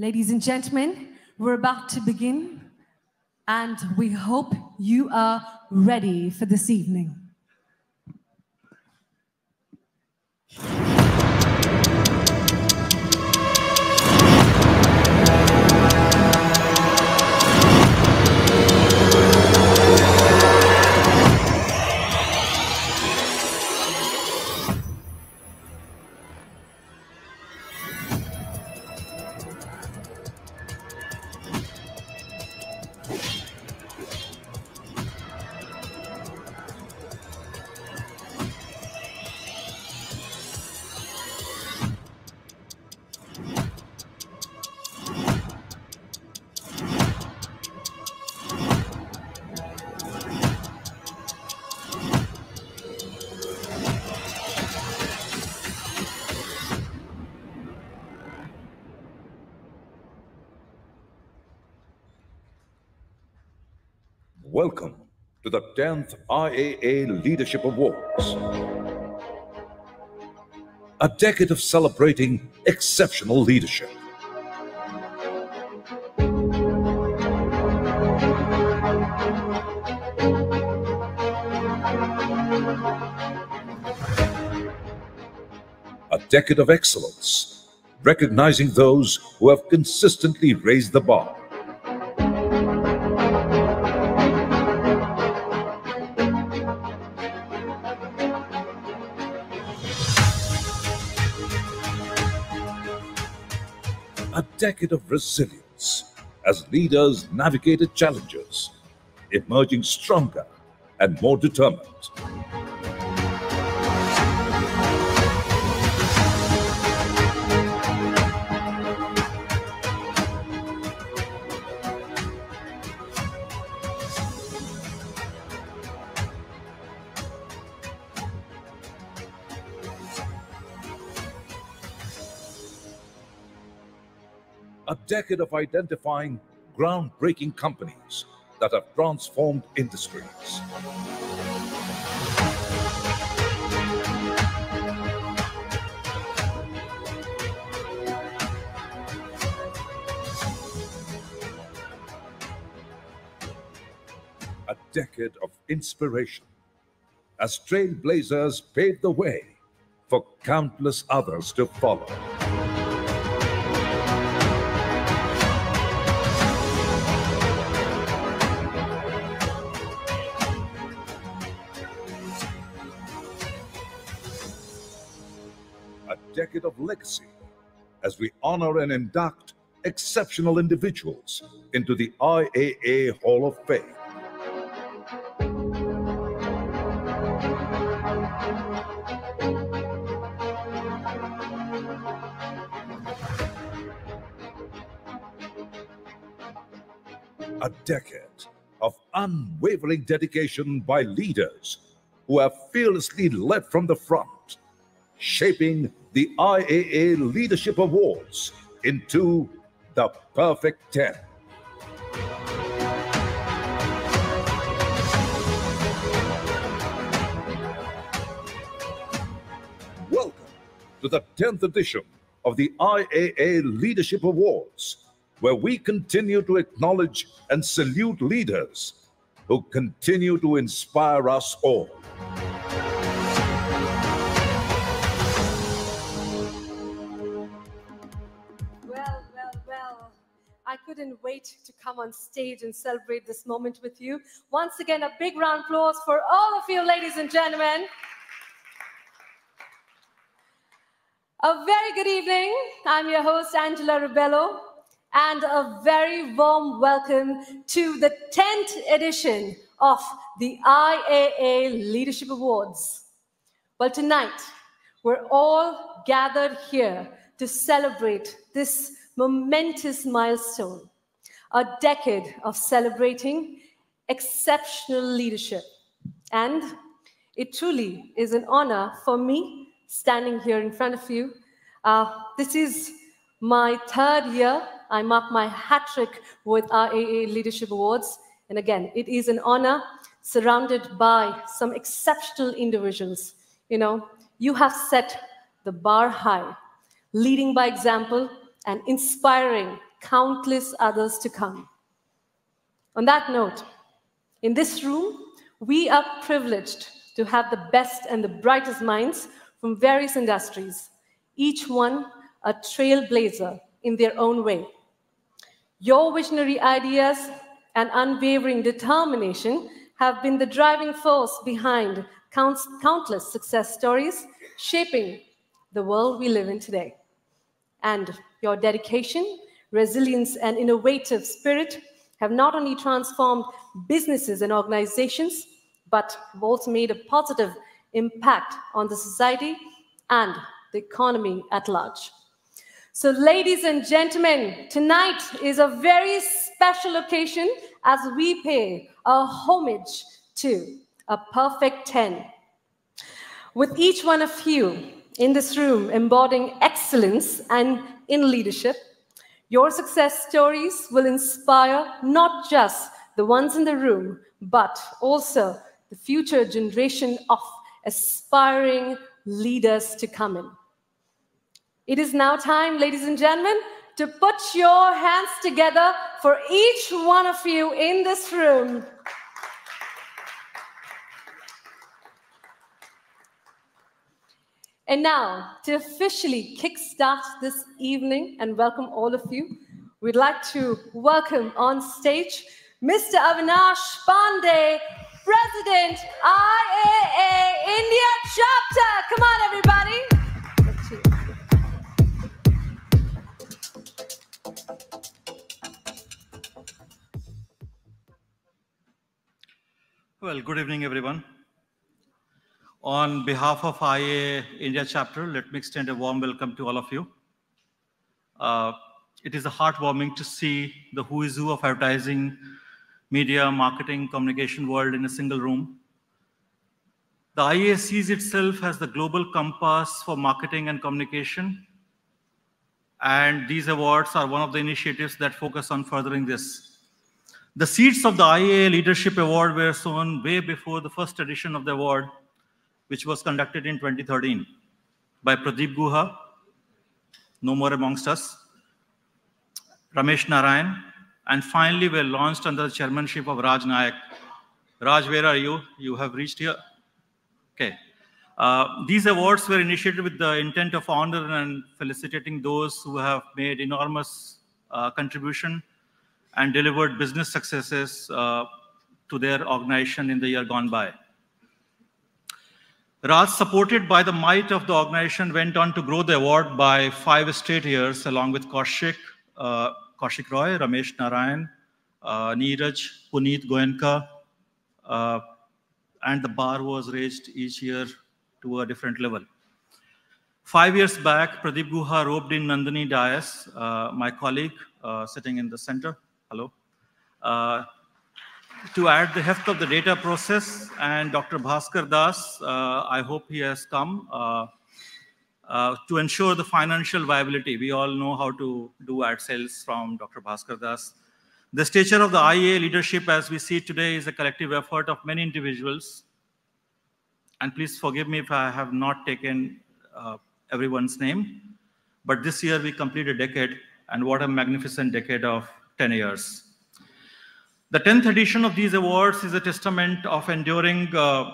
Ladies and gentlemen, we're about to begin, and we hope you are ready for this evening. The 10th IAA Leadership Awards. A decade of celebrating exceptional leadership. A decade of excellence, recognizing those who have consistently raised the bar. Decade of resilience as leaders navigated challenges, emerging stronger and more determined. Decade of identifying groundbreaking companies that have transformed industries. A decade of inspiration as trailblazers paved the way for countless others to follow. Decade of legacy as we honor and induct exceptional individuals into the IAA Hall of Fame. A decade of unwavering dedication by leaders who have fearlessly led from the front shaping the IAA Leadership Awards into the perfect 10. Welcome to the 10th edition of the IAA Leadership Awards, where we continue to acknowledge and salute leaders who continue to inspire us all. Couldn't wait to come on stage and celebrate this moment with you. Once again, a big round of applause for all of you, ladies and gentlemen. A very good evening. I'm your host, Angela Ribello, and a very warm welcome to the 10th edition of the IAA Leadership Awards. Well, tonight, we're all gathered here to celebrate this momentous milestone, a decade of celebrating exceptional leadership. And it truly is an honor for me standing here in front of you. Uh, this is my third year. I mark my hat trick with IAA Leadership Awards. And again, it is an honor surrounded by some exceptional individuals. You know, you have set the bar high, leading by example and inspiring countless others to come. On that note, in this room, we are privileged to have the best and the brightest minds from various industries, each one a trailblazer in their own way. Your visionary ideas and unwavering determination have been the driving force behind countless success stories shaping the world we live in today. And your dedication, resilience, and innovative spirit have not only transformed businesses and organizations, but have also made a positive impact on the society and the economy at large. So, ladies and gentlemen, tonight is a very special occasion as we pay a homage to a perfect 10. With each one of you in this room embodying excellence and in leadership, your success stories will inspire not just the ones in the room, but also the future generation of aspiring leaders to come in. It is now time, ladies and gentlemen, to put your hands together for each one of you in this room. And now, to officially kickstart this evening and welcome all of you, we'd like to welcome on stage Mr. Avinash Pandey, President, IAA India Chapter. Come on, everybody. Well, good evening, everyone. On behalf of IAA India chapter, let me extend a warm welcome to all of you. Uh, it is heartwarming to see the who is who of advertising, media, marketing, communication world in a single room. The IAA sees itself as the global compass for marketing and communication. And these awards are one of the initiatives that focus on furthering this. The seats of the IAA Leadership Award were sown way before the first edition of the award, which was conducted in 2013 by Pradeep Guha, no more amongst us, Ramesh Narayan, and finally were launched under the chairmanship of Raj Nayak. Raj, where are you? You have reached here? Okay. Uh, these awards were initiated with the intent of honoring and felicitating those who have made enormous uh, contribution and delivered business successes uh, to their organization in the year gone by. Raj, supported by the might of the organization, went on to grow the award by five straight years, along with Kaushik, uh, Kaushik Roy, Ramesh Narayan, uh, Neeraj, Puneet Goenka, uh, and the bar was raised each year to a different level. Five years back, Pradeep Guha roped in Nandini Dias, uh, my colleague uh, sitting in the center, hello, uh, to add the heft of the data process. And Dr. Bhaskar Das, uh, I hope he has come uh, uh, to ensure the financial viability. We all know how to do ad sales from Dr. Bhaskar Das. The stature of the IAA leadership as we see today is a collective effort of many individuals. And please forgive me if I have not taken uh, everyone's name. But this year we complete a decade, and what a magnificent decade of 10 years. The 10th edition of these awards is a testament of enduring uh,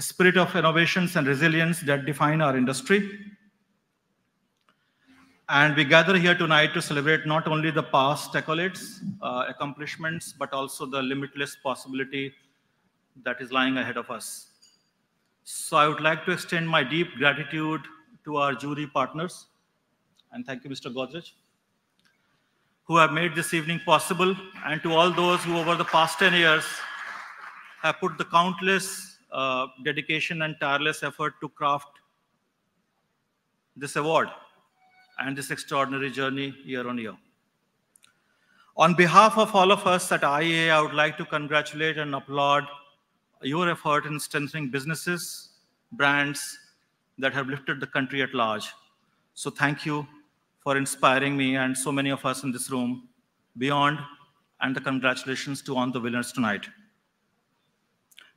spirit of innovations and resilience that define our industry. And we gather here tonight to celebrate not only the past accolades, uh, accomplishments, but also the limitless possibility that is lying ahead of us. So I would like to extend my deep gratitude to our jury partners. And thank you, Mr. Godrej who have made this evening possible, and to all those who over the past 10 years have put the countless uh, dedication and tireless effort to craft this award and this extraordinary journey year on year. On behalf of all of us at IAA, I would like to congratulate and applaud your effort in strengthening businesses, brands that have lifted the country at large. So thank you for inspiring me and so many of us in this room beyond, and the congratulations to all the winners tonight.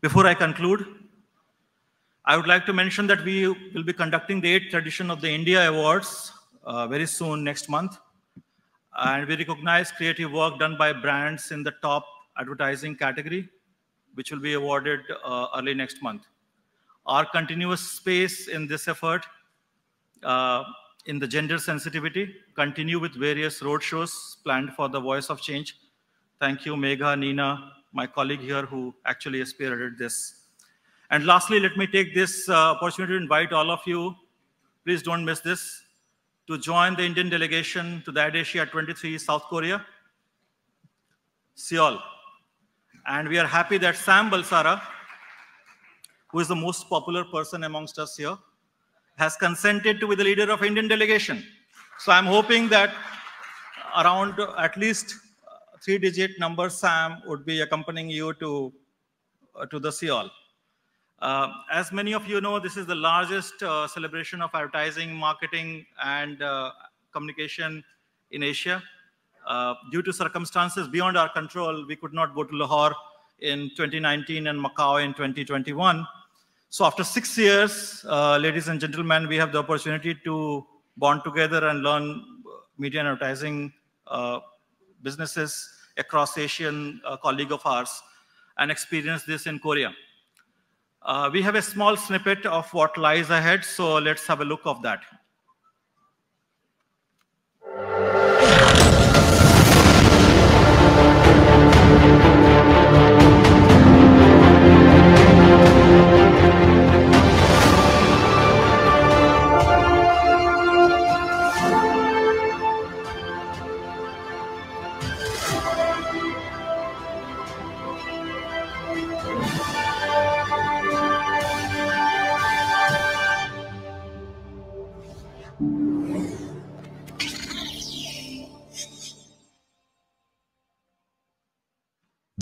Before I conclude, I would like to mention that we will be conducting the 8th edition of the India Awards uh, very soon next month. And we recognize creative work done by brands in the top advertising category, which will be awarded uh, early next month. Our continuous space in this effort uh, in the gender sensitivity, continue with various roadshows planned for the Voice of Change. Thank you, Megha, Nina, my colleague here who actually spearheaded this. And lastly, let me take this uh, opportunity to invite all of you, please don't miss this, to join the Indian delegation to the AdAsia 23 South Korea, Seoul. And we are happy that Sam Balsara, who is the most popular person amongst us here, has consented to be the leader of Indian delegation. So I'm hoping that around at least three-digit number Sam would be accompanying you to, uh, to the Seoul. Uh, as many of you know, this is the largest uh, celebration of advertising, marketing, and uh, communication in Asia. Uh, due to circumstances beyond our control, we could not go to Lahore in 2019 and Macau in 2021. So after six years, uh, ladies and gentlemen, we have the opportunity to bond together and learn media and advertising uh, businesses across Asian uh, colleague of ours and experience this in Korea. Uh, we have a small snippet of what lies ahead, so let's have a look of that.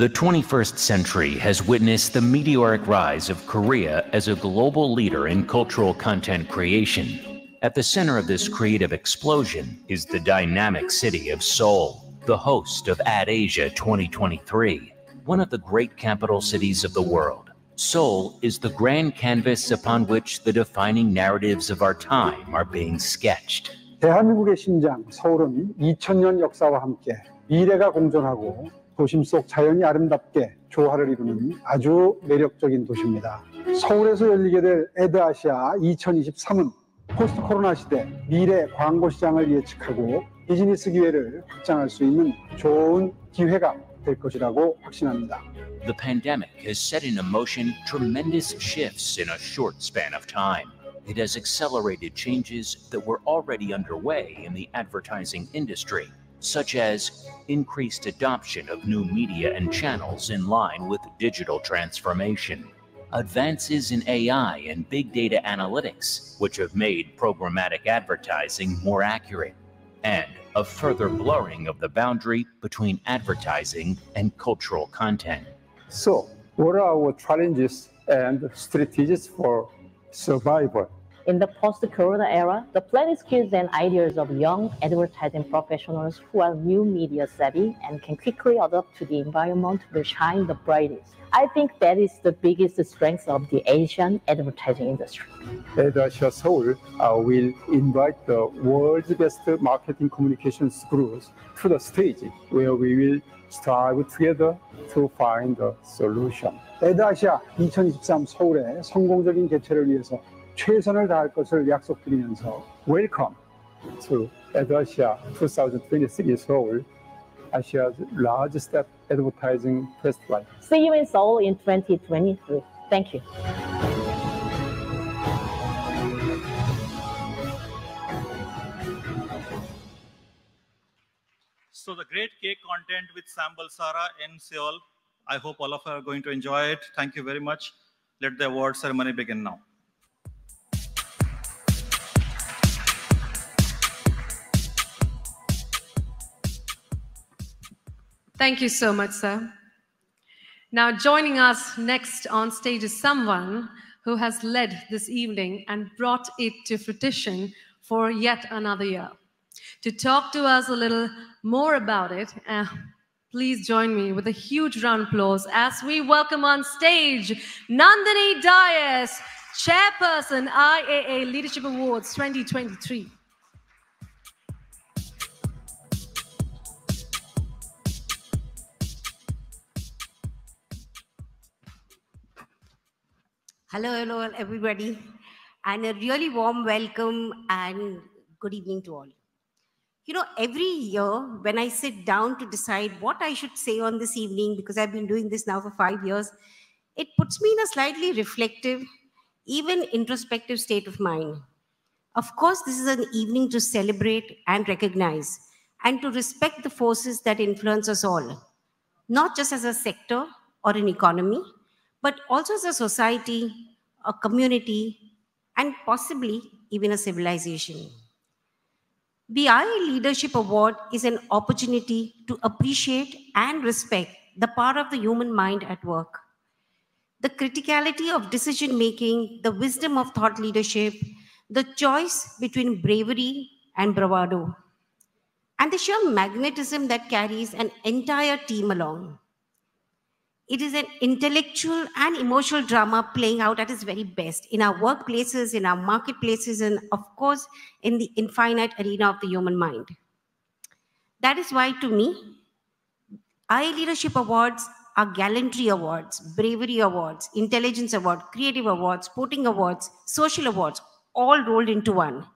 The 21st century has witnessed the meteoric rise of Korea as a global leader in cultural content creation. At the center of this creative explosion is the dynamic city of Seoul, the host of AdAsia 2023, one of the great capital cities of the world. Seoul is the grand canvas upon which the defining narratives of our time are being sketched. 대한민국의 심장 서울은 2000년 역사와 함께 미래가 공존하고 도심 속 자연이 아름답게 조화를 이루는 아주 매력적인 도시입니다. 서울에서 열리게 될 에드아시아 2023은 포스트 코로나 시대 미래 광고 시장을 예측하고 비즈니스 기회를 확장할 수 있는 좋은 기회가 될 것이라고 확신합니다. The pandemic has set in motion tremendous shifts in a short span of time. It has accelerated changes that were already underway in the advertising industry. Such as increased adoption of new media and channels in line with digital transformation, advances in AI and big data analytics, which have made programmatic advertising more accurate, and a further blurring of the boundary between advertising and cultural content. So, what are our challenges and strategies for survival? In the post-corona era, the planning skills and ideas of young advertising professionals who are new media savvy and can quickly adapt to the environment will shine the brightest. I think that is the biggest strength of the Asian advertising industry. AdAsia Seoul, uh, we'll invite the world's best marketing communications schools to the stage where we will strive together to find a solution. Asia 2023 서울의 성공적인 개최를 위해서 최선을 다할 것을 약속드리면서 Welcome to AdAsia 2023 Seoul, Asia's largest advertising festival. See you in Seoul in 2023. Thank you. So the great cake content with Sam Balsara in Seoul. I hope all of you are going to enjoy it. Thank you very much. Let the award ceremony begin now. Thank you so much, sir. Now, joining us next on stage is someone who has led this evening and brought it to fruition for yet another year. To talk to us a little more about it, uh, please join me with a huge round of applause as we welcome on stage Nandini Dias, Chairperson IAA Leadership Awards 2023. Hello, hello, everybody, and a really warm welcome and good evening to all. You know, every year when I sit down to decide what I should say on this evening, because I've been doing this now for five years, it puts me in a slightly reflective, even introspective state of mind. Of course, this is an evening to celebrate and recognize and to respect the forces that influence us all, not just as a sector or an economy, but also as a society, a community, and possibly even a civilization. The IA Leadership Award is an opportunity to appreciate and respect the power of the human mind at work. The criticality of decision making, the wisdom of thought leadership, the choice between bravery and bravado, and the sheer magnetism that carries an entire team along. It is an intellectual and emotional drama playing out at its very best in our workplaces, in our marketplaces, and of course, in the infinite arena of the human mind. That is why, to me, IA Leadership Awards are gallantry awards, bravery awards, intelligence awards, creative awards, sporting awards, social awards, all rolled into one.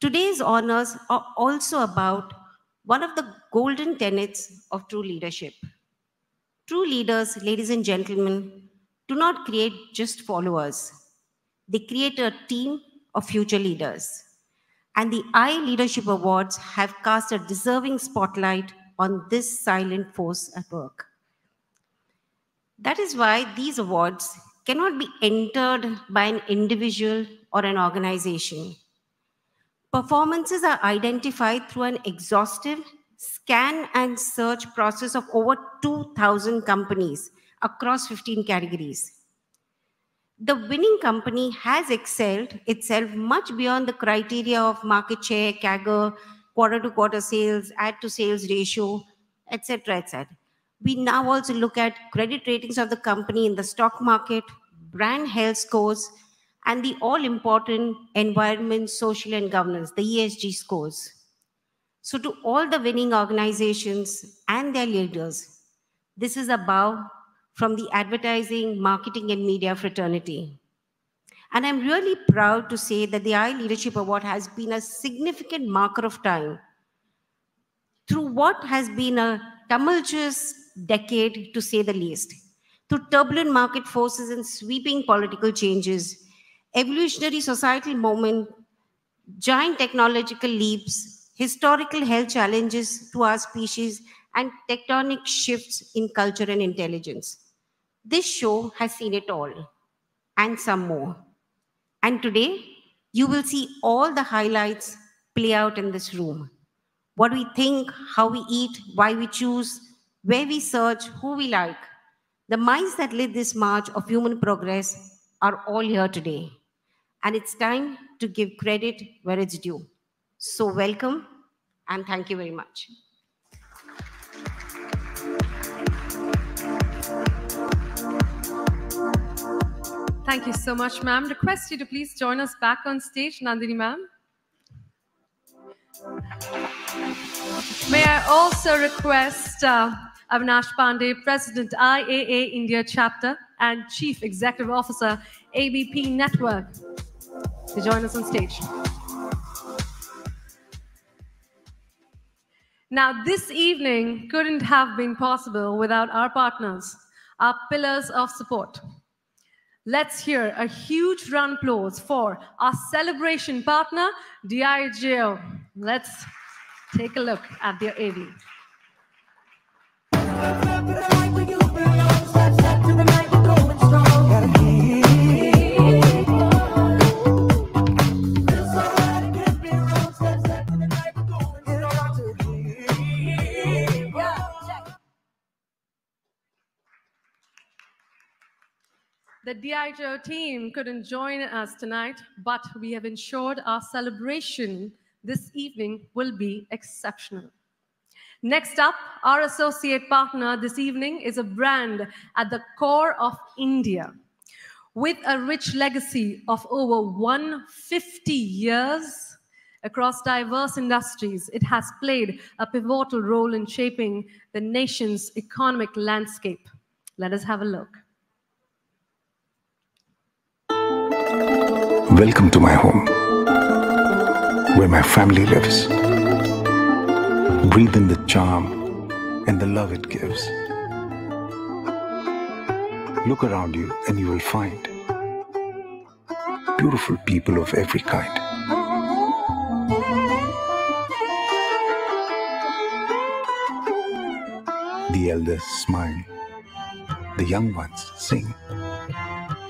Today's honors are also about one of the golden tenets of true leadership True leaders, ladies and gentlemen, do not create just followers. They create a team of future leaders. And the IA Leadership Awards have cast a deserving spotlight on this silent force at work. That is why these awards cannot be entered by an individual or an organization. Performances are identified through an exhaustive scan and search process of over 2,000 companies across 15 categories. The winning company has excelled itself much beyond the criteria of market share, CAGR, quarter to quarter sales, ad to sales ratio, etc., etc. We now also look at credit ratings of the company in the stock market, brand health scores, and the all important environment, social, and governance, the ESG scores. So, to all the winning organizations and their leaders, this is a bow from the advertising, marketing, and media fraternity. And I'm really proud to say that the IA Leadership Award has been a significant marker of time through what has been a tumultuous decade, to say the least. Through turbulent market forces and sweeping political changes, evolutionary societal moment, giant technological leaps, historical health challenges to our species, and tectonic shifts in culture and intelligence. This show has seen it all and some more. And today, you will see all the highlights play out in this room. What we think, how we eat, why we choose, where we search, who we like. The minds that lead this march of human progress are all here today. And it's time to give credit where it's due. So welcome and thank you very much. Thank you so much, ma'am. Request you to please join us back on stage, Nandini ma'am. May I also request uh, Avinash Pandey, President IAA India Chapter and Chief Executive Officer ABP Network to join us on stage. Now, this evening couldn't have been possible without our partners, our pillars of support. Let's hear a huge round of applause for our celebration partner, Diageo. Let's take a look at their AV. The Diageo team couldn't join us tonight, but we have ensured our celebration this evening will be exceptional. Next up, our associate partner this evening is a brand at the core of India. With a rich legacy of over 150 years across diverse industries, it has played a pivotal role in shaping the nation's economic landscape. Let us have a look. Welcome to my home, where my family lives. Breathe in the charm and the love it gives. Look around you and you will find beautiful people of every kind. The elders smile, the young ones sing.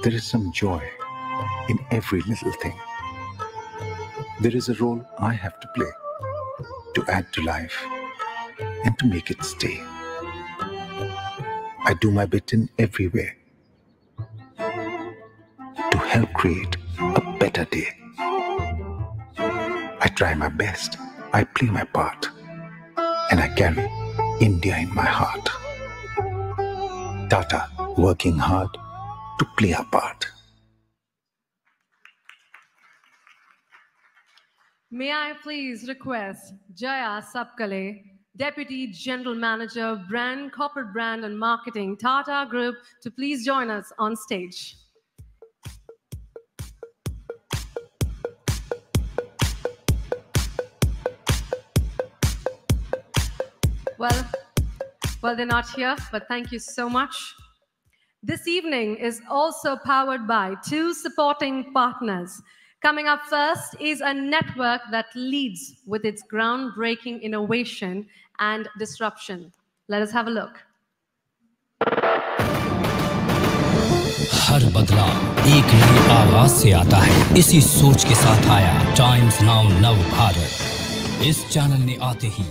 There is some joy in every little thing. There is a role I have to play to add to life and to make it stay. I do my bit in every way to help create a better day. I try my best, I play my part, and I carry India in my heart. Tata working hard to play our part. I please request Jaya Sapkale, Deputy General Manager, Brand, Corporate Brand and Marketing, Tata Group, to please join us on stage. Well, well, they're not here, but thank you so much. This evening is also powered by two supporting partners. Coming up first is a network that leads with its groundbreaking innovation and disruption. Let us have a look. हर बदलाव एक नई आवाज़ से आता है इसी सोच के साथ आया टाइम्स नाउ नव भारत इस चैनल ने आते ही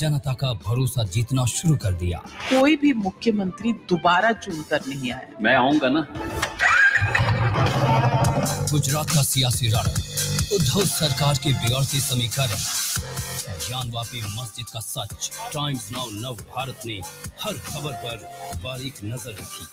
जनता का भरोसा जीतना शुरू कर दिया कोई भी मुख्यमंत्री दोबारा चुनकर नहीं आया मैं आऊँगा ना गुजरात का सियासी रण उद्धव सरकार के बिगड़ते समीकरण ज्ञानवापी मस्जिद का such times Now Nav Bharat ने हर खबर पर बारीक नज़र रखी।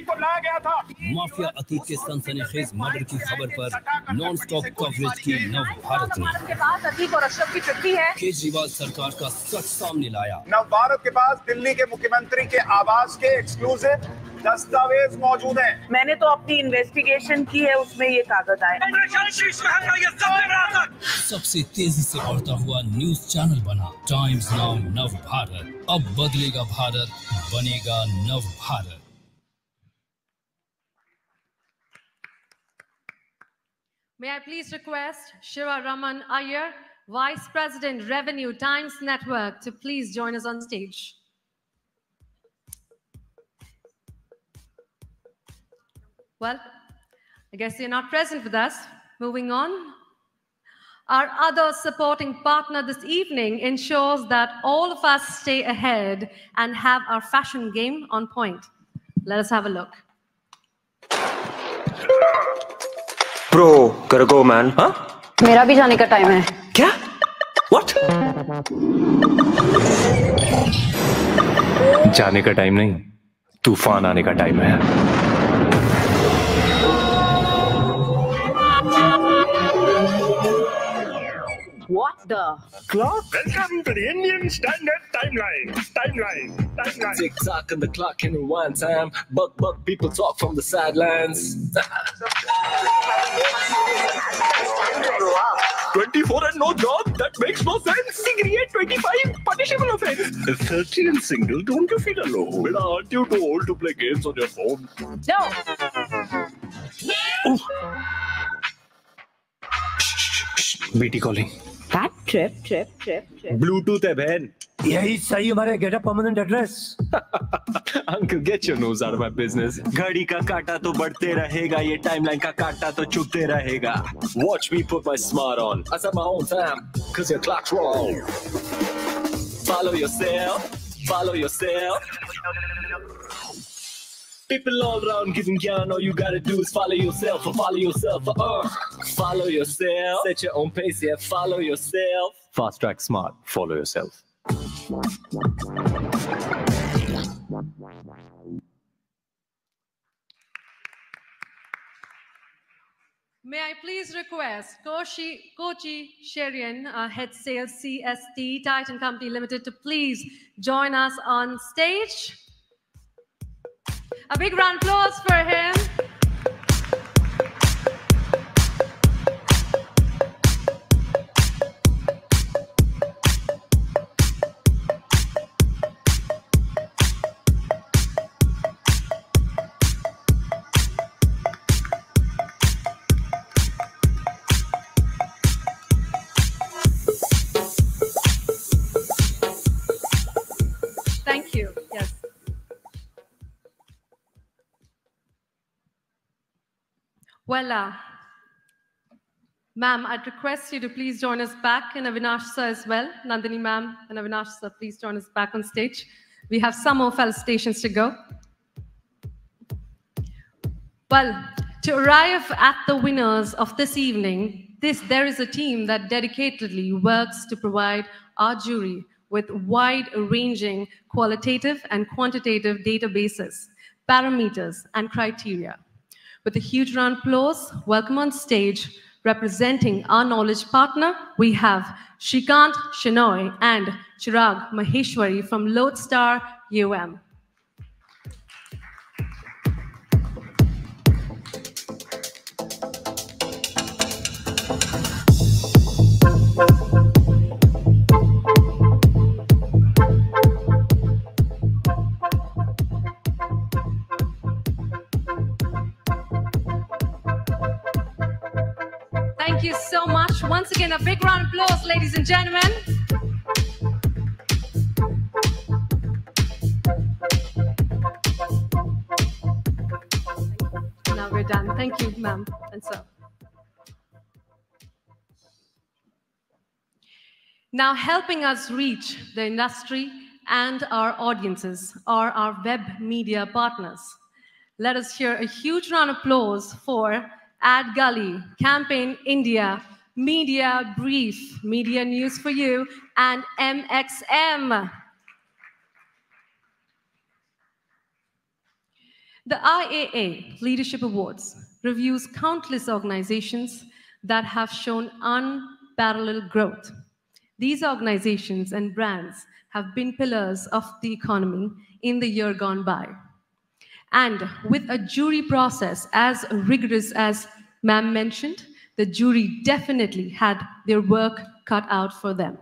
को लाया गया था। माफिया अतीत के सनसनीखेज मर्डर की खबर पर नॉन स्टॉप कवरेज की नव भारत ने। के पास अतीक और अशरफ की चिट्ठी है केजरीवाल सरकार का सच सामने लाया। नव भारत के पास दिल्ली के मुख्यमंत्री के आवास के एक्सक्लूसिव दस्तावेज़ मौजूद हैं मैंने तो अपनी इन्वेस्टिगेशन की है उसमें ये कागज़ आए सबसे तेज़ी से बढ़ता हुआ न्यूज़ चैनल बना टाइम्स नाउ नव भारत अब बदलेगा भारत बनेगा नव Bharat May I please request Shiva Raman Iyer, Vice President Revenue Times Network, to please join us on stage. Well, I guess you're not present with us. Moving on. Our other supporting partner this evening ensures that all of us stay ahead and have our fashion game on point. Let us have a look. Bro, gotta go, man. Huh? मेरा भी जाने का time है क्या What? जाने का time नहीं तूफान आने का टाइम है the clock? Welcome to the Indian Standard Timeline. Timeline. Timeline. Tick tock and the clock in rewind time. Buck buck people talk from the sidelines. 24 and no job? That makes no sense. Degree at 25, punishable offense. 30 and single, don't you feel alone? But aren't you too old to play games on your phone? No. shh BT calling. Trip, trip, trip, trip. Bluetooth है बहन। यही सही हमारे gate permanent address uncle get your nose out my business घड़ी का काटा तो बढ़ते रहेगा ये टाइमलाइन का काटा तो चुभते रहेगा। Watch me put my smart on my own time cause your clock's wrong follow yourself follow yourself People all around giving yarn, all you gotta do is follow yourself, or follow yourself, uh, follow yourself. Set your own pace, yeah, follow yourself. Fast track smart, follow yourself. May I please request Koshi, Kochi Sherian, uh, Head Sales CST Titan Company Limited, to please join us on stage. A big round of applause for him. Well, uh, ma'am, I'd request you to please join us back and Avinash sir as well. Nandini ma'am and Avinash sir, please join us back on stage. We have some more felicitations to go. Well, to arrive at the winners of this evening, this, there is a team that dedicatedly works to provide our jury with wide-ranging qualitative and quantitative databases, parameters, and criteria. With a huge round of applause, welcome on stage, representing our knowledge partner, we have Shrikant Shenoy and Chirag Maheshwari from Lodestar UM. Again, a big round of applause, ladies and gentlemen. Now we're done. Thank you, ma'am and sir. Now, helping us reach the industry and our audiences are our web media partners. Let us hear a huge round of applause for Ad Gully, Campaign India, Media Brief, Media News for You, and MXM. The IAA Leadership Awards reviews countless organizations that have shown unparalleled growth. These organizations and brands have been pillars of the economy in the year gone by. And with a jury process as rigorous as ma'am mentioned, the jury definitely had their work cut out for them.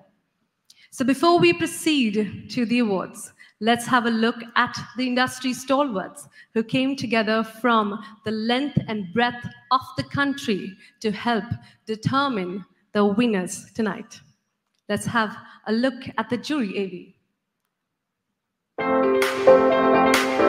So before we proceed to the awards, let's have a look at the industry stalwarts who came together from the length and breadth of the country to help determine the winners tonight. Let's have a look at the jury, AV.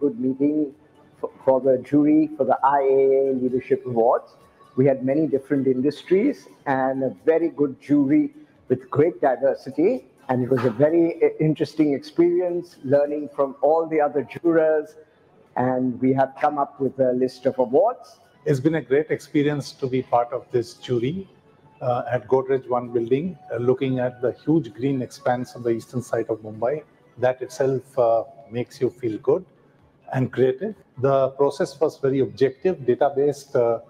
good meeting for, for the jury for the IAA Leadership Awards. We had many different industries and a very good jury with great diversity. And it was a very uh, interesting experience learning from all the other jurors. And we have come up with a list of awards. It's been a great experience to be part of this jury uh, at Godrej One building, uh, looking at the huge green expanse on the eastern side of Mumbai. That itself uh, makes you feel good and creative. The process was very objective, data-based, uh,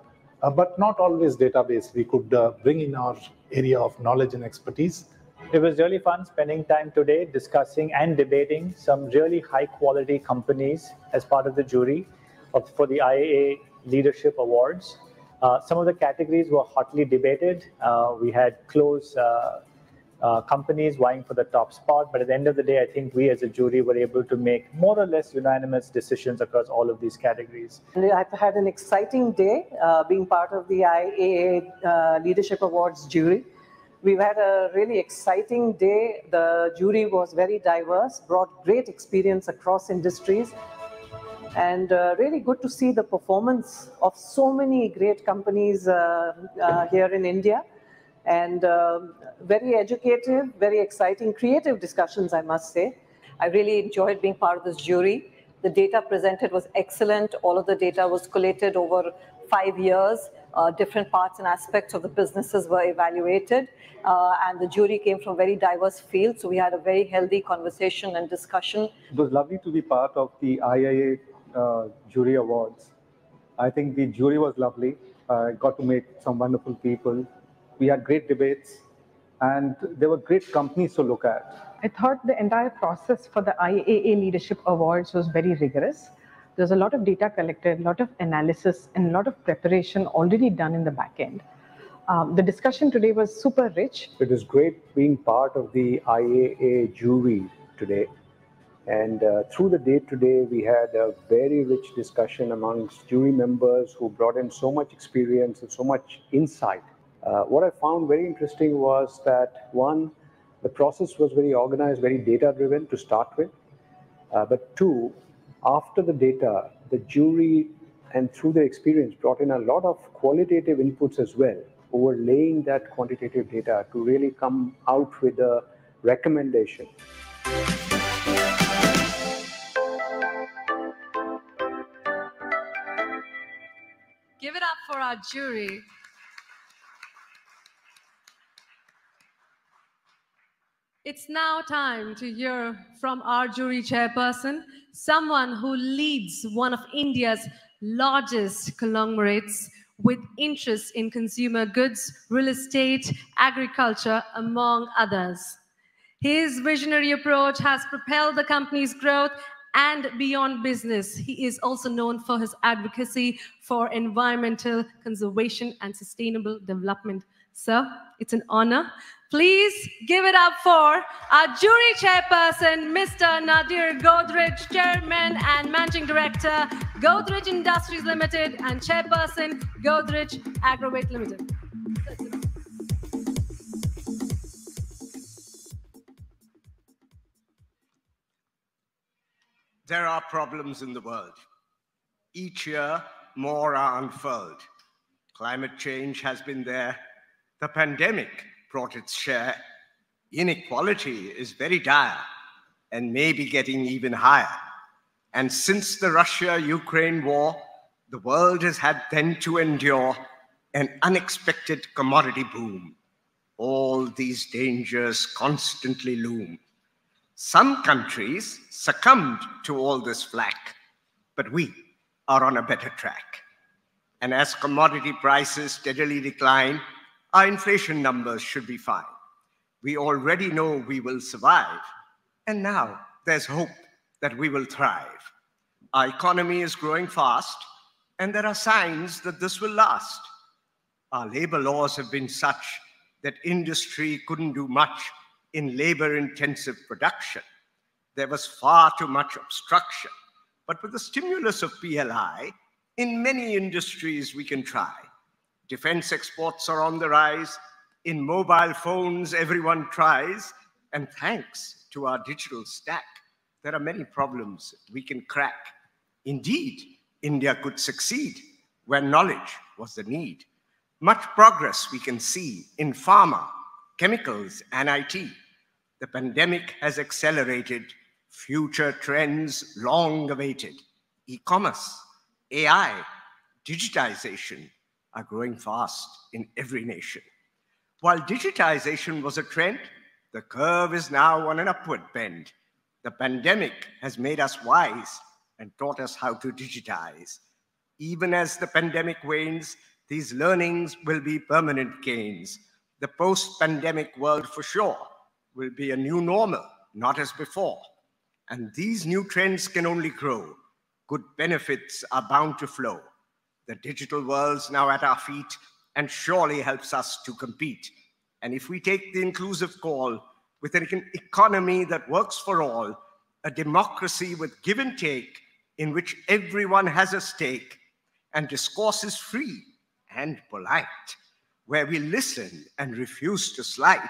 uh, but not always data-based. We could uh, bring in our area of knowledge and expertise. It was really fun spending time today discussing and debating some really high quality companies as part of the jury of, for the IAA Leadership Awards. Uh, some of the categories were hotly debated. Uh, we had close uh, companies vying for the top spot, but at the end of the day, I think we as a jury were able to make more or less unanimous decisions across all of these categories. And I've had an exciting day uh, being part of the IAA uh, Leadership Awards jury. We've had a really exciting day. The jury was very diverse, brought great experience across industries, and uh, really good to see the performance of so many great companies uh, uh, here in India. And um very educative, very exciting, creative discussions, I must say. I really enjoyed being part of this jury. The data presented was excellent. All of the data was collated over five years. uh, different parts and aspects of the businesses were evaluated. Uh, and the jury came from very diverse fields. So we had a very healthy conversation and discussion. It was lovely to be part of the IAA uh, Jury Awards. I think the jury was lovely. I got to meet some wonderful people. We had great debates, and there were great companies to look at. I thought the entire process for the IAA Leadership Awards was very rigorous. There's a lot of data collected, a lot of analysis, and a lot of preparation already done in the back end. Um, the discussion today was super rich. It was great being part of the IAA jury today. And uh, through the day today, we had a very rich discussion amongst jury members who brought in so much experience and so much insight. Uh, what I found very interesting was that one, the process was very organized, very data driven to start with. Uh, but two, after the data, the jury and through their experience brought in a lot of qualitative inputs as well, overlaying that quantitative data to really come out with a recommendation. Give it up for our jury. It's now time to hear from our jury chairperson, someone who leads one of India's largest conglomerates with interests in consumer goods, real estate, agriculture, among others. His visionary approach has propelled the company's growth and beyond business. He is also known for his advocacy for environmental conservation and sustainable development. Sir, it's an honor. Please give it up for our jury chairperson, Mr. Nadir Godrej, Chairman and Managing Director, Godrej Industries Limited, and Chairperson, Godrej Agrovet Limited. There are problems in the world. Each year, more are unfurled. Climate change has been there. The pandemic brought its share. Inequality is very dire and may be getting even higher. And since the Russia Ukraine war, the world has had then to endure an unexpected commodity boom. All these dangers constantly loom. Some countries succumbed to all this flack, but we are on a better track. And as commodity prices steadily decline, our inflation numbers should be fine. We already know we will survive, and now there's hope that we will thrive. Our economy is growing fast, and there are signs that this will last. Our labor laws have been such that industry couldn't do much in labor intensive production. There was far too much obstruction. But with the stimulus of PLI, in many industries we can try. Defense exports are on the rise. In mobile phones, everyone tries. And thanks to our digital stack, there are many problems we can crack. Indeed, India could succeed where knowledge was the need. Much progress we can see in pharma, chemicals, and IT. The pandemic has accelerated future trends long awaited. E-commerce, AI, digitization are growing fast in every nation. While digitization was a trend, the curve is now on an upward bend. The pandemic has made us wise and taught us how to digitize. Even as the pandemic wanes, these learnings will be permanent gains. The post-pandemic world for sure will be a new normal, not as before. And these new trends can only grow. Good benefits are bound to flow. The digital world's now at our feet and surely helps us to compete. And if we take the inclusive call with an economy that works for all, a democracy with give and take in which everyone has a stake and discourse is free and polite, where we listen and refuse to slight,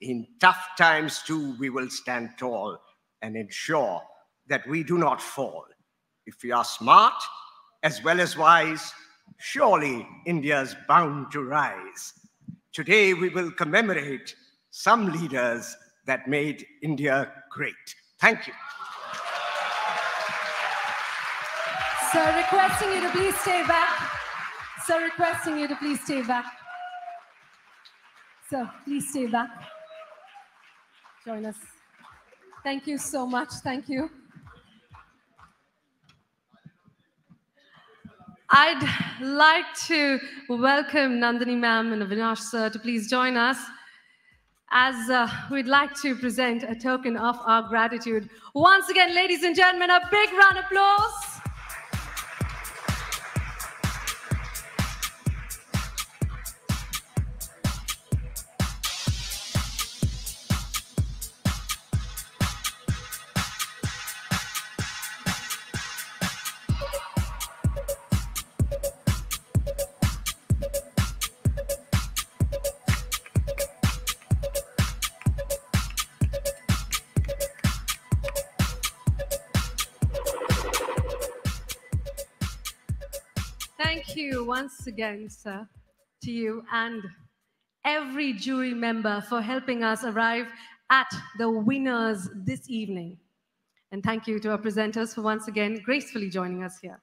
in tough times too we will stand tall and ensure that we do not fall. If we are smart as well as wise, surely India's bound to rise. Today we will commemorate some leaders that made India great. Thank you. Sir, requesting you to please stay back. So requesting you to please stay back. So please stay back. Join us. Thank you so much. Thank you. I'd like to welcome Nandini ma'am and Avinash sir to please join us as uh, we'd like to present a token of our gratitude. Once again, ladies and gentlemen, a big round of applause. Thank you once again, sir, to you and every jury member for helping us arrive at the winners this evening. And thank you to our presenters for once again gracefully joining us here.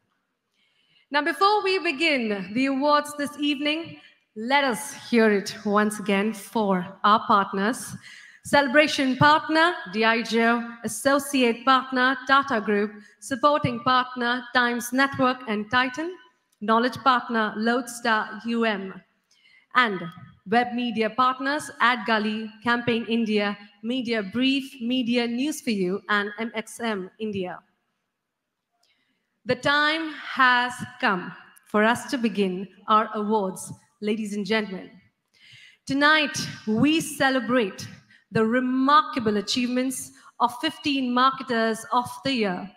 Now, before we begin the awards this evening, let us hear it once again for our partners. Celebration partner, Diageo, associate partner, Tata Group, supporting partner, Times Network and Titan, knowledge partner, Lodestar UM, and web media partners, AdGully, Campaign India, Media Brief, Media News for You, and MXM India. The time has come for us to begin our awards, ladies and gentlemen. Tonight, we celebrate the remarkable achievements of 15 marketers of the year,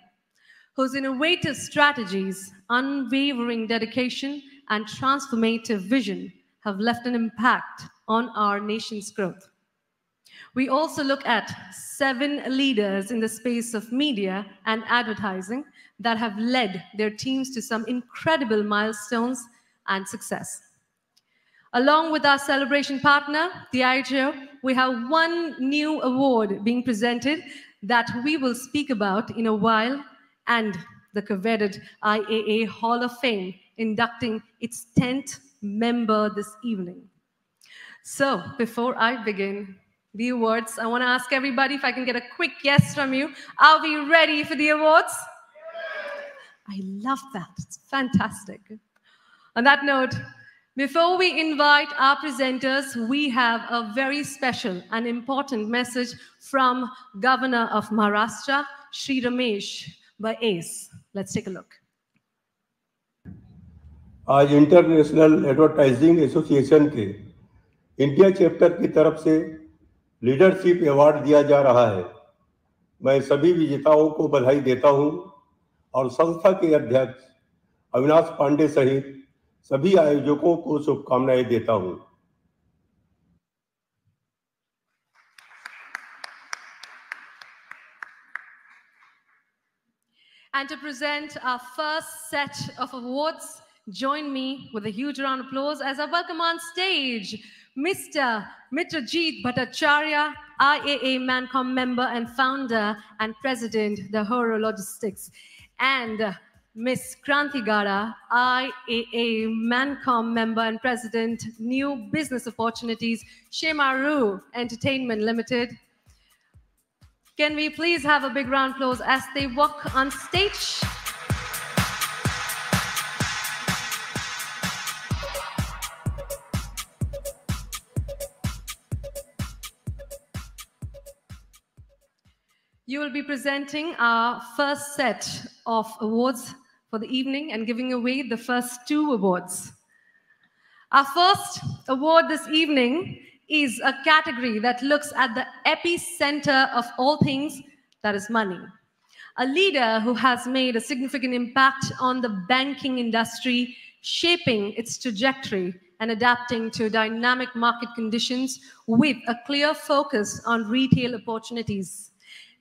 whose innovative strategies, unwavering dedication, and transformative vision have left an impact on our nation's growth. We also look at seven leaders in the space of media and advertising that have led their teams to some incredible milestones and success. Along with our celebration partner, Diageo, we have one new award being presented that we will speak about in a while, and the coveted IAA Hall of Fame inducting its 10th member this evening. So, before I begin the awards, I want to ask everybody if I can get a quick yes from you. Are we ready for the awards? I love that. It's fantastic. On that note, before we invite our presenters, we have a very special and important message from Governor of Maharashtra, Sri Ramesh Bais. Let's take a look. आज international advertising association के India chapter की तरफ़ से leadership award दिया जा रहा है मैं सभी विजेताओं को बधाई देता हूँ और संस्था के अध्यक्ष अविनाश पांडे सहित सभी आयोजकों को शुभकामनाएँ देता हूँ And to present our first set of awards, join me with a huge round of applause as I welcome on stage Mr. Mitrajit Bhattacharya, IAA Mancom member and founder and president, the Horo Logistics, and Miss Kranti Gada, IAA Mancom member and president, New Business Opportunities, Shemaroo Entertainment Limited. Can we please have a big round of applause as they walk on stage? You will be presenting our first set of awards for the evening and giving away the first two awards. Our first award this evening is a category that looks at the epicenter of all things that is money. A leader who has made a significant impact on the banking industry, shaping its trajectory and adapting to dynamic market conditions with a clear focus on retail opportunities,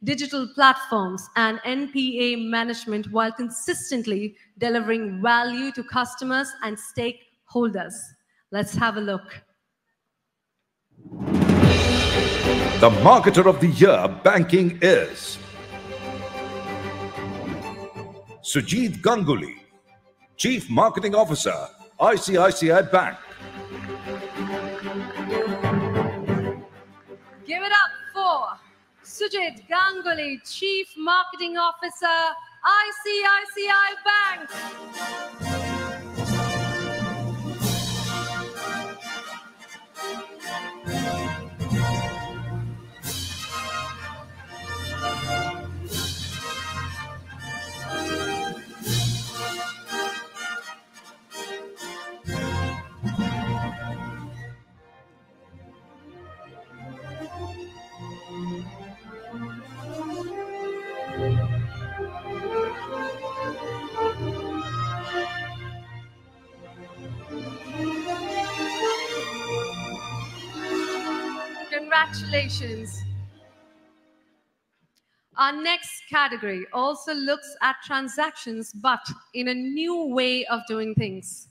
digital platforms, and NPA management while consistently delivering value to customers and stakeholders. Let's have a look. The Marketer of the Year Banking is Sujit Ganguly, Chief Marketing Officer, ICICI Bank. Give it up for Sujit Ganguly, Chief Marketing Officer, ICICI Bank. Congratulations. Our next category also looks at transactions, but in a new way of doing things.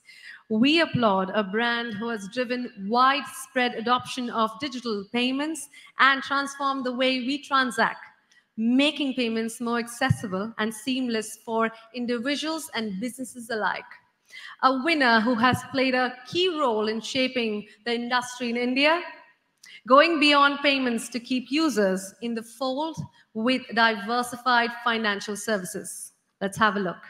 We applaud a brand who has driven widespread adoption of digital payments and transformed the way we transact, making payments more accessible and seamless for individuals and businesses alike. A winner who has played a key role in shaping the industry in India going beyond payments to keep users in the fold with diversified financial services. Let's have a look.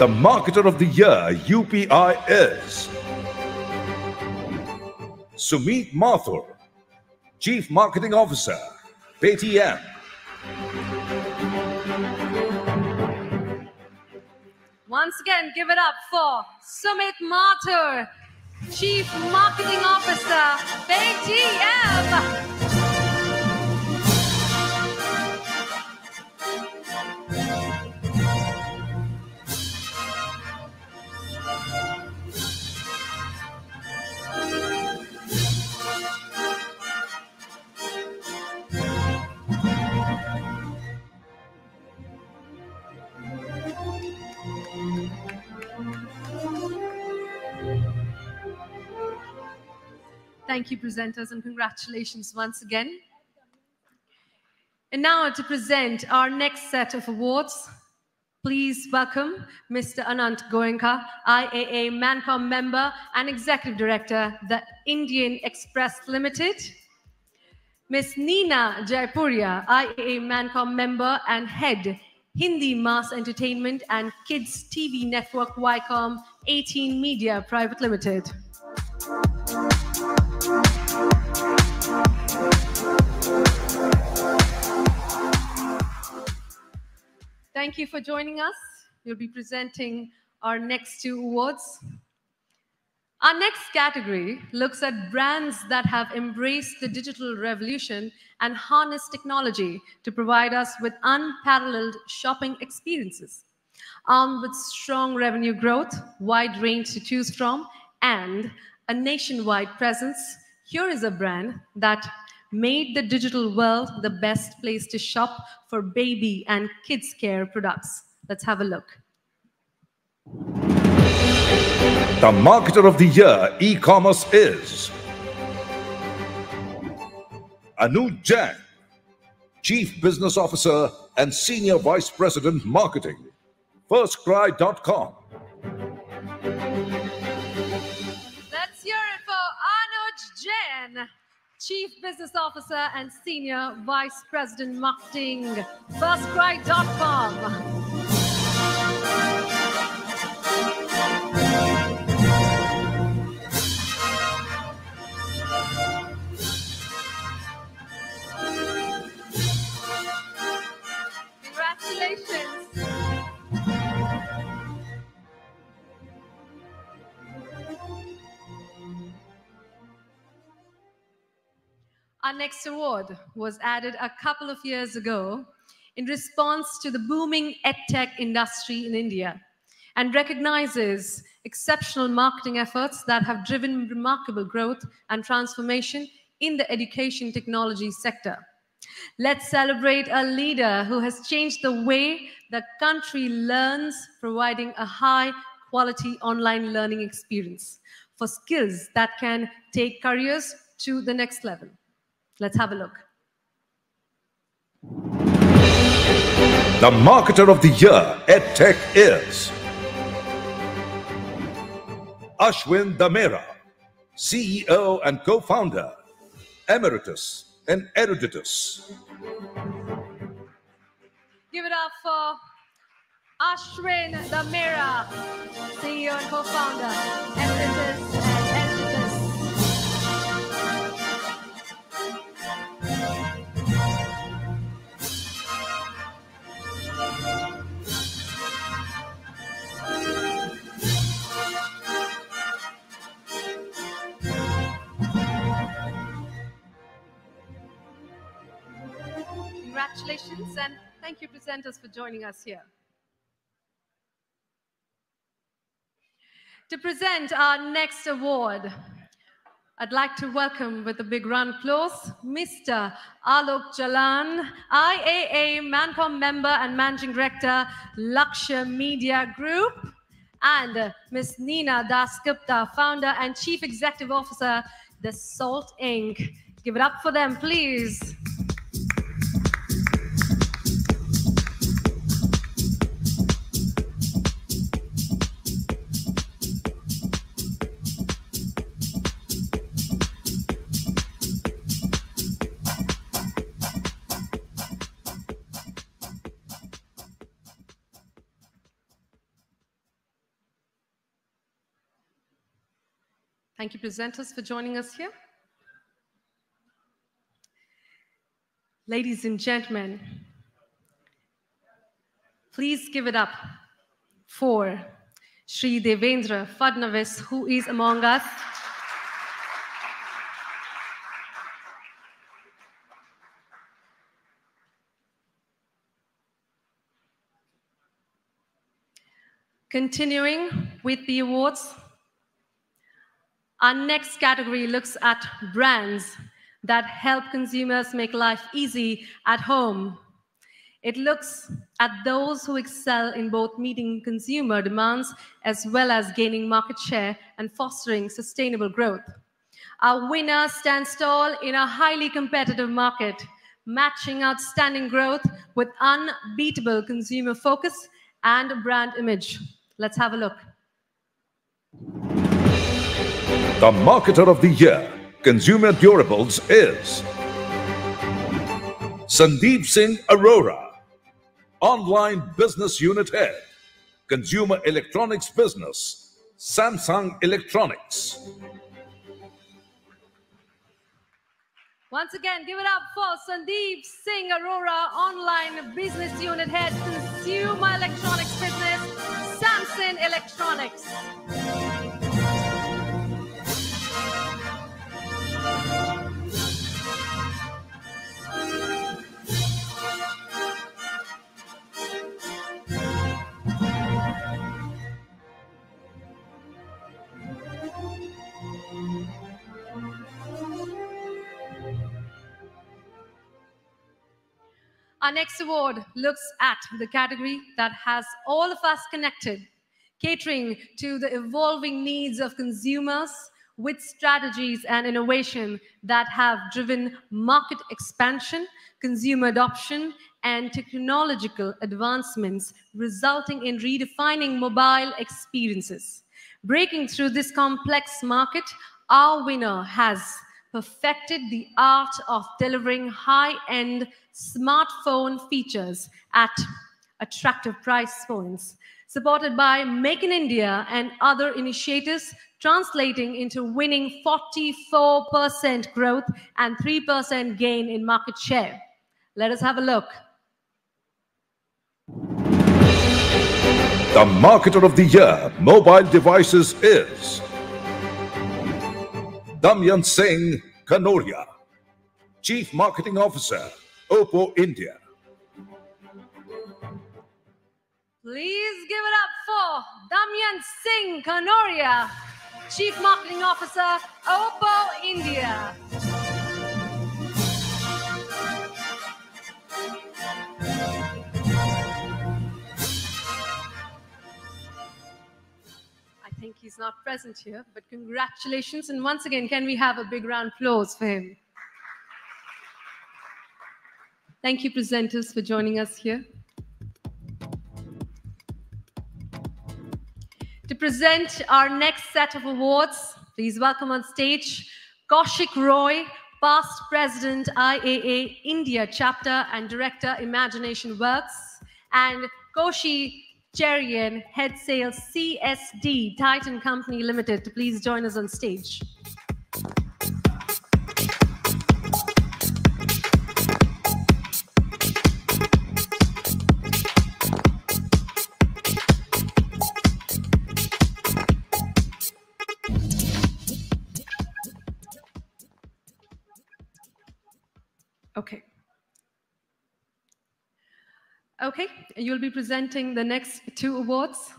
The Marketer of the Year UPI is Sumit Mathur, Chief Marketing Officer, Paytm. Once again, give it up for Sumit Mathur, Chief Marketing Officer, Paytm. Thank you, presenters, and congratulations once again. And now to present our next set of awards, please welcome Mr. Anant Goenka, IAA Mancom member and Executive Director, the Indian Express Limited. Ms. Nina Jaipuria, IAA Mancom member and head, Hindi Mass Entertainment and Kids TV Network Wycom 18 Media Private Limited. Thank you for joining us. We'll be presenting our next two awards. Our next category looks at brands that have embraced the digital revolution and harnessed technology to provide us with unparalleled shopping experiences. Armed with strong revenue growth, wide range to choose from, and a nationwide presence, here is a brand that made the digital world the best place to shop for baby and kids care products. Let's have a look. The Marketer of the Year e-commerce is Anuj Jain, Chief Business Officer and Senior Vice President Marketing, FirstCry.com. Chief Business Officer and Senior Vice President Marketing, FirstCry.com. Congratulations. Our next award was added a couple of years ago in response to the booming edtech industry in India and recognizes exceptional marketing efforts that have driven remarkable growth and transformation in the education technology sector. Let's celebrate a leader who has changed the way the country learns, providing a high quality online learning experience for skills that can take careers to the next level. Let's have a look. The marketer of the year, EdTech, is Ashwin Damera, CEO and co founder, Emeritus and Eruditus. Give it up for Ashwin Damera, CEO and co founder, Emeritus Congratulations and thank you presenters for joining us here. To present our next award, I'd like to welcome with a big round of applause Mr. Alok Jalan, IAA Mancom member and managing director, Lakshya Media Group, and Ms. Nina Das Gupta, founder and chief executive officer, The Salt Inc. Give it up for them, please. Thank you, presenters, for joining us here. Ladies and gentlemen, please give it up for Sri Devendra Fadnavis, who is among us. Continuing with the awards, our next category looks at brands that help consumers make life easy at home. It looks at those who excel in both meeting consumer demands as well as gaining market share and fostering sustainable growth. Our winner stands tall in a highly competitive market, matching outstanding growth with unbeatable consumer focus and brand image. Let's have a look. The Marketer of the Year, Consumer Durables is Sandeep Singh Arora, Online Business Unit Head, Consumer Electronics Business, Samsung Electronics. Once again, give it up for Sandeep Singh Arora, Online Business Unit Head, Consumer Electronics Business, Samsung Electronics. Our next award looks at the category that has all of us connected, catering to the evolving needs of consumers with strategies and innovation that have driven market expansion, consumer adoption, and technological advancements, resulting in redefining mobile experiences. Breaking through this complex market, our winner has perfected the art of delivering high-end smartphone features at attractive price points, supported by Make in India and other initiatives, translating into winning 44% growth and 3% gain in market share. Let us have a look. The Marketer of the Year, Mobile Devices is Damyant Singh Khanoria, Chief Marketing Officer, Oppo India. Please give it up for Damyant Singh Khanoria, Chief Marketing Officer, Oppo India. Think he's not present here, but congratulations. And once again, can we have a big round of applause for him? Thank you, presenters, for joining us here. To present our next set of awards, please welcome on stage Kaushik Roy, past president IAA India chapter and director Imagination Works, and Koshi Cherian, head sales CSD Titan Company Limited, to please join us on stage. Okay, you'll be presenting the next two awards.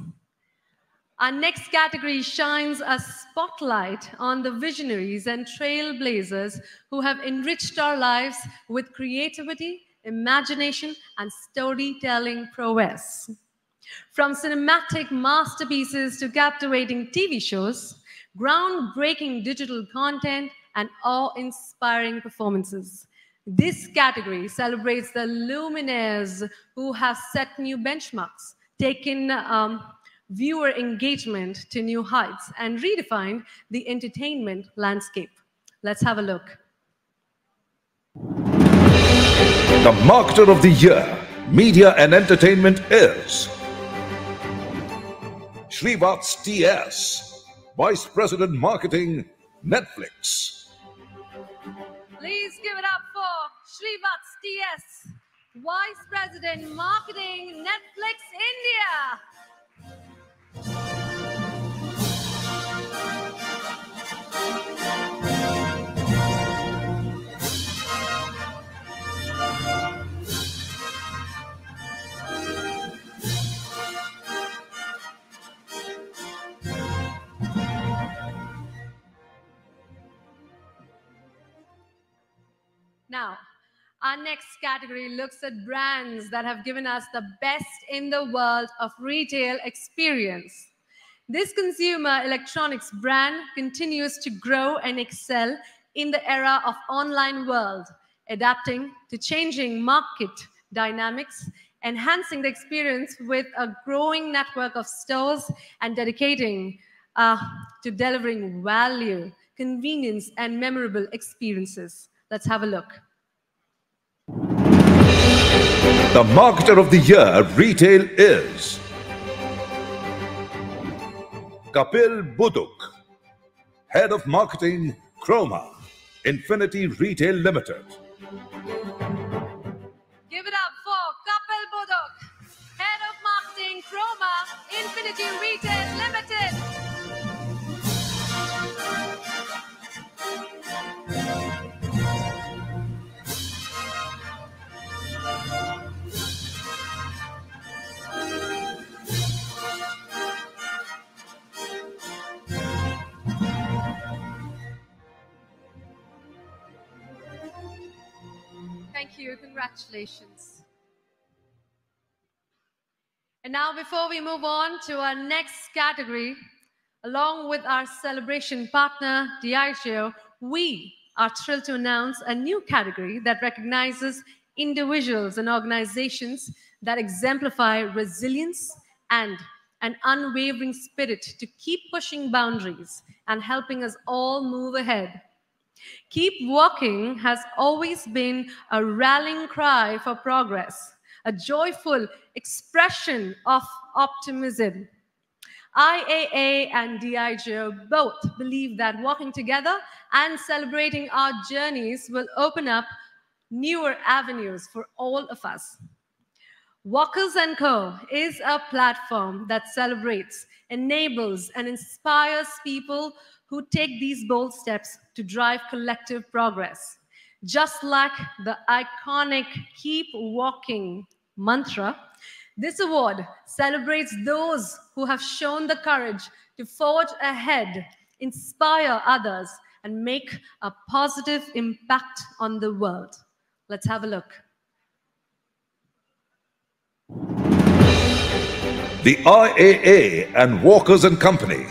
Our next category shines a spotlight on the visionaries and trailblazers who have enriched our lives with creativity, imagination, and storytelling prowess. From cinematic masterpieces to captivating TV shows, groundbreaking digital content, and awe inspiring performances. This category celebrates the luminaires who have set new benchmarks, taken um, viewer engagement to new heights, and redefined the entertainment landscape. Let's have a look. The Marketer of the Year, Media and Entertainment is Srivats TS, Vice President Marketing, Netflix. Please give it up for Srivats TS, Vice President Marketing, Netflix India. Now, our next category looks at brands that have given us the best in the world of retail experience. This consumer electronics brand continues to grow and excel in the era of online world, adapting to changing market dynamics, enhancing the experience with a growing network of stores and dedicating uh, to delivering value, convenience, and memorable experiences. Let's have a look. The Marketer of the Year, Retail is Kapil Buduk, Head of Marketing, Croma, Infiniti Retail Limited. Give it up for Kapil Budok, Head of Marketing, Croma, Infiniti Retail Limited. Thank you. Congratulations. And now, before we move on to our next category, along with our celebration partner, Diageo, we are thrilled to announce a new category that recognizes individuals and organizations that exemplify resilience and an unwavering spirit to keep pushing boundaries and helping us all move ahead. Keep Walking has always been a rallying cry for progress, a joyful expression of optimism. IAA and Diageo both believe that walking together and celebrating our journeys will open up newer avenues for all of us. Walkers & Co. is a platform that celebrates, enables, and inspires people who take these bold steps to drive collective progress. Just like the iconic Keep Walking mantra, this award celebrates those who have shown the courage to forge ahead, inspire others, and make a positive impact on the world. Let's have a look. The IAA and Walkers and Company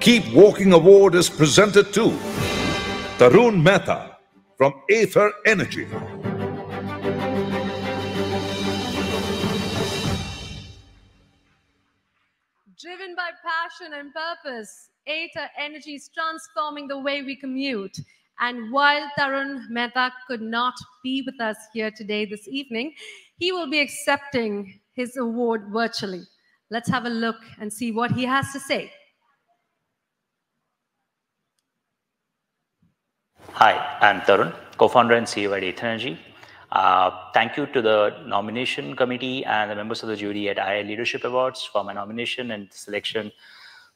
Keep Walking Award is presented to Tarun Mehta from Ather Energy. Driven by passion and purpose, Ather Energy is transforming the way we commute. And while Tarun Mehta could not be with us here today, this evening, he will be accepting his award virtually. Let's have a look and see what he has to say. Hi, I'm Tarun, co-founder and CEO at Ather Energy. Uh, thank you to the nomination committee and the members of the jury at IA Leadership Awards for my nomination and selection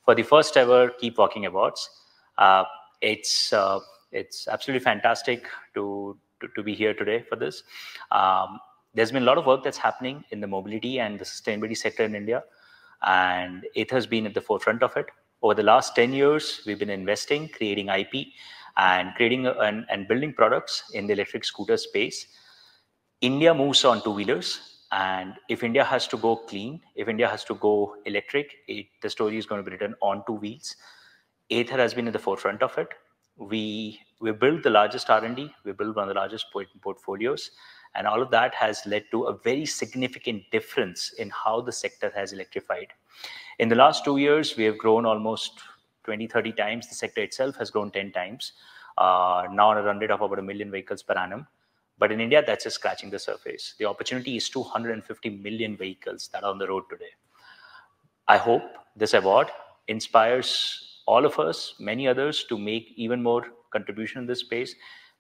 for the first ever Keep Walking Awards. Uh, it's uh, it's absolutely fantastic to, to, to be here today for this. Um, there's been a lot of work that's happening in the mobility and the sustainability sector in India, and Ather has been at the forefront of it. Over the last 10 years, we've been investing, creating IP, and creating and, and building products in the electric scooter space. India moves on two wheelers, and if India has to go clean, if India has to go electric, it, the story is going to be written on two wheels. Ather has been at the forefront of it. We we built the largest R&D, we built one of the largest portfolios, and all of that has led to a very significant difference in how the sector has electrified. In the last two years, we have grown almost 20, 30 times. The sector itself has grown 10 times, uh, now on a run rate of about a million vehicles per annum. But in India, that's just scratching the surface. The opportunity is 250 million vehicles that are on the road today. I hope this award inspires all of us, many others, to make even more contribution in this space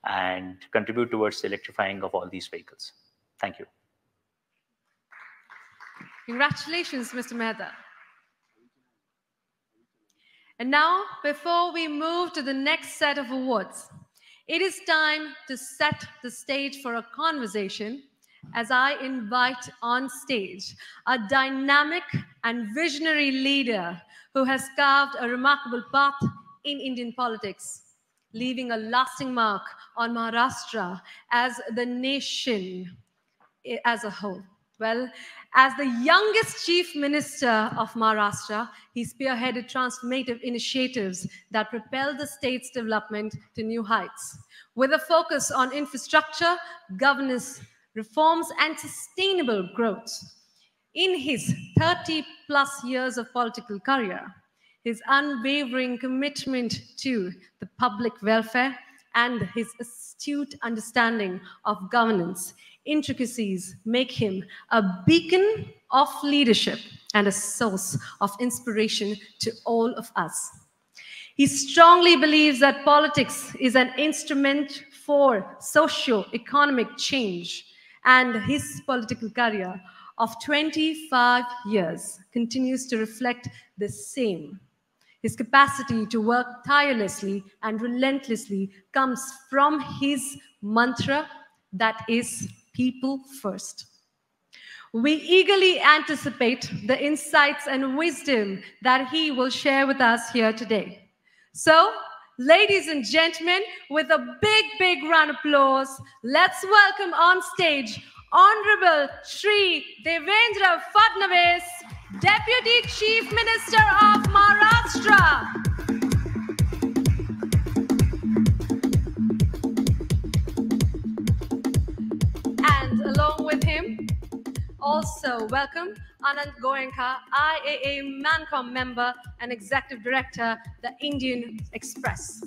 and contribute towards the electrifying of all these vehicles. Thank you. Congratulations, Mr. Mehta. And now, before we move to the next set of awards, it is time to set the stage for a conversation as I invite on stage a dynamic and visionary leader who has carved a remarkable path in Indian politics, leaving a lasting mark on Maharashtra as the nation as a whole. Well, as the youngest chief minister of Maharashtra, he spearheaded transformative initiatives that propelled the state's development to new heights. With a focus on infrastructure, governance, reforms, and sustainable growth. In his 30 plus years of political career, his unwavering commitment to the public welfare and his astute understanding of governance intricacies make him a beacon of leadership and a source of inspiration to all of us. He strongly believes that politics is an instrument for socio-economic change, and his political career of 25 years continues to reflect the same. His capacity to work tirelessly and relentlessly comes from his mantra that is people first. We eagerly anticipate the insights and wisdom that he will share with us here today. So, ladies and gentlemen, with a big, big round of applause, let's welcome on stage Honorable Shri Devendra Fadnavis, Deputy Chief Minister of Maharashtra. With him, also welcome Anant Goenka, IAA Mancom member and Executive Director, the Indian Express.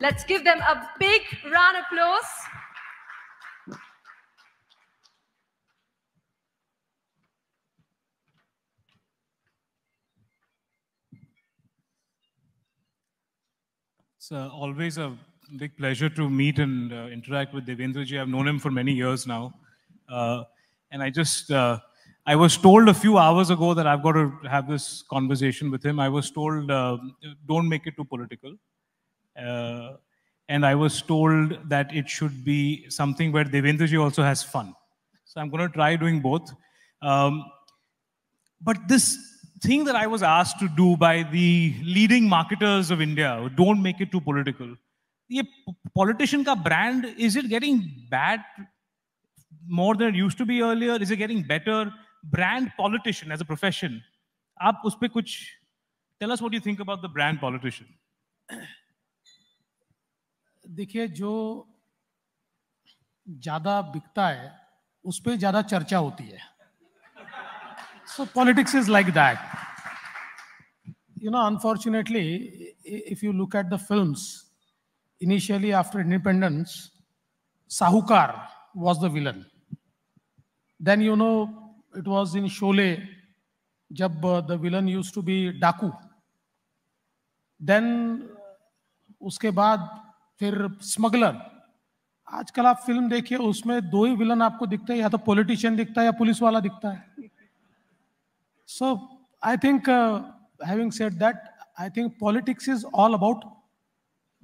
Let's give them a big round of applause. It's uh, always a big pleasure to meet and uh, interact with Devendraji. I've known him for many years now. Uh, and I just, uh, I was told a few hours ago that I've got to have this conversation with him. I was told, uh, don't make it too political. Uh, and I was told that it should be something where Devendraji also has fun. So I'm going to try doing both. Um, but this thing that I was asked to do by the leading marketers of India, don't make it too political. ये politician का brand is it getting bad more than use to be earlier is it getting better brand politician as a profession आप उस पर कुछ tell us what you think about the brand politician देखिए, जो ज़्यादा बिकता है, उस पर ज़्यादा चर्चा होती है। So politics is like that you know unfortunately if you look at the film initially after independence, Sahukar was the villain. Then, you know, it was in Sholay, jab uh, the villain used to be Daku. Then, उसके बाद फिर smuggler आजकल आप film देखिए उसमें दो ही villain आपको दिखते हैं या तो पॉलिटिशियन दिखता है या पुलिस वाला दिखता है I think, uh, having said that, I think politics is all about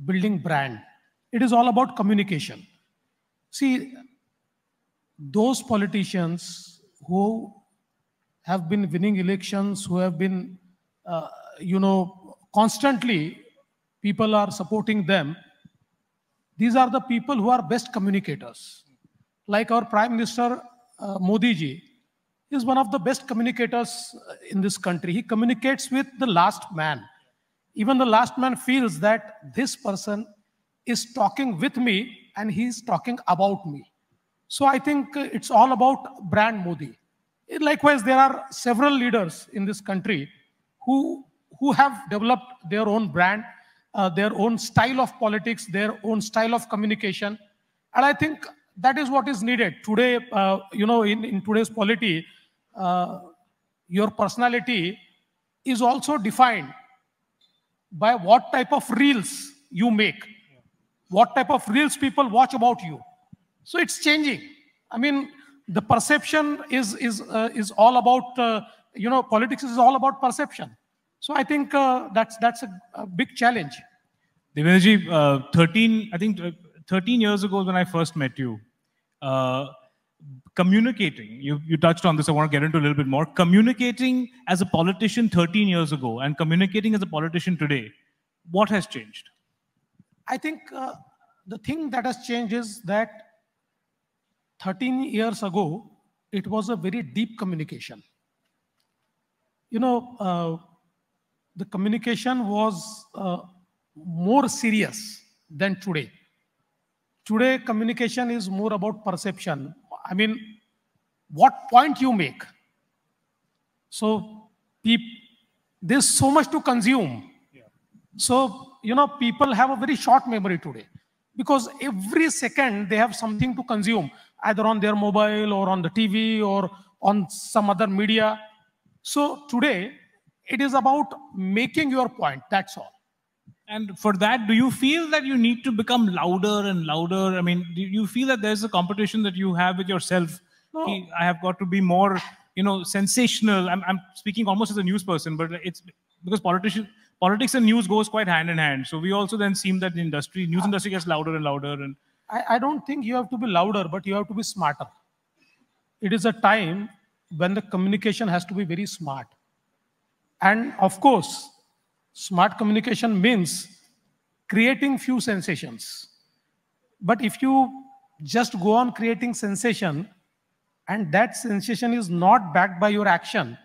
building brand. It is all about communication. See, those politicians who have been winning elections, who have been, uh, you know, constantly people are supporting them. These are the people who are best communicators. Like our Prime Minister uh, Modi ji, is one of the best communicators uh, in this country. He communicates with the last man. Even the last man feels that this person is talking with me and he's talking about me. So I think it's all about brand Modi. Likewise, there are several leaders in this country who, who have developed their own brand, uh, their own style of politics, their own style of communication. And I think that is what is needed today. Uh, you know, in, in today's polity, uh, your personality is also defined by what type of reels you make, what type of reels people watch about you. So it's changing. I mean, the perception is is uh, is all about uh, you know politics is all about perception. So I think uh, that's that's a, a big challenge. Devendraji, uh, 13, I think uh, 13 years ago when I first met you, uh, communicating, you, you touched on this, I want to get into a little bit more. Communicating as a politician 13 years ago and communicating as a politician today, what has changed? I think uh, the thing that has changed is that 13 years ago, it was a very deep communication. You know, uh, the communication was uh, more serious than today. Today, communication is more about perception. I mean, what point you make. So, there's so much to consume. So, you know, people have a very short memory today because every second they have something to consume, either on their mobile or on the TV or on some other media. So, today it is about making your point. That's all. And for that, do you feel that you need to become louder and louder? I mean, do you feel that there's a competition that you have with yourself? No. I have got to be more, you know, sensational. I'm, I'm speaking almost as a news person, but it's because politician, politics and news goes quite hand in hand. So we also then seem that the industry, news industry gets louder and louder. And I, I don't think you have to be louder, but you have to be smarter. It is a time when the communication has to be very smart. And of course, smart communication means creating few sensations. But if you just go on creating sensation and that sensation is not backed by your action,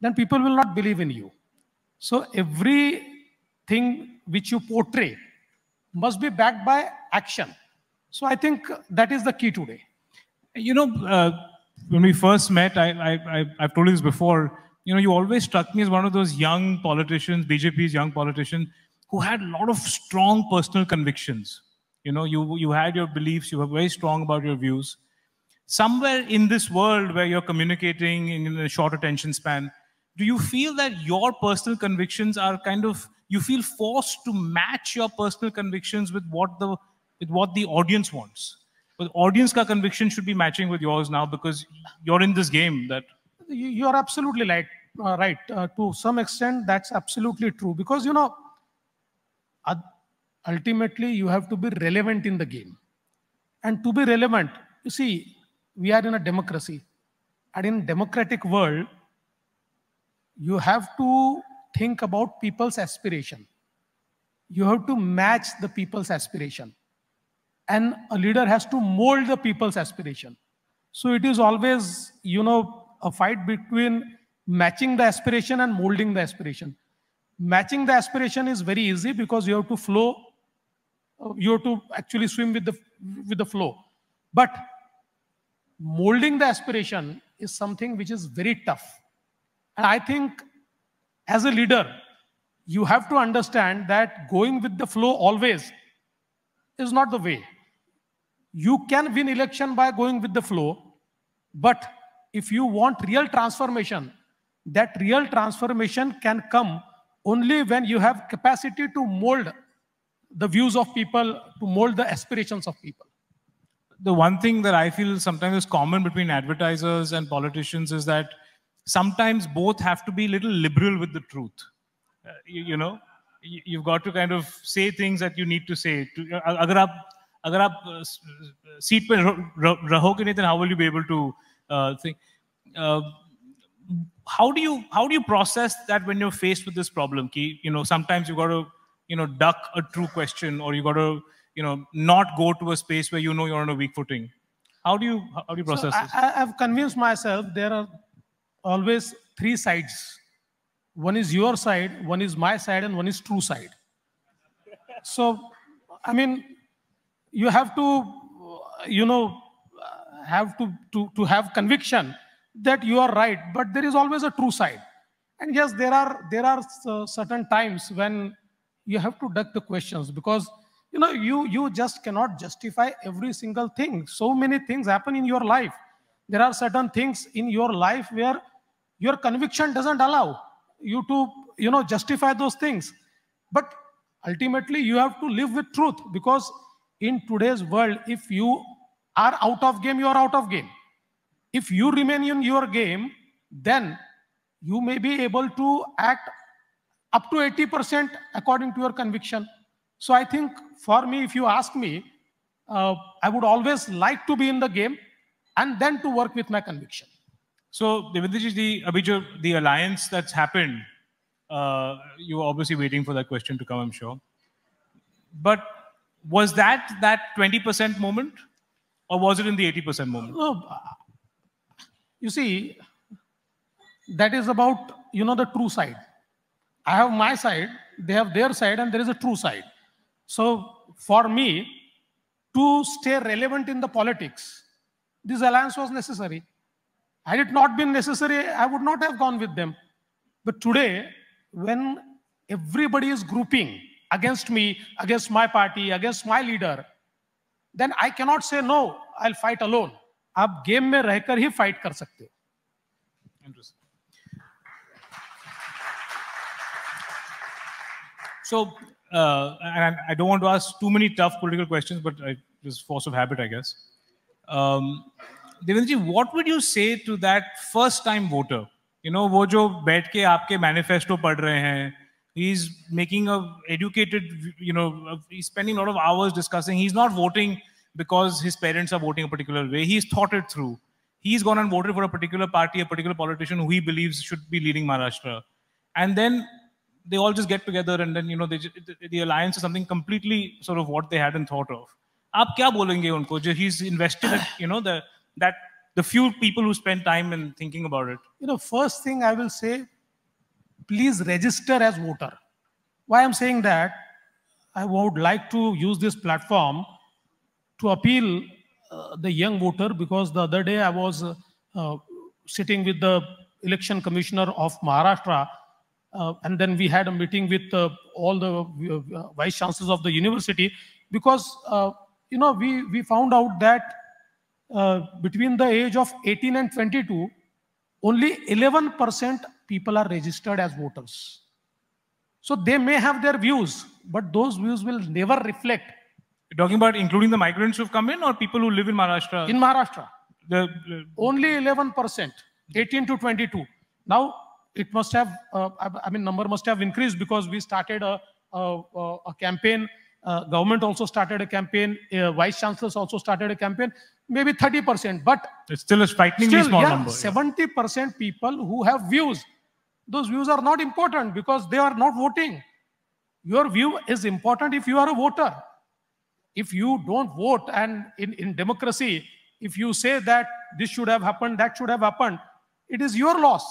then people will not believe in you. So everything which you portray must be backed by action. So I think that is the key today. you know, uh, when we first met, I, I, I, I've told you this before, you know, you always struck me as one of those young politicians, BJP's young politician, who had a lot of strong personal convictions. You know, you, you had your beliefs, you were very strong about your views. Somewhere in this world where you're communicating in a short attention span, do you feel that your personal convictions are kind of, you feel forced to match your personal convictions with what the, with what the audience wants? But audience ka conviction should be matching with yours now because you're in this game that you you are absolutely right. Uh, right. Uh, to some extent, that's absolutely true because you know, ultimately, you have to be relevant in the game, and to be relevant, you see, we are in a democracy, and in democratic world, you have to think about people's aspiration. You have to match the people's aspiration, and a leader has to mold the people's aspiration. So it is always, you know, a fight between matching the aspiration and molding the aspiration. Matching the aspiration is very easy because you have to flow, uh, you have to actually swim with the with the flow. But molding the aspiration is something which is very tough. And I think as a leader, you have to understand that going with the flow always is not the way. You can win election by going with the flow, but if you want real transformation, that real transformation can come only when you have capacity to mold the views of people, to mold the aspirations of people. The one thing that I feel sometimes is common between advertisers and politicians is that sometimes both have to be a little liberal with the truth. Uh, you, you, know, you, have got to kind of say things that you need to say. To, uh, agar aap, agar aap, uh, uh seat pe rahoge how will you be able to uh, think? Uh, how do you how do you process that when you're faced with this problem? Ki, you know, sometimes you've got to you know duck a true question or you've got to you know not go to a space where you know you're on a weak footing. How do you how do you process so this? I, I've convinced myself there are always three sides. One is your side, one is my side, and one is true side. So, I mean, you have to, you know, have to, to, to have conviction that you are right, but there is always a true side. And yes, there are there are uh, certain times when you have to duck the questions because you know you you just cannot justify every single thing. So many things happen in your life. There are certain things in your life where your conviction doesn't allow you to you know justify those things. But ultimately, you have to live with truth because in today's world, if you are out of game, you are out of game if you remain in your game, then you may be able to act up to 80% according to your conviction. So I think for me, if you ask me, uh, I would always like to be in the game and then to work with my conviction. So, Devendraji, the, Abhijit, the alliance that's happened, uh, you were obviously waiting for that question to come, I'm sure. But was that that 20% moment or was it in the 80% moment? No, you see, that is about, you know, the true side. I have my side, they have their side, and there is a true side. So for me, to stay relevant in the politics, this alliance was necessary. Had it not been necessary, I would not have gone with them. But today, when everybody is grouping against me, against my party, against my leader, then I cannot say, no, I'll fight alone. आप game में रहकर ही fight कर सकते हो So, uh, and I don't want to ask too many tough political questions, but I, just force of habit, I guess. Um, Devendraji, what would you say to that first-time voter? You know, वो जो बैठ के आपके manifesto पढ़ रहे हैं, he's making a educated, you know, he's spending a lot of hours discussing. He's not voting because his parents are voting a particular way. He's thought it through. He's gone and voted for a particular party, a particular politician who he believes should be leading Maharashtra. And then they all just get together and then, you know, they, the alliance is something completely sort of what they hadn't thought of. आप क्या बोलेंगे उनको जो he's invested you know the that the few people who spend time in thinking about it you know first thing i will say please register as voter why i'm saying that i would like to use this platform to appeal uh, the young voter because the other day I was uh, sitting with the election commissioner of Maharashtra uh, and then we had a meeting with uh, all the vice chancellors of the university because you know we we found out that between the age of 18 and 22 only 11% people are registered as voters. So they may have their views but those views will never reflect you're talking about including the migrants who've come in or people who live in Maharashtra? In Maharashtra. The, Only 11%, 18 to 22. Now, it must have, uh, I mean, number must have increased because we started a, a, a campaign. Uh, government also started a campaign. Uh, Vice chancellors also started a campaign. Maybe 30%, but it's still a frighteningly still, small yeah, number. 70% people who have views. Those views are not important because they are not voting. Your view is important if you are a voter if you don't vote and in, in democracy, if you say that this should have happened, that should have happened, it is your loss.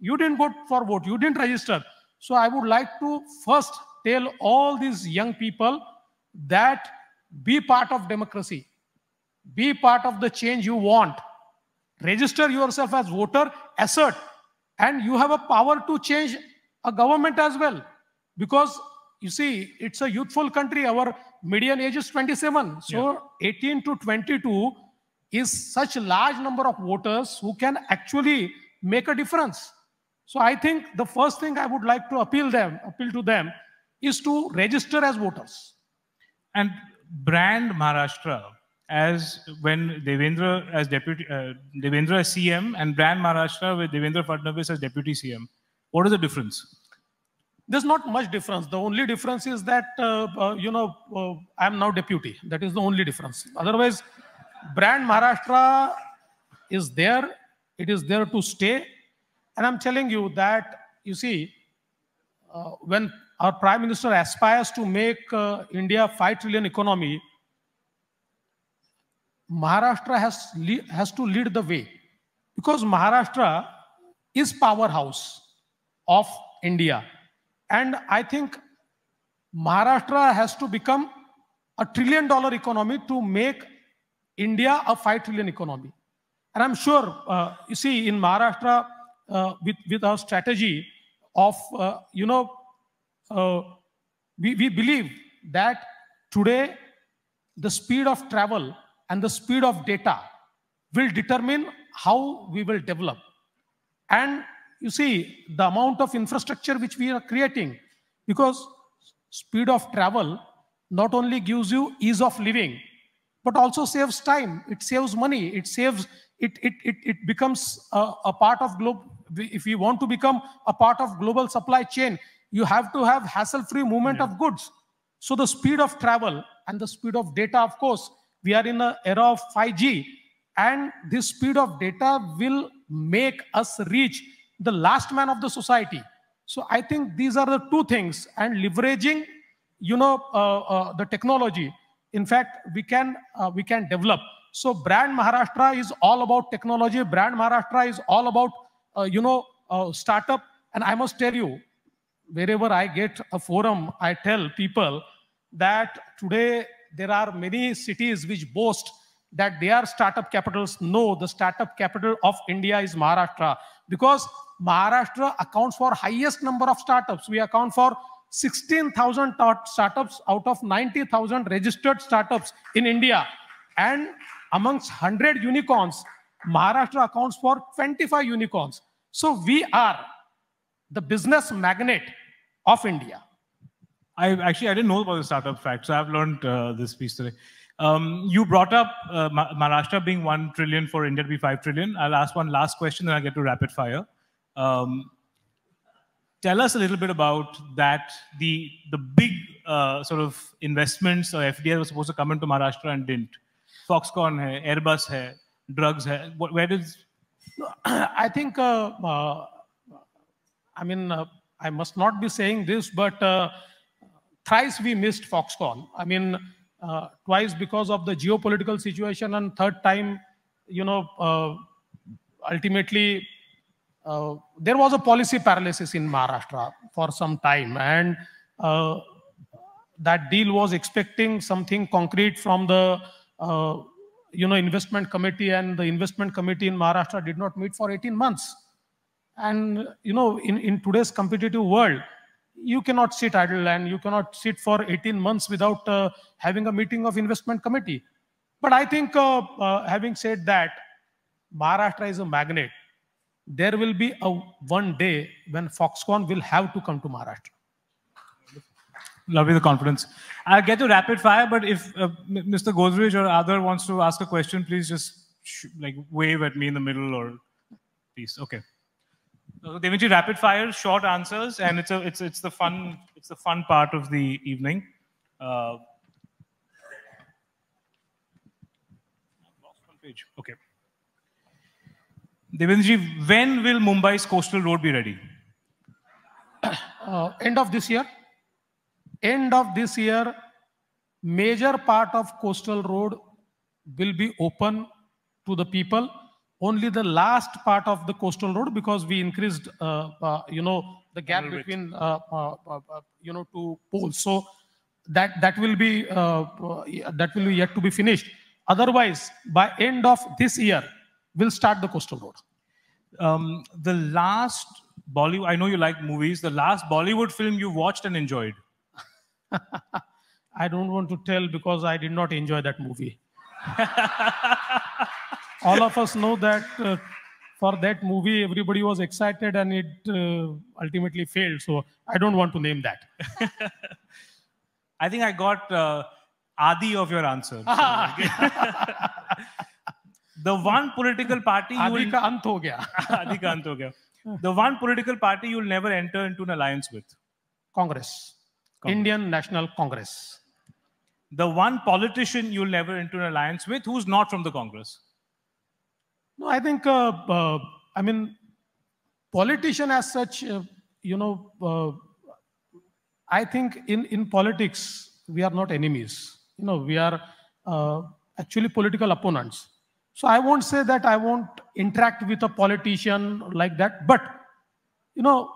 You didn't vote for vote, you didn't register. So I would like to first tell all these young people that be part of democracy. Be part of the change you want. Register yourself as voter, assert and you have a power to change a government as well because you see it's a youthful country. Our median age is 27 so 18 to 22 is such a large number of voters who can actually make a difference. So i think the first thing i would like to appeal them appeal to them is to register as voters. And brand Maharashtra as when Devendra as deputy uh, Devendra as CM and brand Maharashtra with Devendra Fadnavis as deputy CM. What is the difference? There's not much difference. The only difference is that uh, uh, you know uh, I'm now deputy. That is the only difference. Otherwise, brand Maharashtra is there. It is there to stay. And I'm telling you that you see uh, when our prime minister aspires to make uh, India 5 trillion economy, Maharashtra has, has to lead the way because Maharashtra is powerhouse of India. And I think Maharashtra has to become a trillion dollar economy to make India a 5 trillion economy. And I'm sure, uh, you see, in Maharashtra, uh, with, with our strategy of, uh, you know, uh, we, we believe that today the speed of travel and the speed of data will determine how we will develop. And you see the amount of infrastructure which we are creating because speed of travel not only gives you ease of living, but also saves time. It saves money. It saves, it, it, it, it becomes a, a part of globe. If we want to become a part of global supply chain, you have to have hassle-free movement yeah. of goods. So the speed of travel and the speed of data, of course, we are in an era of 5G and this speed of data will make us reach the last man of the society. So I think these are the two things and leveraging, you know, uh, uh, the technology. In fact, we can, uh, we can develop. So brand Maharashtra is all about technology. Brand Maharashtra is all about, uh, you know, uh, startup. And I must tell you, wherever I get a forum, I tell people that today there are many cities which boast that they are startup capitals. No, the startup capital of India is Maharashtra because Maharashtra accounts for highest number of startups. We account for 16,000 startups out of 90,000 registered startups in India. And amongst 100 unicorns, Maharashtra accounts for 25 unicorns. So we are the business magnet of India. I actually I didn't know about the startup fact, so I've learned uh, this piece today. Um, you brought up uh, Maharashtra being one trillion for India to be five trillion. I'll ask one last question, then I'll get to rapid fire. Um, tell us a little bit about that. The the big uh, sort of investments or FDI was supposed to come into Maharashtra and didn't. Foxconn hai, Airbus hai, drugs hai. Where does? I think. Uh, uh, I mean, uh, I must not be saying this, but uh, thrice we missed Foxconn. I mean, uh, twice because of the geopolitical situation, and third time, you know, uh, ultimately, uh, there was a policy paralysis in Maharashtra for some time, and uh, that deal was expecting something concrete from the, you know, investment committee, and the investment committee in Maharashtra did not meet for 18 months. And, you know, in, in today's competitive world, you cannot sit idle and you cannot sit for 18 months without uh, having a meeting of investment committee. But I think, uh, uh, having said that, Maharashtra is a magnet. There will be a one day when Foxconn will have to come to Maharashtra. Lovely the confidence. I'll get to rapid fire, but if uh, Mr. Godrej or other wants to ask a question, please just like wave at me in the middle or please. Okay. Devinji, rapid fire, short answers, and it's a it's it's the fun it's the fun part of the evening. Uh, page. Okay. Devinji, when will Mumbai's coastal road be ready? Uh, end of this year. End of this year, major part of coastal road will be open to the people only the last part of the coastal road because we increased, uh, uh, you know, the gap between, uh, uh, uh, you know, two poles. So that that will be that will be yet to be finished. Otherwise, by end of this year, we'll start the coastal road. Um, the last Bollywood, I know you like movies, the last Bollywood film you watched and enjoyed. I don't want to tell because I did not enjoy that movie. all of us know that uh, for that movie, everybody was excited and it uh, ultimately failed. So I don't want to name that. I think I got uh, Adi of your answer. the one political party you will... Adi ho gaya. Adi ka ho gaya. The one political party you'll never enter into an alliance with. Congress. Congress. Indian National Congress. The one politician you'll never enter an alliance with who's not from the Congress. No, I think, uh, uh, I mean, politician as such, uh, you know, uh, I think in, in politics, we are not enemies. You know, we are uh, actually political opponents. So I won't say that I won't interact with a politician like that, but, you know,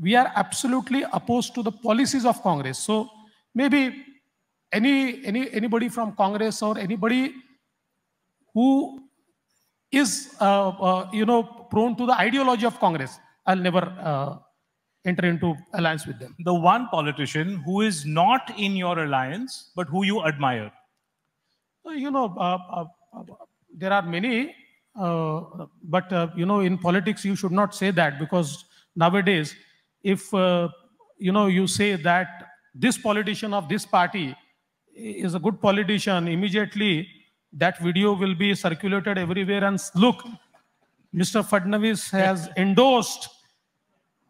we are absolutely opposed to the policies of Congress. So maybe any, any anybody from Congress or anybody who is, uh, uh, you know, prone to the ideology of Congress, I'll never uh, enter into alliance with them. The one politician who is not in your alliance, but who you admire. Uh, You know, uh, there are many, uh, but uh, you know, in politics, you should not say that because nowadays, if uh, you know, you say that this politician of this party is a good politician, immediately that video will be circulated everywhere. And look, Mr. Fadnavis has endorsed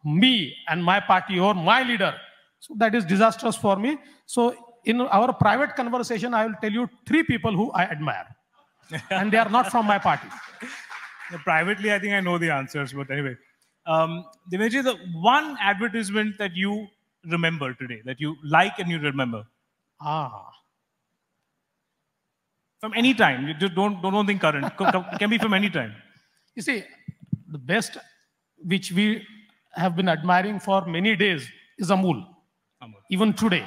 me and my party or my leader. So that is disastrous for me. So in our private conversation, I will tell you three people who I admire, and they are not from my party. Privately, I think I know the answers, but anyway. Um, the one advertisement that you remember today, that you like and you remember Ah, from any time, you just don't, don't, don't think current, can be from any time. you see, the best which we have been admiring for many days is Amul, Amul. even today.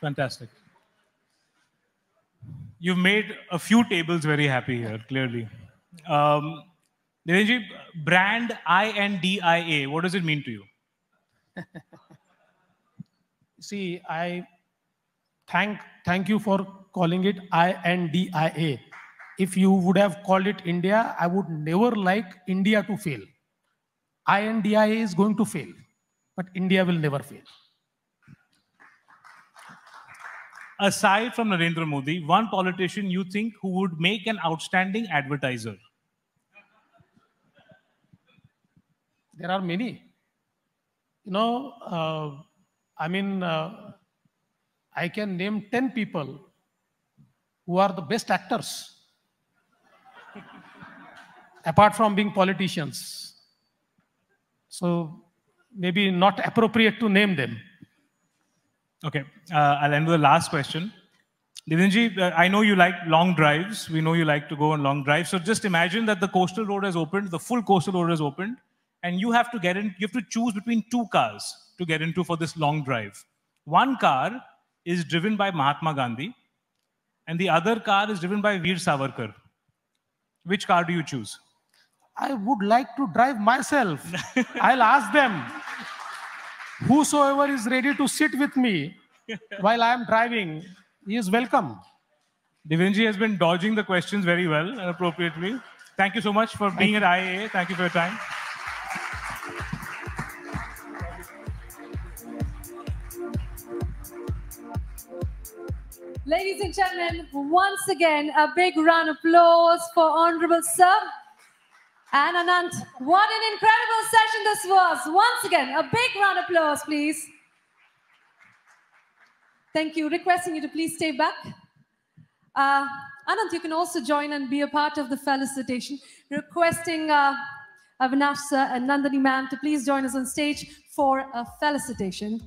Fantastic. You've made a few tables very happy here, clearly. Um, Devenji, brand I-N-D-I-A, what does it mean to you? See, I thank thank you for calling it INDIA. If you would have called it India, I would never like India to fail. INDIA is going to fail, but India will never fail. Aside from Narendra Modi, one politician you think who would make an outstanding advertiser? There are many. You know, uh, I mean, uh, I can name 10 people who are the best actors, apart from being politicians. So maybe not appropriate to name them. Okay, uh, I'll end with the last question. Devenji, uh, I know you like long drives. We know you like to go on long drives. So just imagine that the coastal road has opened, the full coastal road has opened, and you have to get in, you have to choose between two cars to get into for this long drive. One car is driven by Mahatma Gandhi, and the other car is driven by Veer Savarkar. Which car do you choose? I would like to drive myself. I'll ask them. Whosoever is ready to sit with me while I am driving, he is welcome. Devenji has been dodging the questions very well and appropriately. Thank you so much for being at IAA. Thank you for your time. Ladies and gentlemen, once again, a big round of applause for Honorable Sir. And Anant, what an incredible session this was. Once again, a big round of applause, please. Thank you. Requesting you to please stay back. Uh, Anant, you can also join and be a part of the felicitation. Requesting uh, Avinash sir and Nandini ma'am to please join us on stage for a felicitation,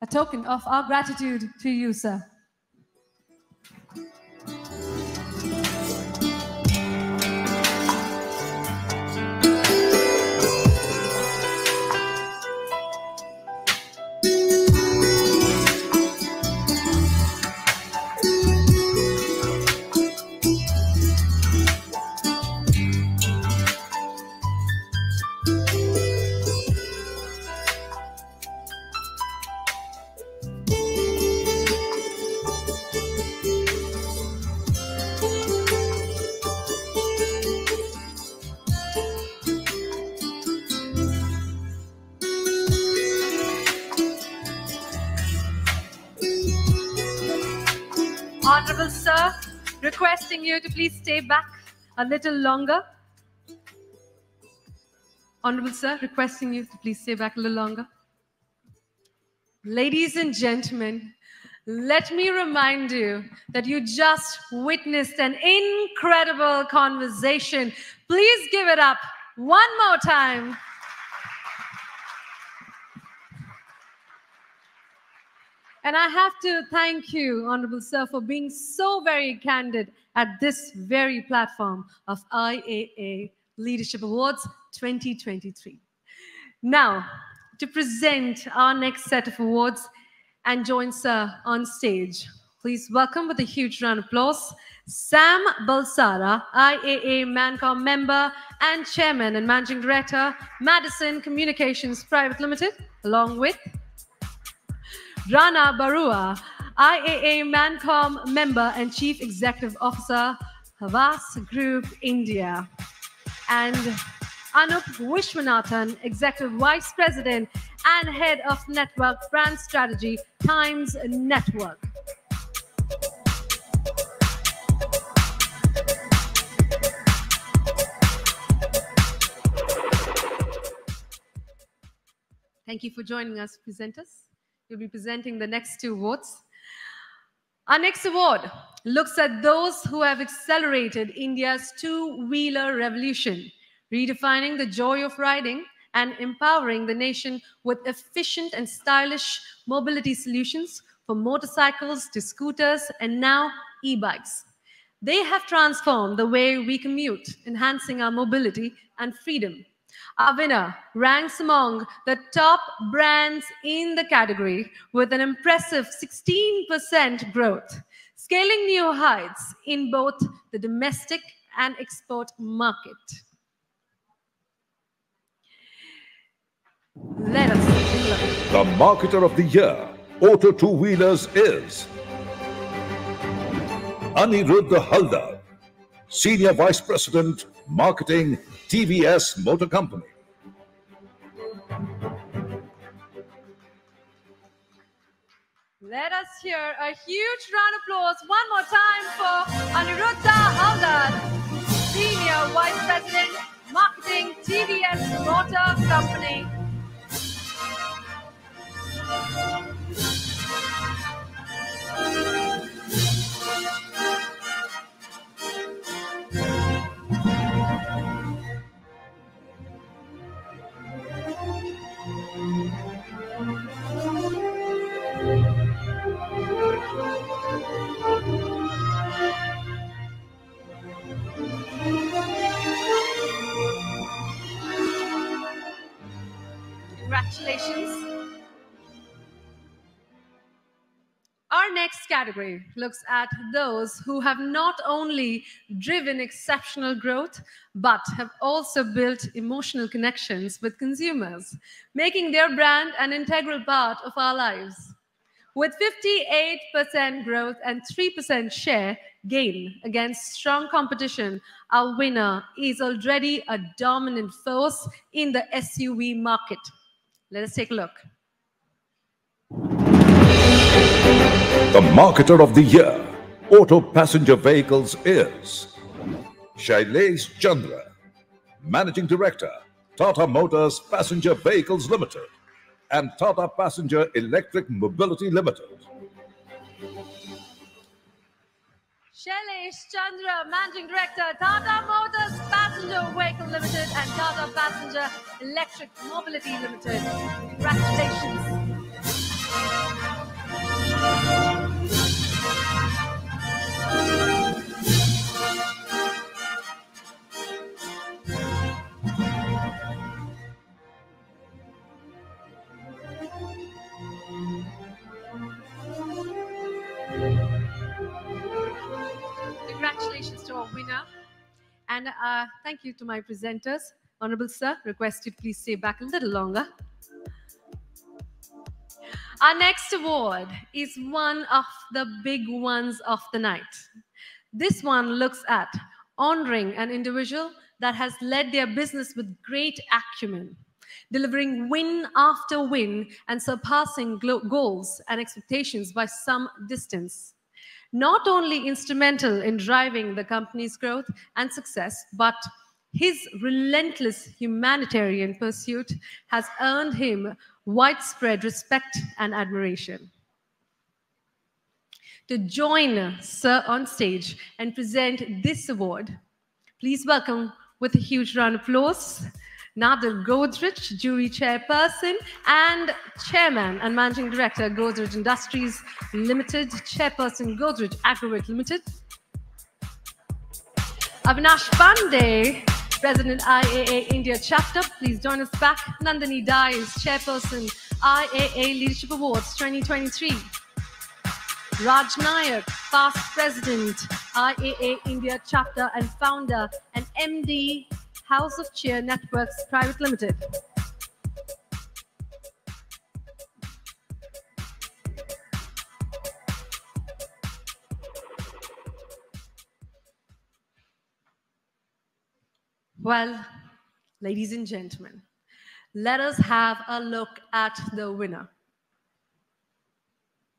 a token of our gratitude to you, sir. Música requesting you to please stay back a little longer. Honorable Sir, requesting you to please stay back a little longer. Ladies and gentlemen, let me remind you that you just witnessed an incredible conversation. Please give it up one more time. And I have to thank you, Honorable Sir, for being so very candid at this very platform of IAA Leadership Awards 2023. Now, to present our next set of awards and join Sir on stage, please welcome with a huge round of applause Sam Balsara, IAA Mancom member and chairman and managing director, Madison Communications Private Limited, along with Rana Barua, IAA Mancom member and chief executive officer, Havas Group India, and Anup Vishwanathan, executive vice president and head of network brand strategy, Times Network. Thank you for joining us, presenters. You'll be presenting the next two awards. Our next award looks at those who have accelerated India's two-wheeler revolution, redefining the joy of riding and empowering the nation with efficient and stylish mobility solutions from motorcycles to scooters and now e-bikes. They have transformed the way we commute, enhancing our mobility and freedom. Winner ranks among the top brands in the category with an impressive 16% growth, scaling new heights in both the domestic and export market. Let us. The marketer of the year, Auto Two Wheelers, is Aniruddha Haldar, Senior Vice President, Marketing, TVS Motor Company. Let us hear a huge round of applause one more time for Aniruddha Haldar, Senior Vice President, Marketing, TVS Motor Company. Congratulations. Our next category looks at those who have not only driven exceptional growth, but have also built emotional connections with consumers, making their brand an integral part of our lives. With 58% growth and 3% share gain against strong competition, our winner is already a dominant force in the SUV market. Let us take a look. The marketer of the year, Auto Passenger Vehicles, is Shailesh Chandra, Managing Director, Tata Motors Passenger Vehicles Limited and Tata Passenger Electric Mobility Limited. Shailesh Chandra, Managing Director, Tata Motors Passenger Vehicle Limited and Tata Passenger Electric Mobility Limited. Congratulations. And uh, thank you to my presenters. Honorable Sir, request you to please stay back a little longer. Our next award is one of the big ones of the night. This one looks at honoring an individual that has led their business with great acumen, delivering win after win and surpassing goals and expectations by some distance. Not only instrumental in driving the company's growth and success, but his relentless humanitarian pursuit has earned him widespread respect and admiration. To join Sir on stage and present this award, please welcome with a huge round of applause Nadir Godrej, jury chairperson and chairman and managing director, Godrej Industries Limited, chairperson, Godrej Agrovet Limited. Avinash Pandey, President IAA India chapter. Please join us back. Nandini Dias, Chairperson IAA Leadership Awards 2023. Raj Nayak, past President IAA India chapter and founder and MD House of Cheer Networks Private Limited. Well, ladies and gentlemen, let us have a look at the winner.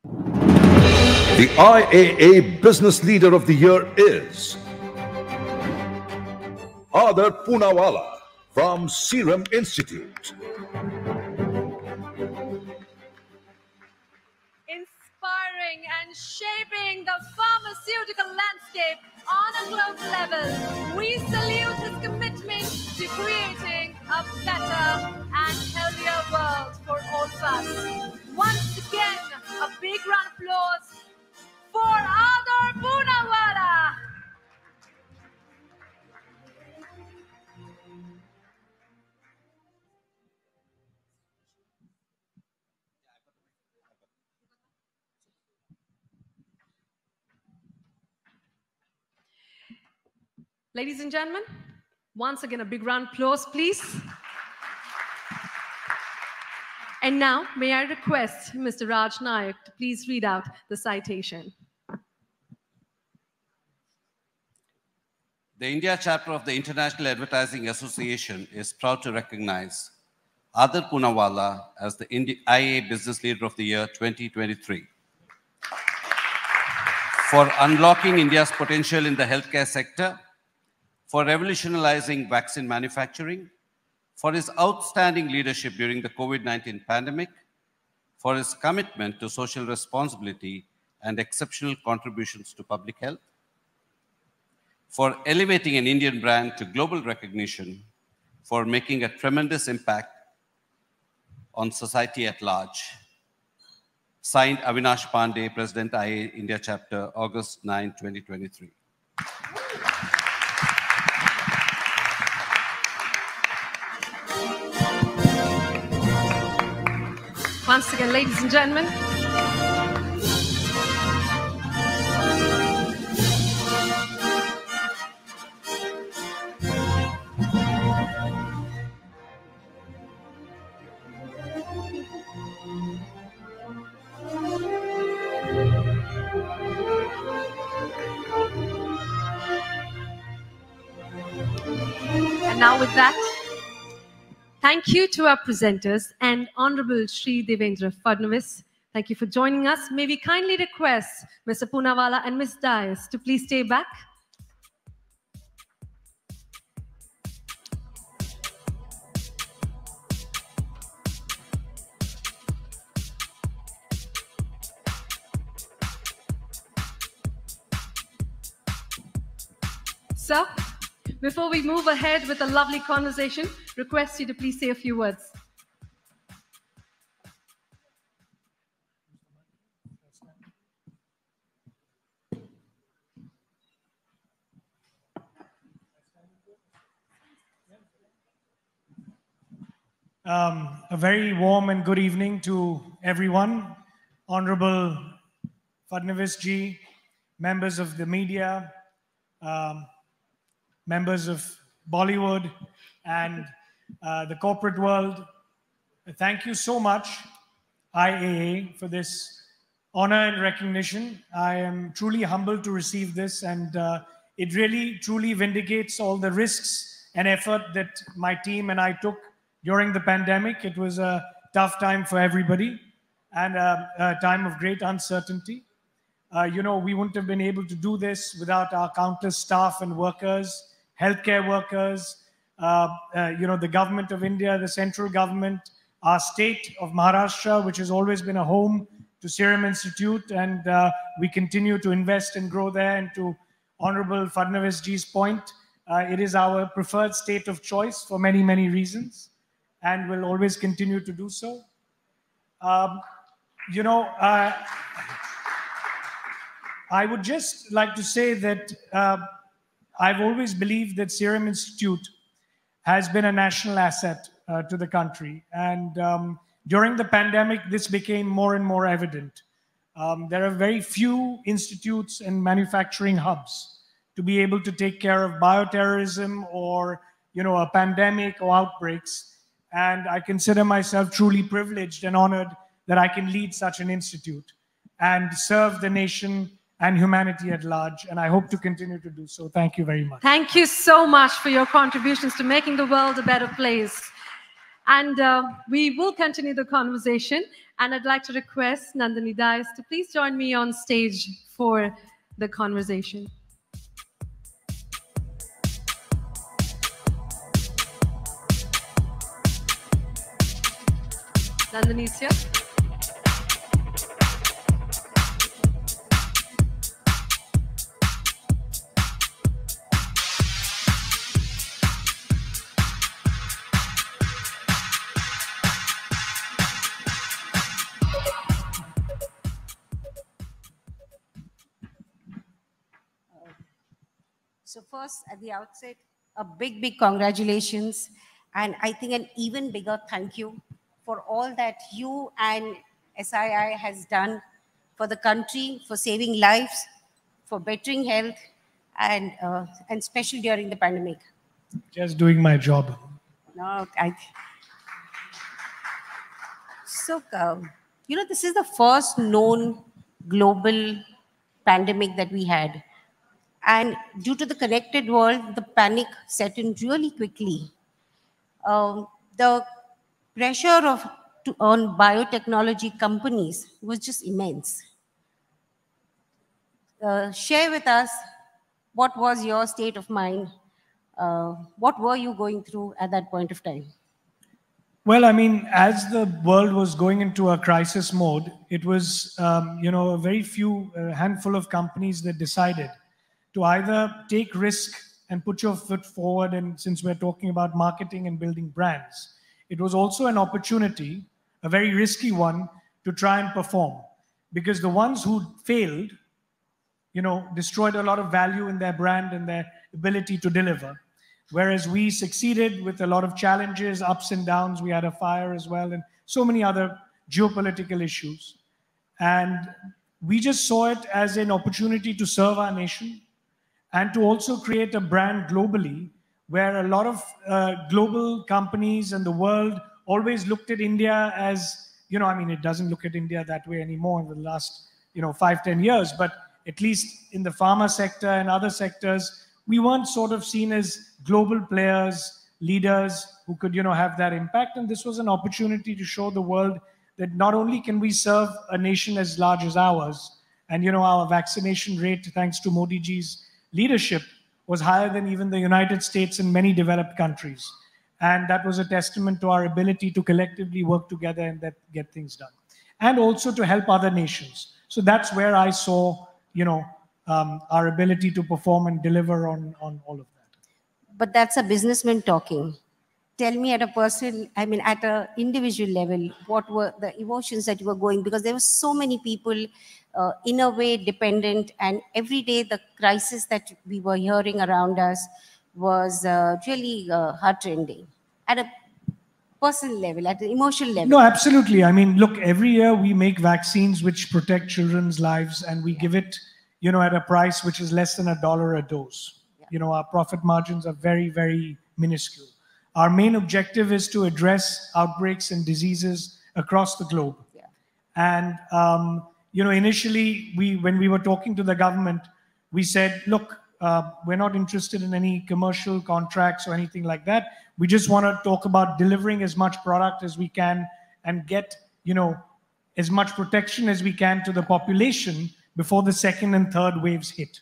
The IAA Business Leader of the Year is Adar Poonawalla from Serum Institute. Inspiring and shaping the pharmaceutical landscape on a global level, we salute his commitment to creating a better and healthier world for all of us. Once again, a big round of applause for Adar Poonawalla. Ladies and gentlemen, once again, a big round of applause, please. And now, may I request Mr. Raj Nayak to please read out the citation. The India chapter of the International Advertising Association is proud to recognize Adar Poonawalla as the IAA Business Leader of the Year 2023 for unlocking India's potential in the healthcare sector, for revolutionizing vaccine manufacturing, for his outstanding leadership during the COVID 19 pandemic, for his commitment to social responsibility and exceptional contributions to public health, for elevating an Indian brand to global recognition, for making a tremendous impact on society at large. Signed Avinash Pandey, President IAA India Chapter, August 9, 2023. Once again, ladies and gentlemen. And now with that, Thank you to our presenters and Honorable Sri Devendra Fadnavis. Thank you for joining us. May we kindly request Mr. Poonawalla and Ms. Dias to please stay back. So, before we move ahead with a lovely conversation, request you to please say a few words. Um, a very warm and good evening to everyone. Honorable Fadnavis ji, members of the media, um, members of Bollywood, and uh, the corporate world. Thank you so much, IAA, for this honor and recognition. I am truly humbled to receive this, and uh, it really, truly vindicates all the risks and effort that my team and I took during the pandemic. It was a tough time for everybody and a, a time of great uncertainty. Uh, you know, we wouldn't have been able to do this without our countless staff and workers, healthcare workers, uh, uh, you know, the government of India, the central government, our state of Maharashtra, which has always been a home to Serum Institute, and uh, we continue to invest and grow there. And to Honorable Fadnavis ji's point, uh, it is our preferred state of choice for many, many reasons, and will always continue to do so. Um, you know, uh, I would just like to say that uh, I've always believed that Serum Institute has been a national asset uh, to the country. And um, during the pandemic, this became more and more evident. Um, there are very few institutes and manufacturing hubs to be able to take care of bioterrorism or you know a pandemic or outbreaks. And I consider myself truly privileged and honored that I can lead such an institute and serve the nation and humanity at large. And I hope to continue to do so. Thank you very much. Thank you so much for your contributions to making the world a better place. And uh, we will continue the conversation. And I'd like to request Nandini Dias to please join me on stage for the conversation. Nandini is here. First, at the outset, a big, big congratulations. And I think an even bigger thank you for all that you and SII has done for the country, for saving lives, for bettering health, and, uh, and especially during the pandemic. Just doing my job. No, I. So, uh, you know, this is the first known global pandemic that we had. And due to the connected world, the panic set in really quickly. Um, the pressure of to, on biotechnology companies was just immense. Uh, share with us what was your state of mind? Uh, what were you going through at that point of time? Well, I mean, as the world was going into a crisis mode, it was, um, you know, a very few, a handful of companies that decided to either take risk and put your foot forward. And since we're talking about marketing and building brands, it was also an opportunity, a very risky one, to try and perform. Because the ones who failed, you know, destroyed a lot of value in their brand and their ability to deliver. Whereas we succeeded with a lot of challenges, ups and downs. We had a fire as well, and so many other geopolitical issues. And we just saw it as an opportunity to serve our nation and to also create a brand globally where a lot of uh, global companies and the world always looked at India as, you know, I mean, it doesn't look at India that way anymore in the last, you know, five, ten years, but at least in the pharma sector and other sectors, we weren't sort of seen as global players, leaders who could, you know, have that impact. And this was an opportunity to show the world that not only can we serve a nation as large as ours, and, you know, our vaccination rate, thanks to Modi ji's leadership was higher than even the United States and many developed countries. And that was a testament to our ability to collectively work together and that get things done. And also to help other nations. So that's where I saw, you know, um, our ability to perform and deliver on, on all of that. But that's a businessman talking. Tell me at a personal, I mean, at an individual level, what were the emotions that you were going? Because there were so many people uh, in a way dependent and every day the crisis that we were hearing around us was uh, really uh, heartrending at a personal level at an emotional level. No absolutely. I mean look every year we make vaccines which protect children's lives and we give it you know at a price which is less than a dollar a dose. Yeah. you know our profit margins are very very minuscule. Our main objective is to address outbreaks and diseases across the globe. Yeah. and um, you know, initially we when we were talking to the government, we said, look, uh, we're not interested in any commercial contracts or anything like that. We just want to talk about delivering as much product as we can and get, you know, as much protection as we can to the population before the second and third waves hit.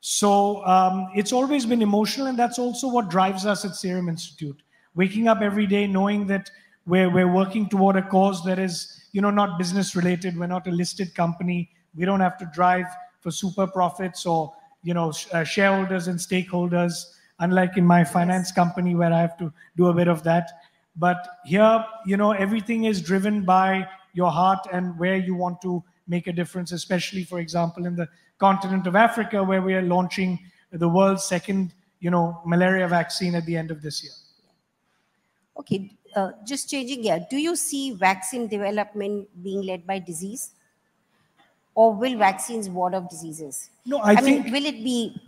So um, it's always been emotional, and that's also what drives us at Serum Institute. Waking up every day knowing that we're, we're working toward a cause that is, you know, not business related. We're not a listed company. We don't have to drive for super profits or, you know, sh- uh, shareholders and stakeholders, unlike in my finance company where I have to do a bit of that. But here, you know, everything is driven by your heart and where you want to make a difference, especially, for example, in the continent of Africa, where we are launching the world's second, you know, malaria vaccine at the end of this year. Okay, uh, just changing gear. Do you see vaccine development being led by disease? Or will vaccines ward off diseases? No, I mean, think- will it be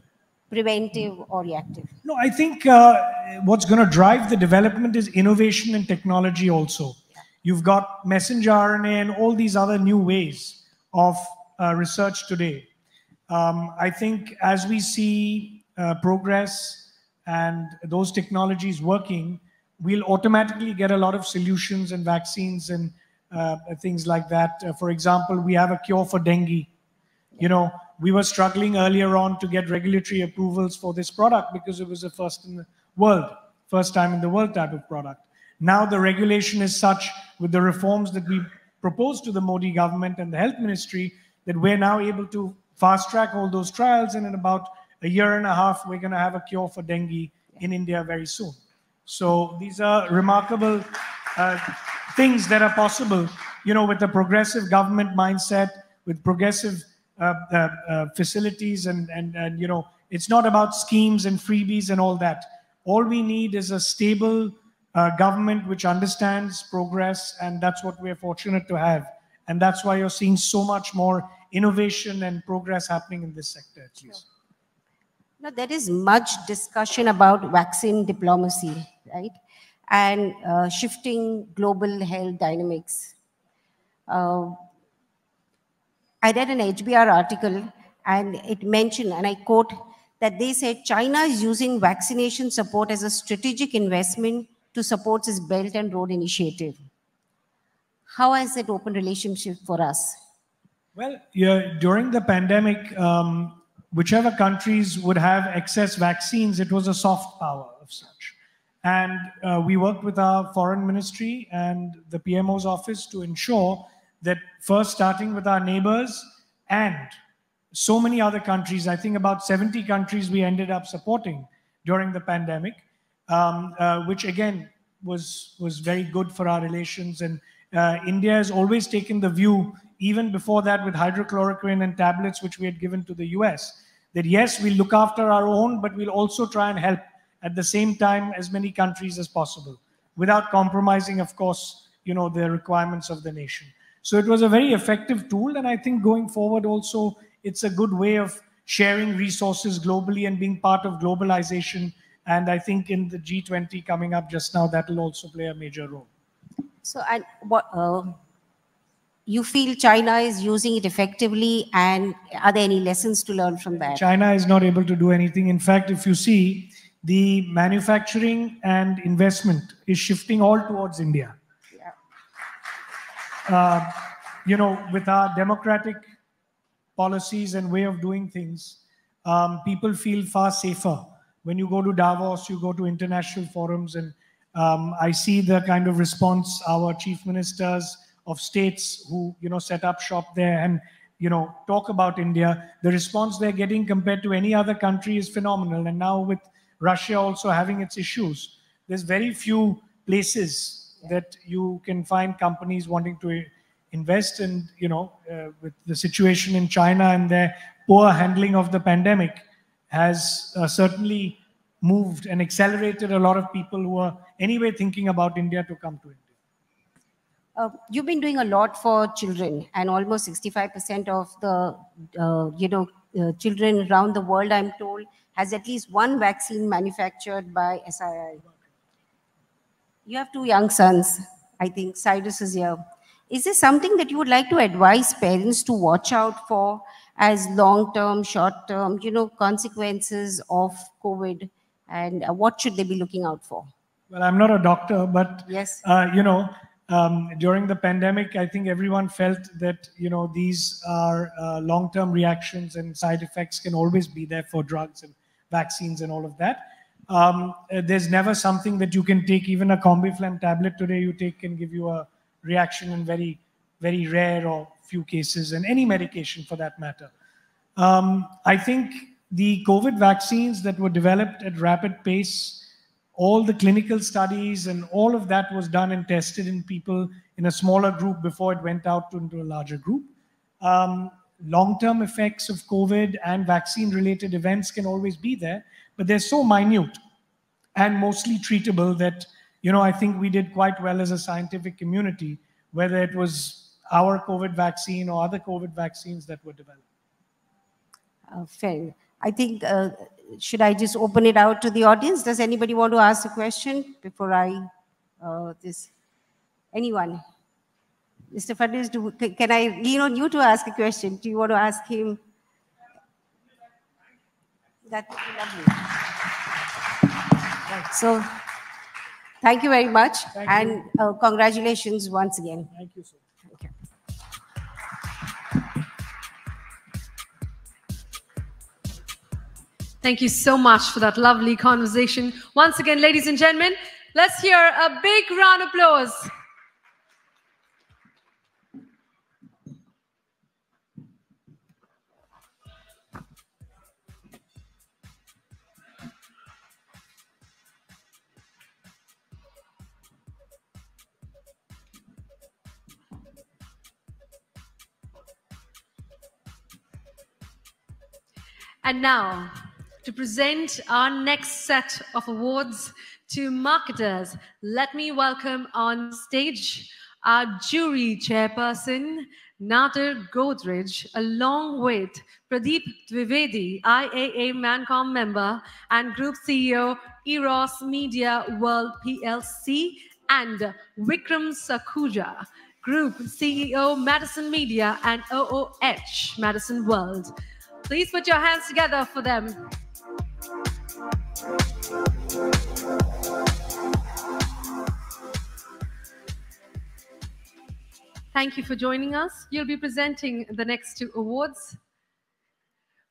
preventive or reactive? No, I think uh, what's going to drive the development is innovation and technology also. You've got messenger RNA and all these other new ways of uh, research today. Um, I think as we see uh, progress and those technologies working, we'll automatically get a lot of solutions and vaccines and uh, things like that. Uh, for example, we have a cure for dengue. You know, we were struggling earlier on to get regulatory approvals for this product because it was the first in the world, first time in the world type of product. Now the regulation is such with the reforms that we proposed to the Modi government and the health ministry that we're now able to fast track all those trials. And in about a year and a half, we're going to have a cure for dengue in India very soon. So these are remarkable uh, things that are possible, you know, with a progressive government mindset, with progressive uh, uh, uh, facilities, and, and and you know, it's not about schemes and freebies and all that. All we need is a stable uh, government which understands progress, and that's what we're fortunate to have. And that's why you're seeing so much more innovation and progress happening in this sector, at least. Now, there is much discussion about vaccine diplomacy, right? And uh, shifting global health dynamics. Uh, I read an HBR article and it mentioned, and I quote, that they said China is using vaccination support as a strategic investment to support its Belt and Road Initiative. How has that open relationship for us? Well, yeah, during the pandemic, um, whichever countries would have excess vaccines, it was a soft power of such. And uh, we worked with our foreign ministry and the PMO's office to ensure that first starting with our neighbors and so many other countries, I think about 70 countries we ended up supporting during the pandemic, um, uh, which again was, was very good for our relations. And uh, India has always taken the view, even before that with hydrochloroquine and tablets, which we had given to the US, that yes, we'll look after our own, but we'll also try and help at the same time as many countries as possible, without compromising, of course, you know, the requirements of the nation. So it was a very effective tool, and I think going forward also, it's a good way of sharing resources globally and being part of globalization. And I think in the G20 coming up just now, that will also play a major role. So, and what uh, you feel China is using it effectively, and are there any lessons to learn from that? China is not able to do anything. In fact, if you see, the manufacturing and investment is shifting all towards India. Uh, you know, with our democratic policies and way of doing things, um, people feel far safer. When you go to Davos, you go to international forums, and um, I see the kind of response our chief ministers of states who you know set up shop there and you know talk about India. The response they're getting compared to any other country is phenomenal. And now with Russia also having its issues, there's very few places that you can find companies wanting to invest and you know uh, with the situation in china and their poor handling of the pandemic has uh, certainly moved and accelerated a lot of people who are anyway thinking about india to come to india. Uh, you've been doing a lot for children, and almost 65% of the uh, you know uh, children around the world, I'm told, has at least one vaccine manufactured by SII. You have two young sons. I think Cyrus is here. Is this something that you would like to advise parents to watch out for as long-term, short-term, you know, consequences of COVID, and uh, what should they be looking out for? well i'm not a doctor but Yes. uh, you know um, during the pandemic, I think everyone felt that you know these are uh, long-term reactions and side effects can always be there for drugs and vaccines and all of that. Um, uh, there's never something that you can take, even a Combiflam tablet today you take can give you a reaction in very, very rare or few cases, and any medication for that matter. Um, I think the COVID vaccines that were developed at rapid pace all the clinical studies and all of that was done and tested in people in a smaller group before it went out into a larger group. Um, long-term effects of COVID and vaccine-related events can always be there, but they're so minute and mostly treatable that, you know, I think we did quite well as a scientific community, whether it was our COVID vaccine or other COVID vaccines that were developed. Uh, fair. I think, uh, should I just open it out to the audience? Does anybody want to ask a question before I, uh, this, anyone? Mr. Fadis, do, can I lean on you to ask a question? Do you want to ask him? That would be lovely. Right, so, thank you very much. Thank and uh, congratulations once again. Thank you, sir. Thank you. Thank you so much for that lovely conversation. Once again, ladies and gentlemen, let's hear a big round of applause. And now, to present our next set of awards to marketers, let me welcome on stage our jury chairperson, Nader Godrej, along with Pradeep Dwivedi, IAA Mancom member and Group CEO, Eros Media World PLC, and Vikram Sakhuja, Group CEO, Madison Media and OOH, Madison World. Please put your hands together for them. Thank you for joining us. You'll be presenting the next two awards.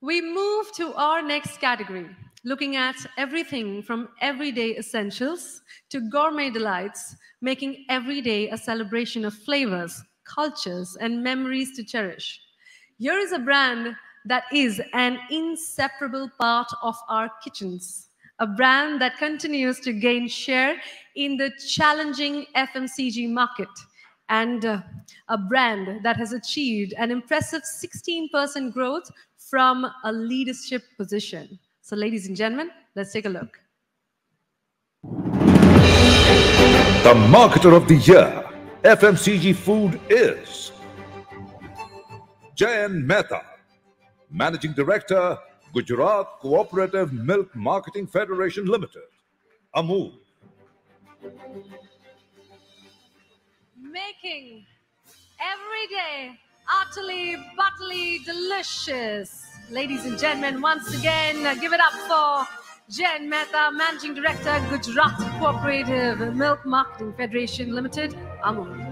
We move to our next category, looking at everything from everyday essentials to gourmet delights, making every day a celebration of flavors, cultures, and memories to cherish. Here is a brand that is an inseparable part of our kitchens, a brand that continues to gain share in the challenging FMCG market, and uh, a brand that has achieved an impressive 16% growth from a leadership position. So, ladies and gentlemen, let's take a look. The marketer of the year, FMCG food is Jayen Mehta, Managing Director, Gujarat Cooperative Milk Marketing Federation Limited, Amul. Making every day utterly, butterly delicious. Ladies and gentlemen, once again, give it up for Jayen Mehta, Managing Director, Gujarat Cooperative Milk Marketing Federation Limited, Amul.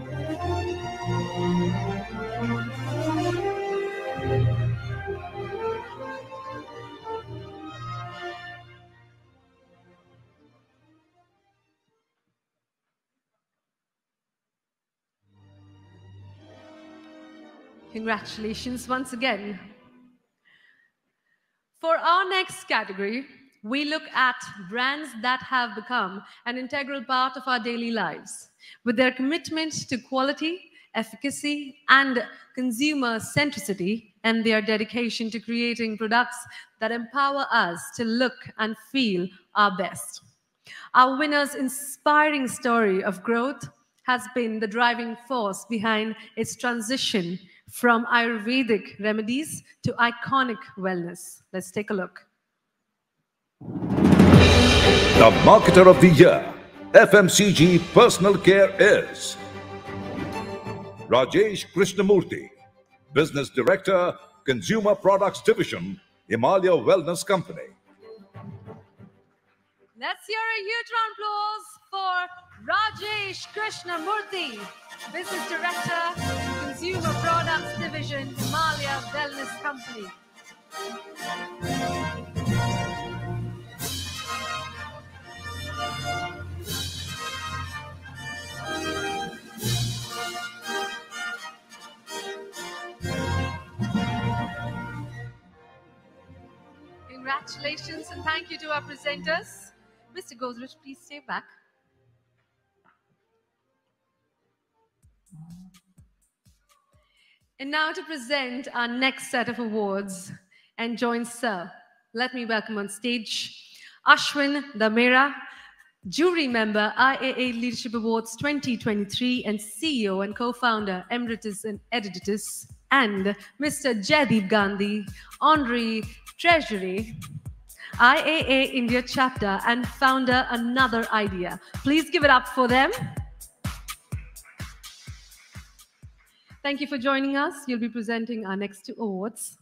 Congratulations once again. For our next category, we look at brands that have become an integral part of our daily lives with their commitment to quality, efficacy, and consumer centricity, and their dedication to creating products that empower us to look and feel our best. Our winner's inspiring story of growth has been the driving force behind its transition from Ayurvedic remedies to iconic wellness. Let's take a look. The marketer of the year, FMCG personal care is Rajesh Krishnamurthy, Business Director, Consumer Products Division, Himalaya Wellness Company. Let's hear a huge round of applause for Rajesh Krishnamurthy, Business Director, Consumer Products Division, Himalaya Wellness Company. Congratulations and thank you to our presenters. Mr. Godrej, please stay back. And now to present our next set of awards and join Sir, let me welcome on stage Ashwin Damera, jury member IAA Leadership Awards 2023 and CEO and co-founder Emeritus and Eruditus and Mr. Jaideep Gandhi, Honorary Treasury, IAA India chapter and founder Another Idea. Please give it up for them. Thank you for joining us. You'll be presenting our next two awards.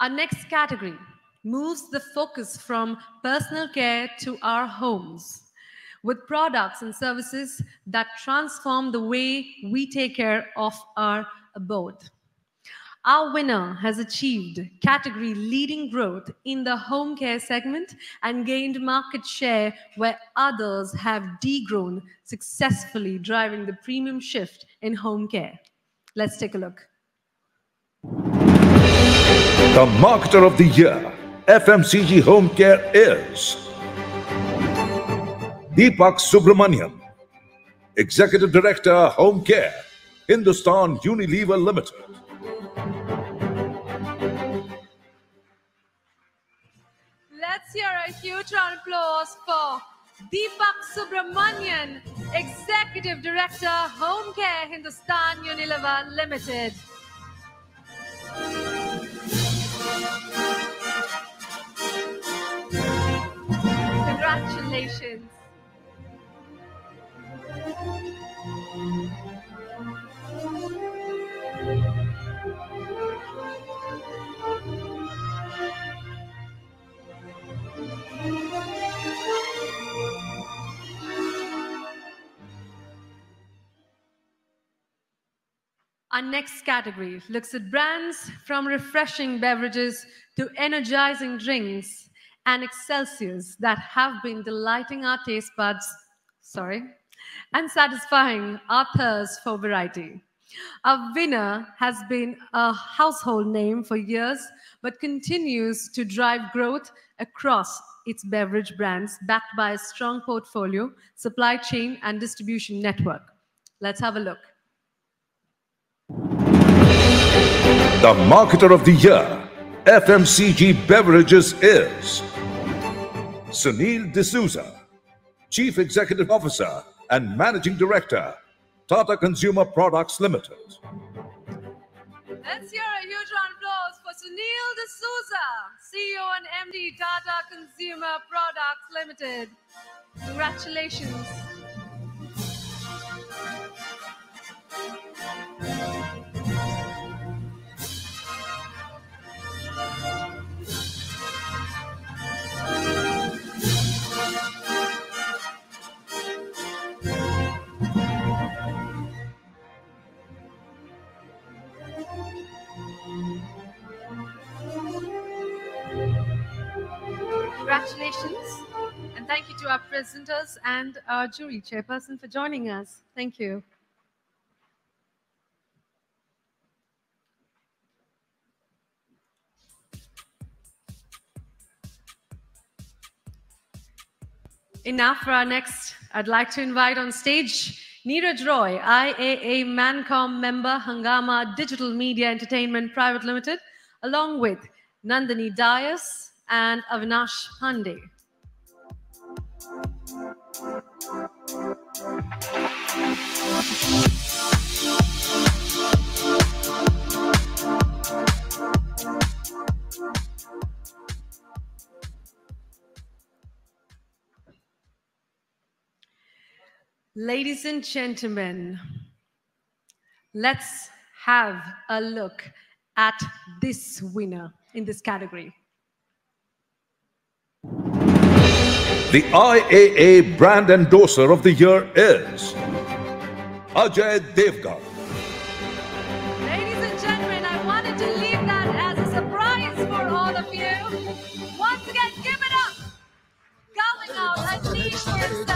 Our next category moves the focus from personal care to our homes with products and services that transform the way we take care of our abode. Our winner has achieved category leading growth in the home care segment and gained market share where others have degrown, successfully driving the premium shift in home care. Let's take a look. The Marketer of the Year, FMCG Home Care is Deepak Subramanian, Executive Director, Home Care, Hindustan Unilever Limited. A round of applause for Deepak Subramanian, Executive Director, Home Care, Hindustan Unilever Limited. Congratulations. Our next category looks at brands from refreshing beverages to energizing drinks and Excelsiors that have been delighting our taste buds, sorry, and satisfying our thirst for variety. Our winner has been a household name for years, but continues to drive growth across its beverage brands, backed by a strong portfolio, supply chain, and distribution network. Let's have a look. The Marketer of the Year, FMCG Beverages is Sunil D'Souza, Chief Executive Officer and Managing Director, Tata Consumer Products Limited. Let's hear a huge round of applause for Sunil D'Souza, CEO and MD Tata Consumer Products Limited. Congratulations. Congratulations. And thank you to our presenters and our jury chairperson for joining us. Thank you. Enough for our next. I'd like to invite on stage Neeraj Roy, IAA Mancom member, Hungama Digital Media Entertainment Private Limited, along with Nandini Dias and Avinash Pandey. Ladies and gentlemen, let's have a look at this winner in this category. The IAA brand endorser of the year is Ajay Devgan. Ladies and gentlemen, I wanted to leave that as a surprise for all of you. Once again, give it up. Carving out a niche for himself,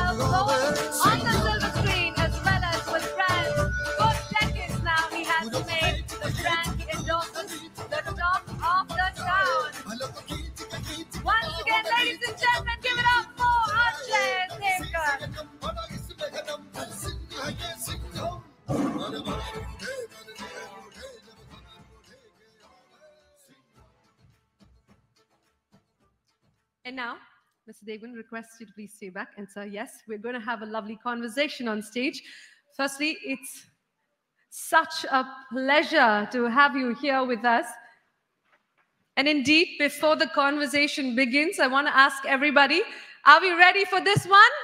Once again, ladies and gentlemen, give it up for. And now, Mr. Devgan requests you to please stay back. And sir, yes, we're going to have a lovely conversation on stage. Firstly, it's such a pleasure to have you here with us. And indeed, before the conversation begins, I want to ask everybody are we ready for this one?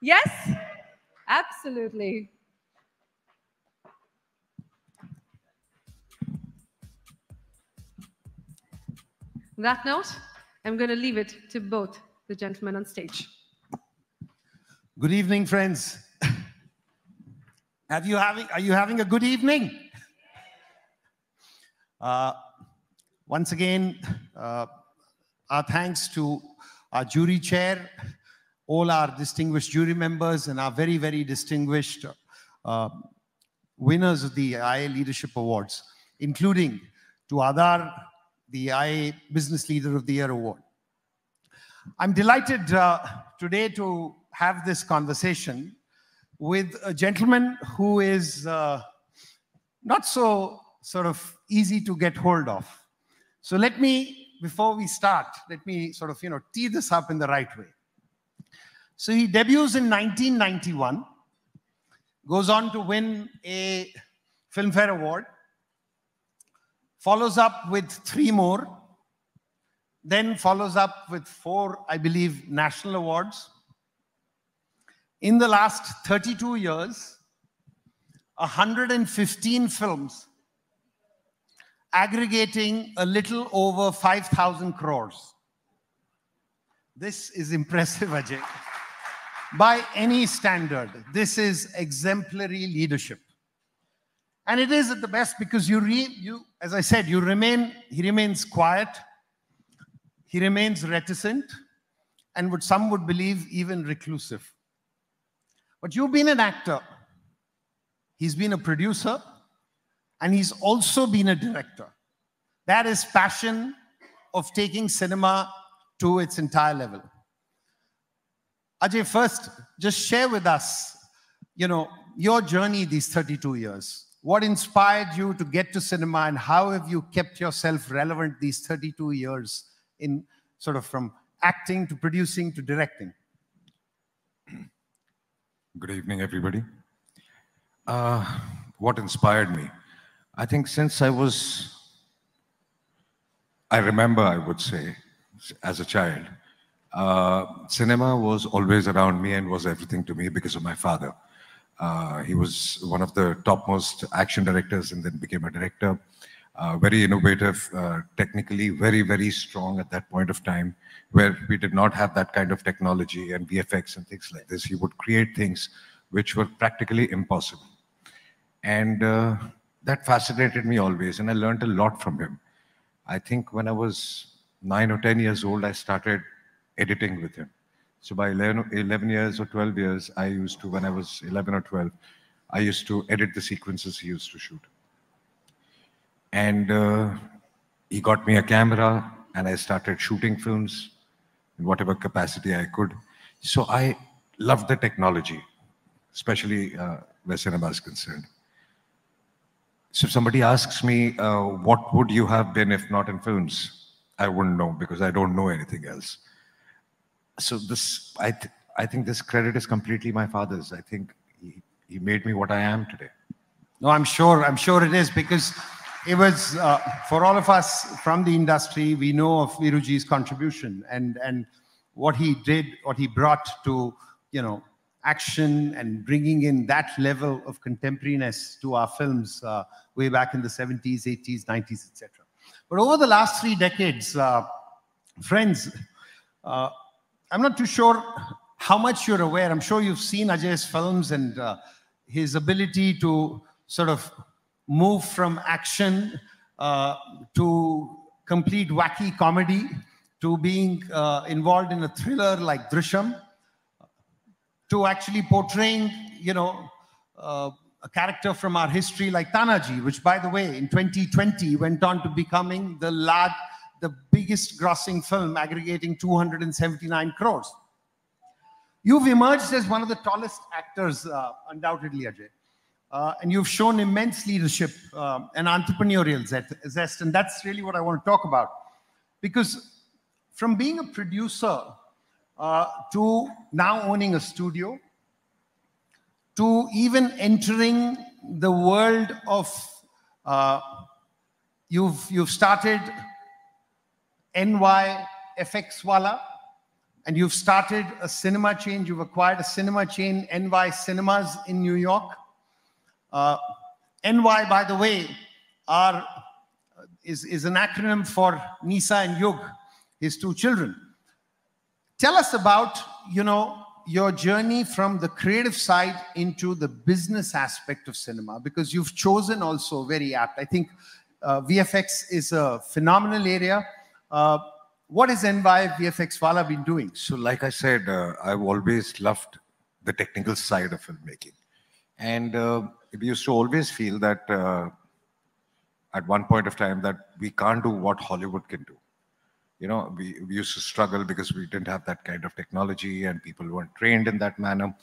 Yes? Absolutely. On that note, I'm going to leave it to both the gentlemen on stage. Good evening, friends. Have you having, are you having a good evening? Uh, once again, uh, our thanks to our jury chair, all our distinguished jury members, and our very, very distinguished uh, winners of the IAA Leadership Awards, including to Adar, the IAA Business Leader of the Year Award. I'm delighted uh, today to have this conversation with a gentleman who is uh, not so sort of easy to get hold of. So let me, before we start, let me sort of, you know, tee this up in the right way. So he debuts in 1991, goes on to win a Filmfare Award, follows up with three more, then follows up with four, I believe, national awards. In the last 32 years, 115 films aggregating a little over 5,000 crores. This is impressive, Ajay. By any standard, this is exemplary leadership. And it is at the best because you, re, you, as I said, you remain, he remains quiet, he remains reticent, and what some would believe even reclusive. But you've been an actor, he's been a producer, and he's also been a director. That is passion of taking cinema to its entire level. Ajay, first, just share with us, you know, your journey these 32 years. What inspired you to get to cinema and how have you kept yourself relevant these 32 years in sort of from acting to producing to directing? Good evening, everybody. Uh, what inspired me? I think since I was, I remember, I would say, as a child, uh, cinema was always around me and was everything to me because of my father. Uh, he was one of the topmost action directors and then became a director. Uh, very innovative, uh, technically very, very strong at that point of time, where we did not have that kind of technology and VFX and things like this. He would create things which were practically impossible. And uh, that fascinated me always, and I learned a lot from him. I think when I was nine or 10 years old, I started editing with him. So by 11, 11 years or 12 years, I used to, when I was 11 or 12, I used to edit the sequences he used to shoot. And uh, he got me a camera, and I started shooting films in whatever capacity I could. So I loved the technology, especially uh, where cinema is concerned. So if somebody asks me, uh, what would you have been if not in films? I wouldn't know because I don't know anything else. So this, I, th I think this credit is completely my father's. I think he, he made me what I am today. No, I'm sure, I'm sure it is because it was, uh, for all of us from the industry, we know of Veeruji's contribution and, and what he did, what he brought to, you know, action and bringing in that level of contemporariness to our films uh, way back in the 70s, 80s, 90s, etc. But over the last three decades, uh, friends, uh, I'm not too sure how much you're aware. I'm sure you've seen Ajay's films and uh, his ability to sort of move from action uh, to complete wacky comedy to being uh, involved in a thriller like Drishyam to actually portraying, you know, uh, a character from our history like Tanhaji, which, by the way, in 2020 went on to becoming the large, the biggest grossing film, aggregating 279 crores. You've emerged as one of the tallest actors, uh, undoubtedly, Ajay. Uh, and you've shown immense leadership um, and entrepreneurial zest, and that's really what I want to talk about. Because from being a producer uh, to now owning a studio, to even entering the world of uh, you've you've started NY FX Wala, and you've started a cinema chain. You've acquired a cinema chain, NY Cinemas in New York. Uh, NY, by the way, are is, is an acronym for Nysa and Yug, his two children. Tell us about, you know, your journey from the creative side into the business aspect of cinema because you've chosen also very apt. I think uh, VFX is a phenomenal area. Uh, has NY VFX Wala been doing? So, like I said, uh, I've always loved the technical side of filmmaking. And uh, we used to always feel that uh, at one point of time that we can't do what Hollywood can do you know, we, we used to struggle because we didn't have that kind of technology and people weren't trained in that manner.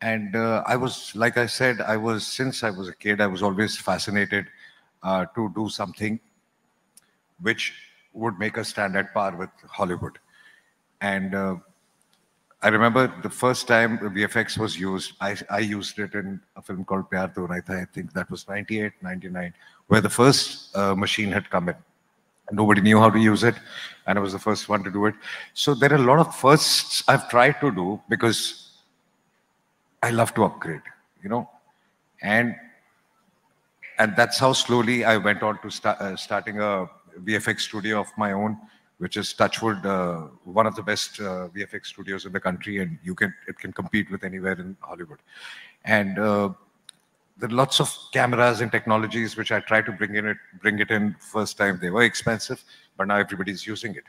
And uh, I was, like I said, I was, since I was a kid, I was always fascinated uh, to do something which would make us stand at par with Hollywood. And uh, I remember the first time VFX was used, I, I used it in a film called Pyar To I think that was 98, 99, where the first uh, machine had come in. Nobody knew how to use it, and I was the first one to do it. So there are a lot of firsts I've tried to do because I love to upgrade, you know, and and that's how slowly I went on to start uh, starting a VFX studio of my own, which is Touchwood, uh, one of the best uh, VFX studios in the country, and you can it can compete with anywhere in Hollywood, and uh, there are lots of cameras and technologies which I tried to bring in it, bring it in first time. They were expensive, but now everybody's using it.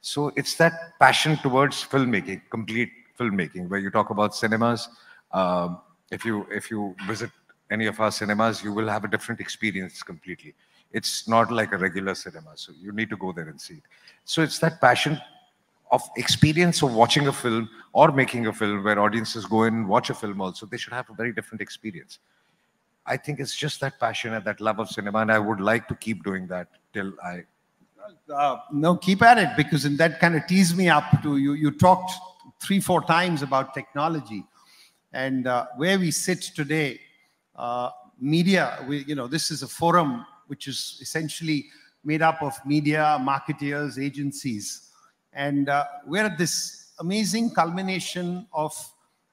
So it's that passion towards filmmaking, complete filmmaking, where you talk about cinemas. Um, if you if you visit any of our cinemas, you will have a different experience completely. It's not like a regular cinema, so you need to go there and see it. So it's that passion of experience of watching a film or making a film where audiences go in and watch a film also. They should have a very different experience. I think it's just that passion and that love of cinema, and I would like to keep doing that till I. Uh, no, keep at it because in that kind of tease me up to you. You talked three, four times about technology, and uh, where we sit today, uh, media. We, you know, this is a forum which is essentially made up of media, marketeers, agencies, and uh, we're at this amazing culmination of,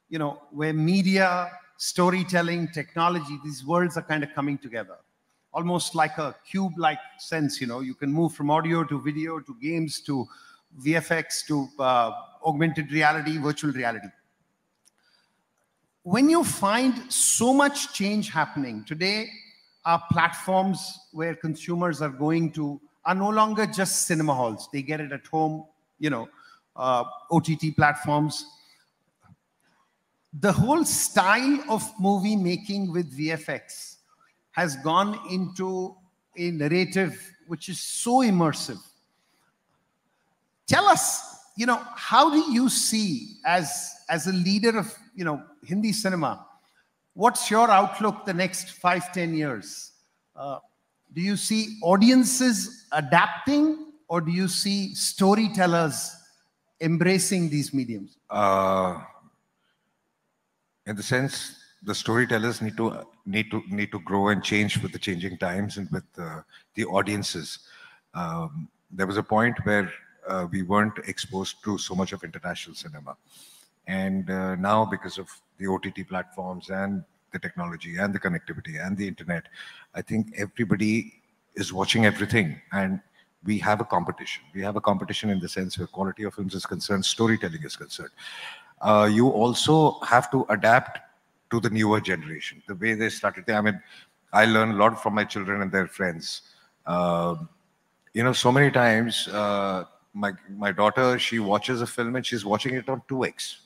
you know, where media storytelling, technology, these worlds are kind of coming together. Almost like a cube-like sense, you know, you can move from audio to video to games to VFX to uh, augmented reality, virtual reality. When you find so much change happening, today our platforms where consumers are going to are no longer just cinema halls. They get it at home, you know, uh, OTT platforms, the whole style of movie making with VFX has gone into a narrative which is so immersive. Tell us, you know, how do you see as as a leader of, you know, Hindi cinema, what's your outlook the next five, ten years? Uh, do you see audiences adapting or do you see storytellers embracing these mediums? Uh, in the sense the storytellers need to need to need to grow and change with the changing times and with uh, the audiences. Um, there was a point where uh, we weren't exposed to so much of international cinema, and uh, now because of the OTT platforms and the technology and the connectivity and the internet, I think everybody is watching everything, and we have a competition. We have a competition in the sense where quality of films is concerned, storytelling is concerned. Uh, you also have to adapt to the newer generation, the way they started. I mean, I learn a lot from my children and their friends. Uh, you know, so many times, uh, my my daughter she watches a film and she's watching it on 2x,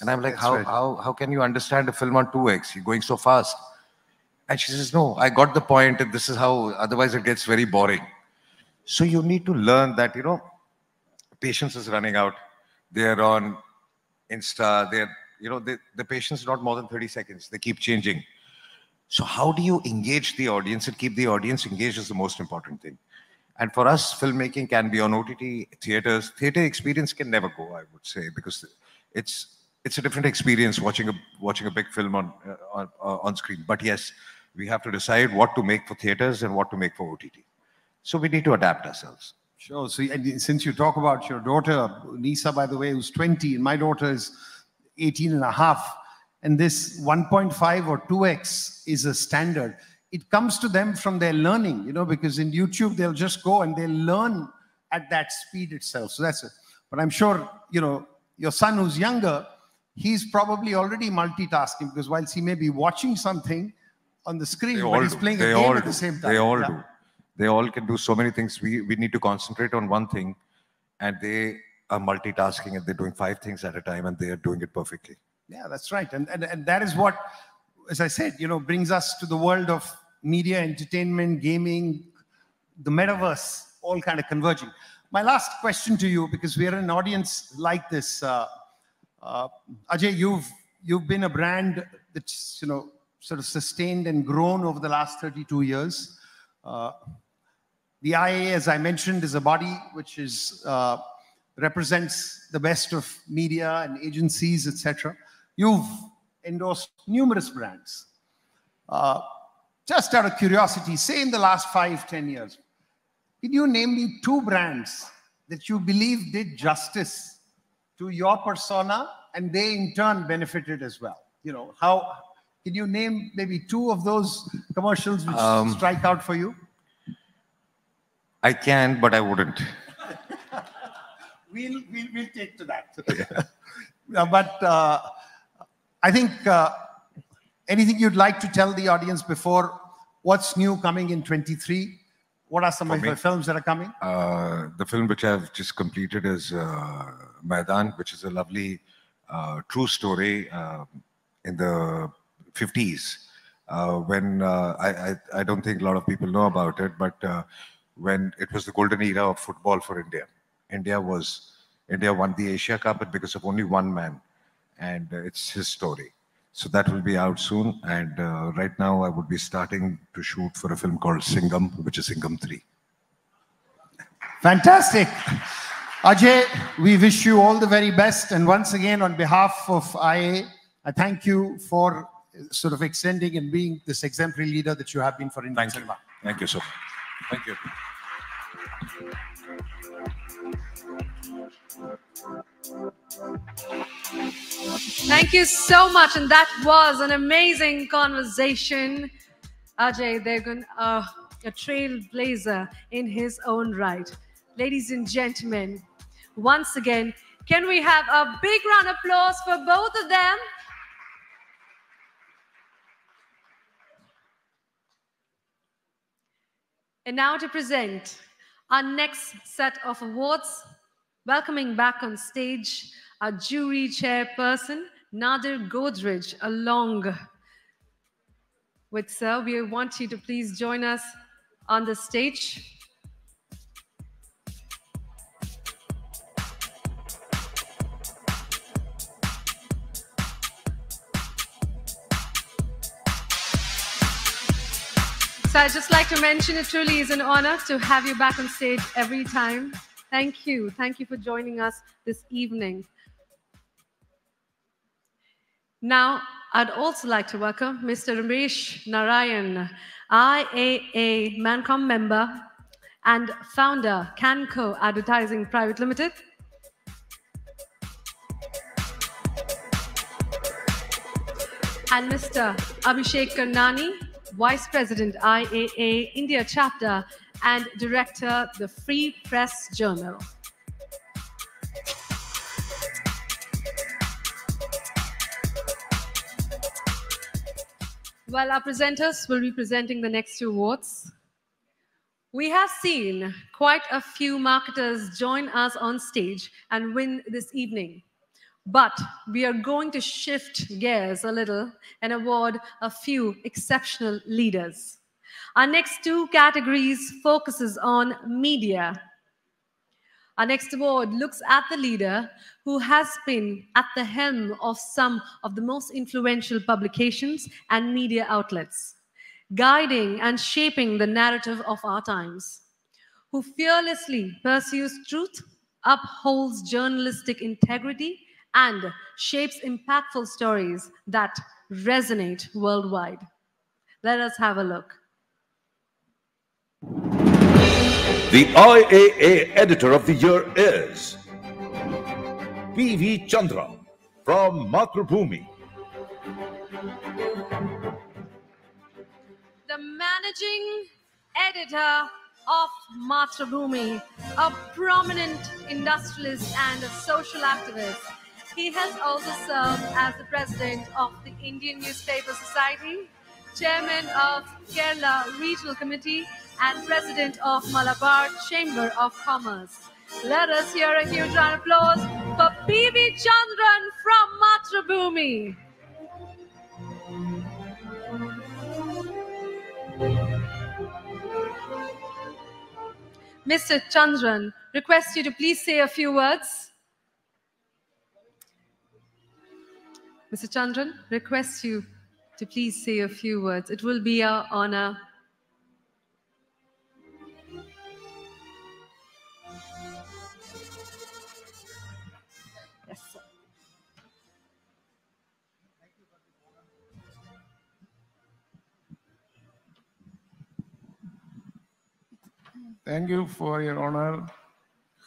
and I'm like, how right. how how can you understand a film on 2x? You're going so fast. And she says, no, I got the point, and this is how. Otherwise, it gets very boring. So you need to learn that you know, patience is running out. They're on Insta. They're you know, they, the patience is not more than 30 seconds. They keep changing. So how do you engage the audience and keep the audience engaged is the most important thing. And for us, filmmaking can be on OTT, theaters. Theater experience can never go, I would say, because it's it's a different experience watching a watching a big film on uh, on, uh, on screen. But yes, we have to decide what to make for theaters and what to make for OTT. So we need to adapt ourselves. Sure. So, since you talk about your daughter, Nysa, by the way, who's 20, and my daughter is 18 and a half, and this 1.5 or 2x is a standard. It comes to them from their learning, you know, because in YouTube, they'll just go and they'll learn at that speed itself. So that's it. But I'm sure, you know, your son who's younger, he's probably already multitasking because whilst he may be watching something on the screen, They but he's do. playing They a game all at the same time. They all Yeah. do. They all can do so many things. We we need to concentrate on one thing, and they are multitasking and they're doing five things at a time, and they are doing it perfectly. Yeah, that's right. And, and, and that is what, as I said, you know, brings us to the world of media, entertainment, gaming, the metaverse, all kind of converging. My last question to you, because we are an audience like this, uh, uh, Ajay, you've you've been a brand that's you know sort of sustained and grown over the last 32 years. Uh, the IA, as I mentioned, is a body which is uh, represents the best of media and agencies, etc. You've endorsed numerous brands. Uh, just out of curiosity, say in the last five, ten years, can you name me two brands that you believe did justice to your persona and they in turn benefited as well? You know, how can you name maybe two of those commercials which Um, strike out for you? I can, but I wouldn't. We'll, we'll, we'll take to that. Uh, but uh, I think uh, anything you'd like to tell the audience before what's new coming in 23? What are some For of me? the films that are coming? Uh, the film which I've just completed is uh, Maidan, which is a lovely uh, true story uh, in the 50s. Uh, when uh, I, I, I don't think a lot of people know about it, but uh, when it was the golden era of football for India, India was India won the Asia Cup, but because of only one man, and uh, it's his story. So that will be out soon. And uh, right now, I would be starting to shoot for a film called Singham, which is Singham 3. Fantastic. Ajay, we wish you all the very best. And once again, on behalf of IA, I thank you for uh, sort of extending and being this exemplary leader that you have been for Indian Thank you. Thank you so much. Thank you. Thank you so much. And that was an amazing conversation. Ajay Devgan, uh, a trailblazer in his own right. Ladies and gentlemen, once again, can we have a big round of applause for both of them? And now to present our next set of awards, welcoming back on stage our jury chairperson, Nadir Godrej, along with Sir. We want you to please join us on the stage. So I'd just like to mention it truly is an honor to have you back on stage every time. Thank you. Thank you for joining us this evening. Now, I'd also like to welcome Mr. Ramesh Narayan, IAA Mancom member and founder, Canco Advertising Private Limited. And Mr. Abhishek Karnani, Vice President, IAA India Chapter and director, The Free Press Journal. While our presenters will be presenting the next two awards, we have seen quite a few marketers join us on stage and win this evening. But we are going to shift gears a little and award a few exceptional leaders. Our next two categories focuses on media. Our next award looks at the leader who has been at the helm of some of the most influential publications and media outlets, guiding and shaping the narrative of our times, who fearlessly pursues truth, upholds journalistic integrity, and shapes impactful stories that resonate worldwide. Let us have a look. The IAA Editor of the Year is P.V. Chandran from Mathrubhumi. The managing editor of Mathrubhumi, a prominent industrialist and a social activist. He has also served as the president of the Indian Newspaper Society, chairman of Kerala Regional Committee, and president of Malabar Chamber of Commerce. Let us hear a huge round of applause for P.V. Chandran from Mathrubhumi. Mr. Chandran, request you to please say a few words. Mr. Chandran, request you to please say a few words. It will be our honor. Yes, sir. Thank you for your honor,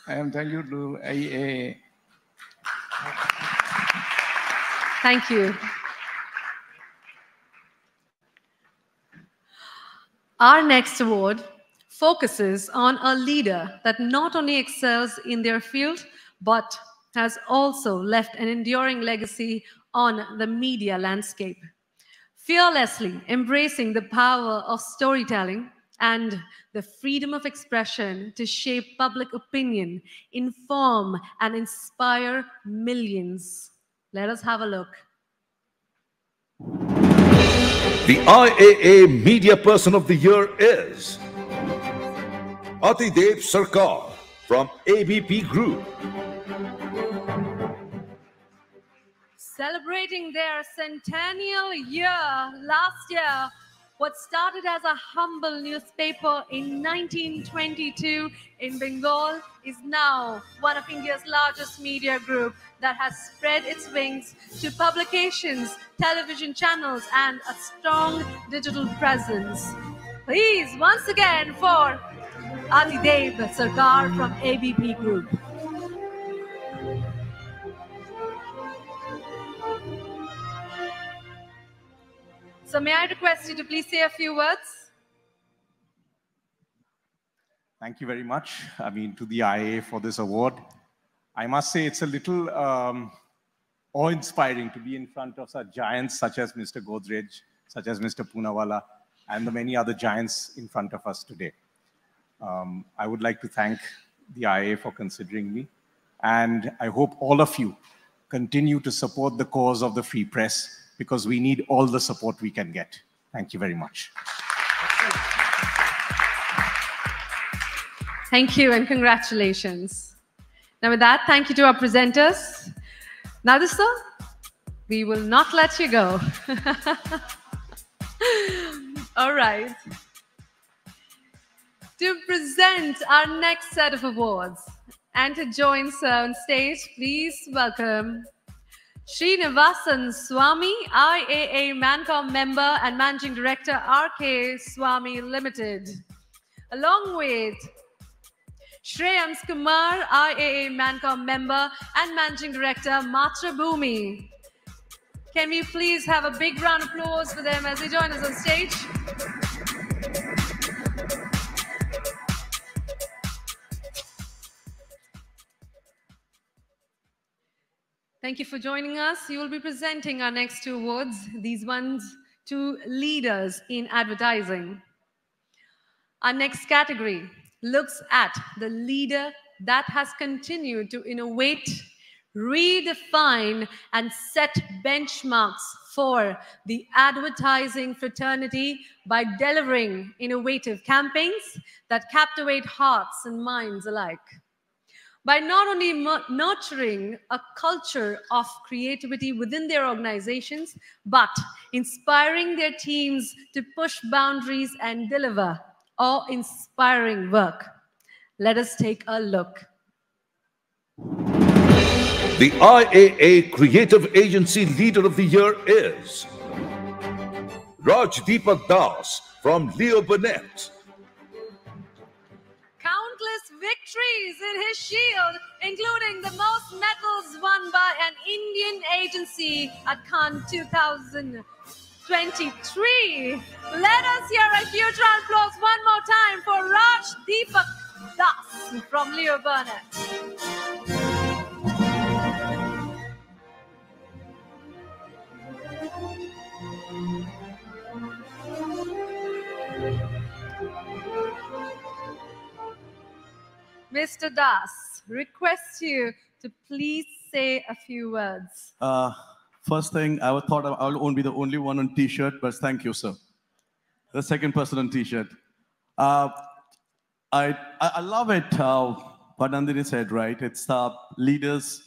and thank you to IAA. Thank you. Our next award focuses on a leader that not only excels in their field, but has also left an enduring legacy on the media landscape. Fearlessly embracing the power of storytelling and the freedom of expression to shape public opinion, inform, and inspire millions. Let us have a look. The IAA Media Person of the Year is Atideb Sarkar from ABP Group. Celebrating their centennial year last year, what started as a humble newspaper in 1922 in Bengal is now one of India's largest media group that has spread its wings to publications, television channels, and a strong digital presence. Please, once again, for Atideb Sarkar from ABP Group. So may I request you to please say a few words? Thank you very much. I mean, to the IA for this award. I must say it's a little um, awe-inspiring to be in front of such giants such as Mr. Godrej, such as Mr. Poonawalla, and the many other giants in front of us today. Um, I would like to thank the IA for considering me, and I hope all of you continue to support the cause of the free press because we need all the support we can get. Thank you very much. Thank you and congratulations. Now, with that, thank you to our presenters. Nadisa, we will not let you go. All right. To present our next set of awards and to join Sir on stage, please welcome Srinivasan Swami, IAA Mancom member and Managing Director, RK Swami Limited, along with Shreyams Kumar, IAA Mancom member and Managing Director, Mathrubhumi. Can we please have a big round of applause for them as they join us on stage? Thank you for joining us. You will be presenting our next two awards, these ones to leaders in advertising. Our next category looks at the leader that has continued to innovate, redefine, and set benchmarks for the advertising fraternity by delivering innovative campaigns that captivate hearts and minds alike by not only nurturing a culture of creativity within their organizations, but inspiring their teams to push boundaries and deliver awe-inspiring work. Let us take a look. The IAA Creative Agency Leader of the Year is Raj Deepak Das from Leo Burnett victories in his shield, including the most medals won by an Indian agency at Cannes 2023. Let us hear a huge round of applause one more time for Raj Deepak Das from Leo Burnett. Mr. Das, request you to please say a few words. Uh, first thing, I thought I won't be the only one on T-shirt, but thank you, sir. The second person on T-shirt. Uh, I, I love it how what said, right? It's uh, leaders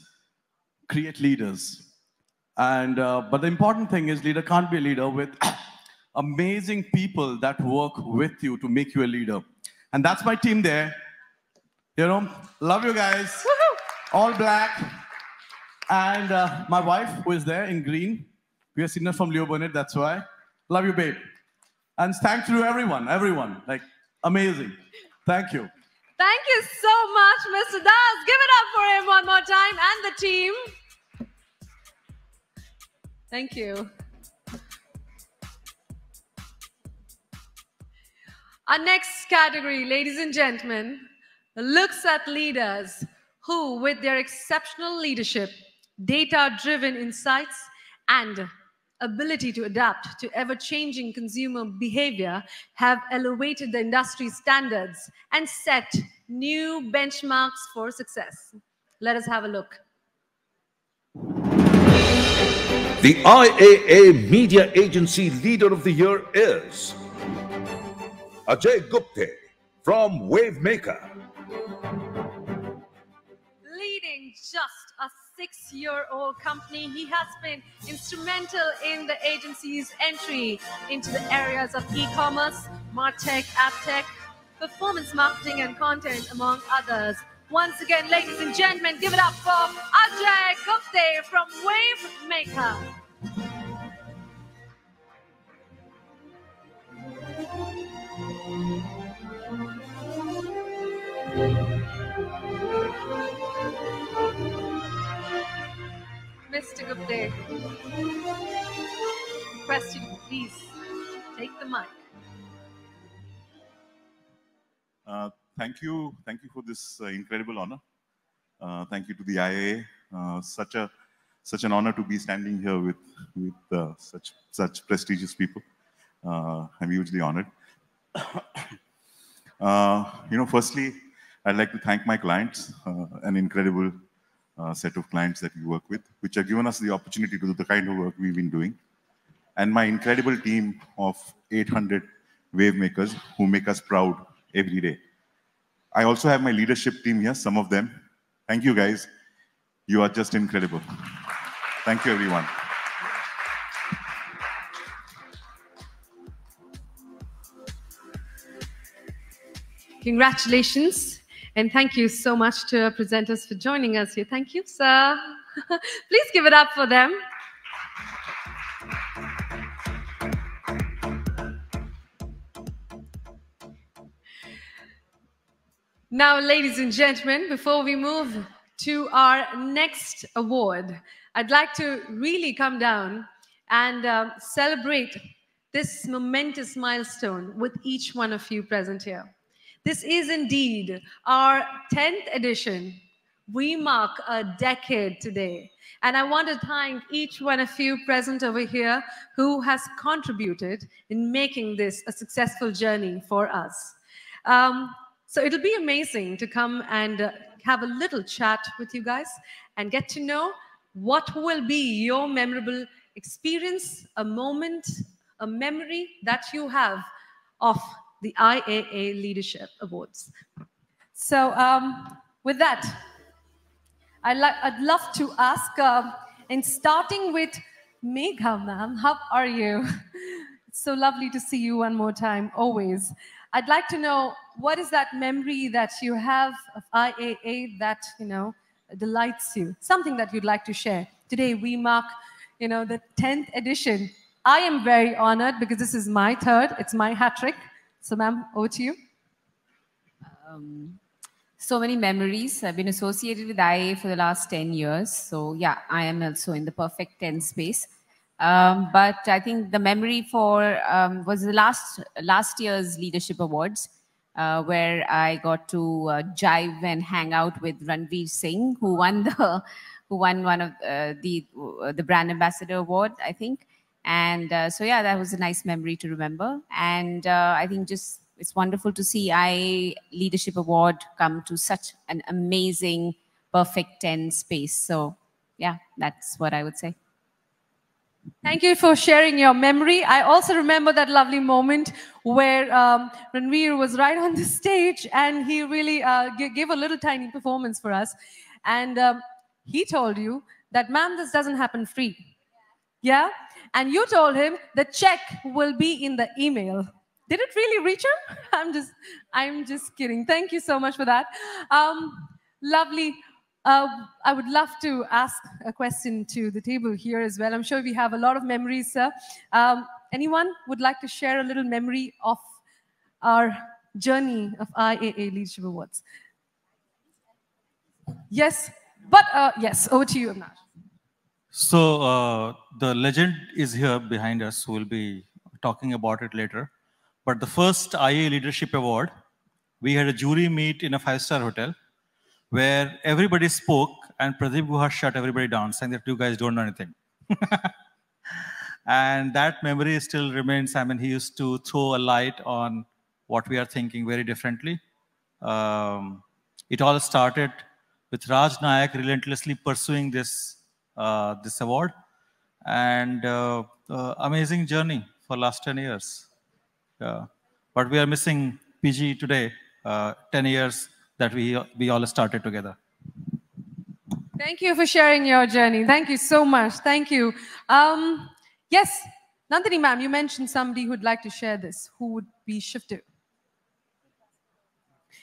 create leaders. And, uh, but the important thing is leader can't be a leader with amazing people that work with you to make you a leader. And that's my team there. You know, love you guys. All black. And uh, my wife, who is there in green. We are singers from Leo Burnett, that's why. Love you, babe. And thanks to everyone, everyone. Like, amazing. Thank you. Thank you so much, Mr. Das. Give it up for him one more time and the team. Thank you. Our next category, ladies and gentlemen, looks at leaders who, with their exceptional leadership, data driven insights, and ability to adapt to ever changing consumer behavior, have elevated the industry standards and set new benchmarks for success. Let us have a look. The IAA Media Agency Leader of the Year is Ajay Gupte from Wavemaker. Leading just a six-year-old company, he has been instrumental in the agency's entry into the areas of e-commerce, martech, tech, performance marketing, and content, among others. Once again, ladies and gentlemen, give it up for Ajay Gupte from Wave Wavemaker. Mr. Gupte, request please take the mic. Uh, thank you, thank you for this uh, incredible honor. Uh, thank you to the IAA. Uh, such a such an honor to be standing here with with uh, such such prestigious people. Uh, I'm hugely honored. you know, firstly, I'd like to thank my clients, an incredible uh, set of clients that we work with, which have given us the opportunity to do the kind of work we've been doing. And my incredible team of 800 wave makers who make us proud every day. I also have my leadership team here, some of them. Thank you, guys. You are just incredible. Thank you, everyone. Congratulations. And thank you so much to our presenters for joining us here. Thank you, sir. Please give it up for them. Now, ladies and gentlemen, before we move to our next award, I'd like to really come down and uh, celebrate this momentous milestone with each one of you present here. This is indeed our 10th edition, we mark a decade today. And I want to thank each one of you present over here who has contributed in making this a successful journey for us. Um, so it'll be amazing to come and uh, have a little chat with you guys and get to know what will be your memorable experience, a moment, a memory that you have of the IAA Leadership Awards. So um, with that, I'd, like, I'd love to ask, uh, and starting with Megha, ma'am, how are you? It's so lovely to see you one more time, always. I'd like to know what is that memory that you have of IAA that, you know, delights you? Something that you'd like to share. Today we mark, you know, the 10th edition. I am very honored because this is my third, it's my hat trick. So ma'am, over to you. Um, so many memories. I've been associated with IA for the last 10 years. So yeah, I am also in the perfect 10 space. Um, but I think the memory for um, was the last last year's leadership awards, uh, where I got to uh, jive and hang out with Ranveer Singh, who won the who won one of uh, the uh, the brand ambassador award, I think. And uh, so yeah, that was a nice memory to remember. And uh, I think just it's wonderful to see IA Leadership Award come to such an amazing, perfect 10 space. So yeah, that's what I would say. Thank you for sharing your memory. I also remember that lovely moment where um, Ranveer was right on the stage and he really uh, gave a little tiny performance for us. And um, he told you that, ma'am, this doesn't happen free. Yeah? And you told him the check will be in the email. Did it really reach him? I'm just, I'm just kidding. Thank you so much for that. Um, lovely. Uh, I would love to ask a question to the table here as well. I'm sure we have a lot of memories, sir. Um, anyone would like to share a little memory of our journey of IAA Leadership Awards? Yes, but uh, yes, over to you, Avinash. So uh, the legend is here behind us. We'll be talking about it later. But the first IA Leadership Award, we had a jury meet in a five-star hotel where everybody spoke and Pradeep Guha shut everybody down, saying that you guys don't know anything. and that memory still remains. I mean, he used to throw a light on what we are thinking very differently. Um, it all started with Raj Nayak relentlessly pursuing this, this award and uh, uh, amazing journey for last 10 years. But we are missing PG today, uh, 10 years that we, we all started together. Thank you for sharing your journey. Thank you so much. Thank you. Um, yes, Nandini ma'am, you mentioned somebody who'd like to share this. Who would be shifted?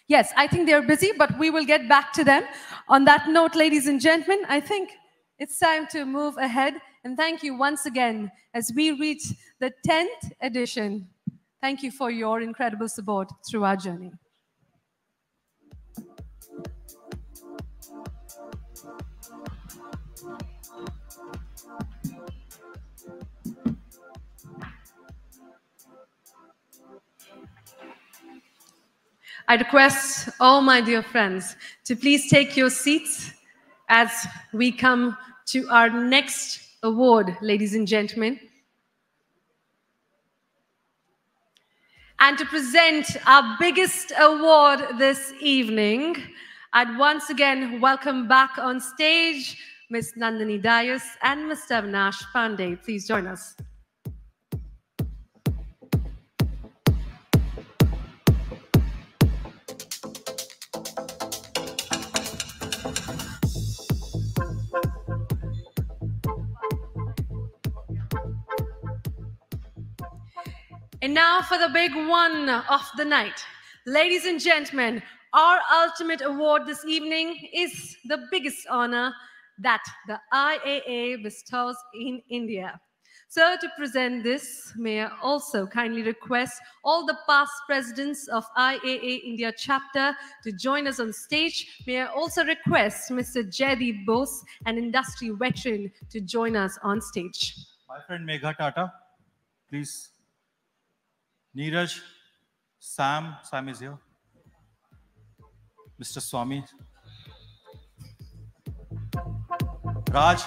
Yes, I think they're busy, but we will get back to them. On that note, ladies and gentlemen, I think it's time to move ahead. And thank you once again as we reach the 10th edition Thank you for your incredible support through our journey. I request all my dear friends to please take your seats as we come to our next award, ladies and gentlemen. And to present our biggest award this evening, I'd once again welcome back on stage Ms. Nandini Dias and Mr. Avinash Pandey. Please join us. Now for the big one of the night. Ladies and gentlemen, our ultimate award this evening is the biggest honor that the IAA bestows in India. So to present this, may I also kindly request all the past presidents of IAA India chapter to join us on stage. May I also request Mr. Jaydeep Bose, an industry veteran, to join us on stage. My friend Megha Tata, please Neeraj, Sam, Sam is here. Mr. Swami. Raj.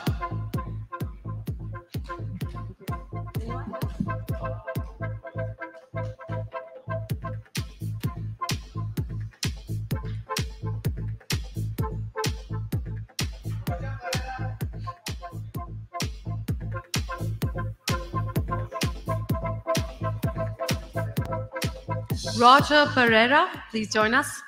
Roger Pereira, please join us.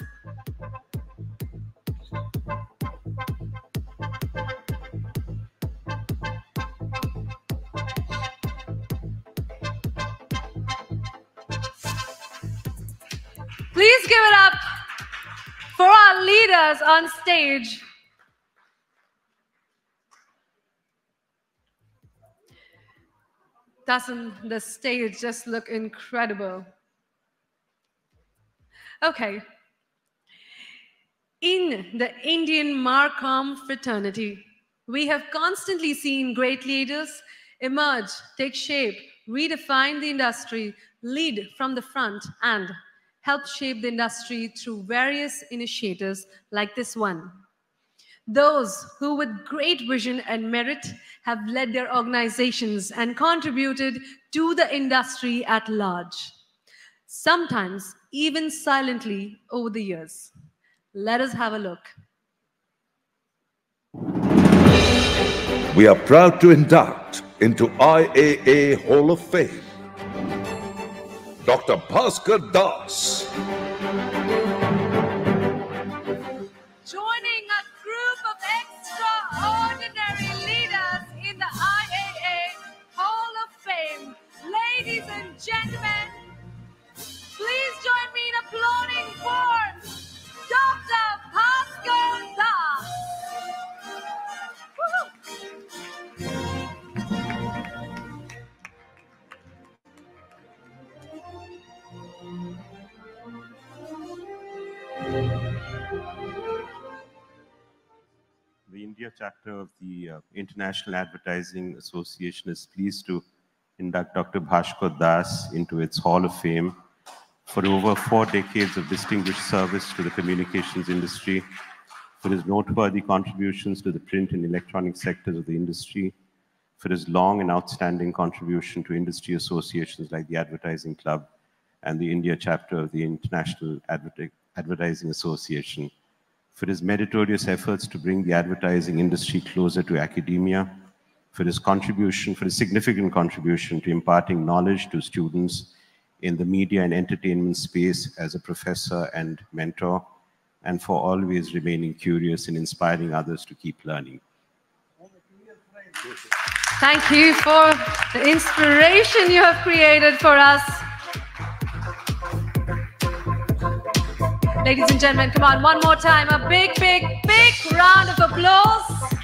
Please give it up for our leaders on stage. Doesn't the stage just look incredible? Okay. In the Indian Marcom fraternity, we have constantly seen great leaders emerge, take shape, redefine the industry, lead from the front, and help shape the industry through various initiatives like this one. Those who, with great vision and merit, have led their organizations and contributed to the industry at large, sometimes even silently over the years. Let us have a look. We are proud to induct into IAA Hall of Fame Dr. Bhaskar Das. India chapter of the uh, International Advertising Association is pleased to induct Dr. Bhaskar Das into its Hall of Fame for over four decades of distinguished service to the communications industry, for his noteworthy contributions to the print and electronic sectors of the industry, for his long and outstanding contribution to industry associations like the Advertising Club and the India chapter of the International Adverti- Advertising Association, for his meritorious efforts to bring the advertising industry closer to academia, for his contribution, for his significant contribution to imparting knowledge to students in the media and entertainment space as a professor and mentor, and for always remaining curious and inspiring others to keep learning. Thank you for the inspiration you have created for us. Ladies and gentlemen, come on, one more time. A big, big, big round of applause.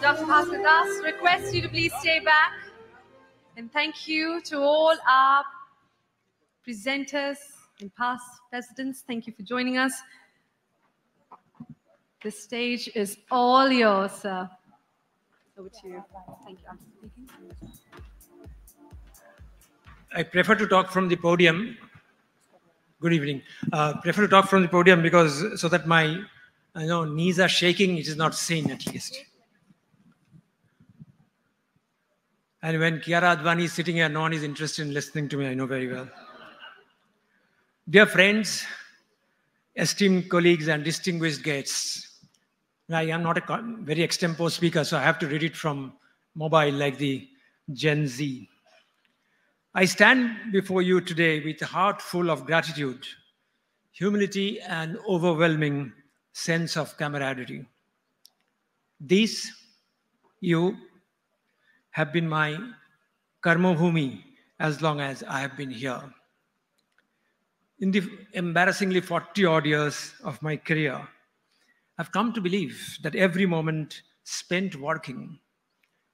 Dr. Bhaskar Das, request you to please stay back. And thank you to all our presenters and past presidents. Thank you for joining us. The stage is all yours, sir. Over to you. Thank you. I'm speaking. I prefer to talk from the podium. Good evening. Uh, prefer to talk from the podium because so that my you know knees are shaking, it is not seen at least. And when Kiara Advani is sitting here, no one is interested in listening to me. I know very well. Dear friends, esteemed colleagues, and distinguished guests, I am not a very extempore speaker, so I have to read it from mobile like the Gen Z. I stand before you today with a heart full of gratitude, humility, and overwhelming sense of camaraderie. These, you have been my karma bhumi as long as I have been here. In the embarrassingly 40 odd years of my career, I've come to believe that every moment spent working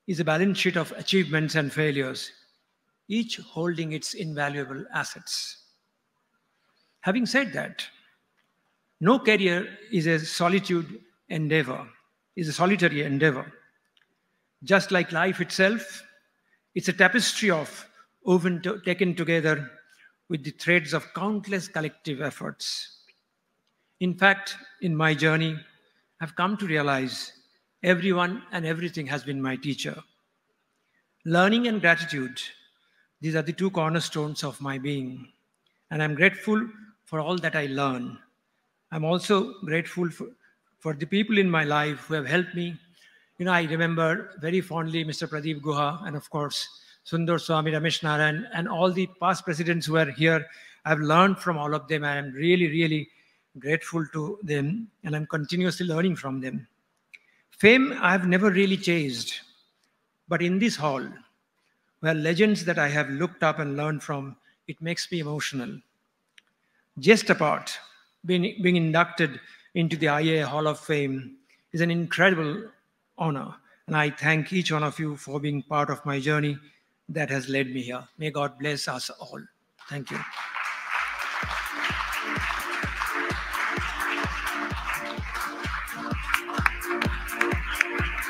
is a balance sheet of achievements and failures, each holding its invaluable assets. Having said that, no career is a solitude endeavor, is a solitary endeavor. Just like life itself, it's a tapestry of woven to, taken together with the threads of countless collective efforts. In fact, in my journey, I've come to realize everyone and everything has been my teacher. Learning and gratitude, these are the two cornerstones of my being. And I'm grateful for all that I learn. I'm also grateful for, for the people in my life who have helped me. You know, I remember very fondly Mr. Pradeep Guha and, of course, Sundar Swami, Ramesh and all the past presidents who are here. I've learned from all of them, and I'm really, really grateful to them, and I'm continuously learning from them. Fame I've never really chased, but in this hall, where legends that I have looked up and learned from, it makes me emotional. Just apart, being, being inducted into the IAA Hall of Fame is an incredible honor, and I thank each one of you for being part of my journey that has led me here. May God bless us all. Thank you.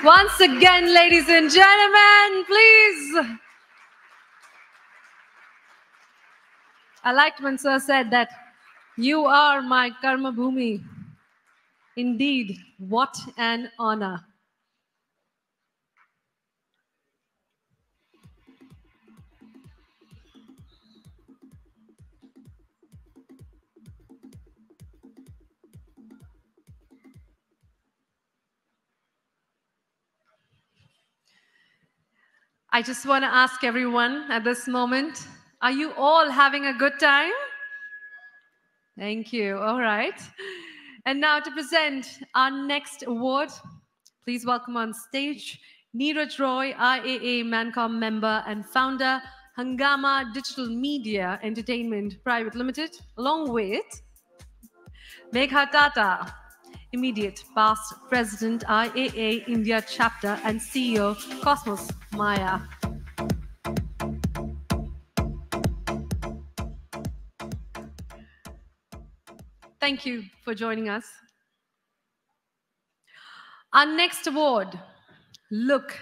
Once again, ladies and gentlemen, please. I liked when Sir said that you are my karma bhumi. Indeed, what an honor. I just want to ask everyone at this moment are you all having a good time? Thank you. All right. And now to present our next award, please welcome on stage Neeraj Roy, IAA Mancom member and founder, Hungama Digital Media Entertainment Private Limited, along with Megha Tata, immediate past president, IAA India chapter, and CEO, Cosmos Maya. Thank you for joining us. Our next award, look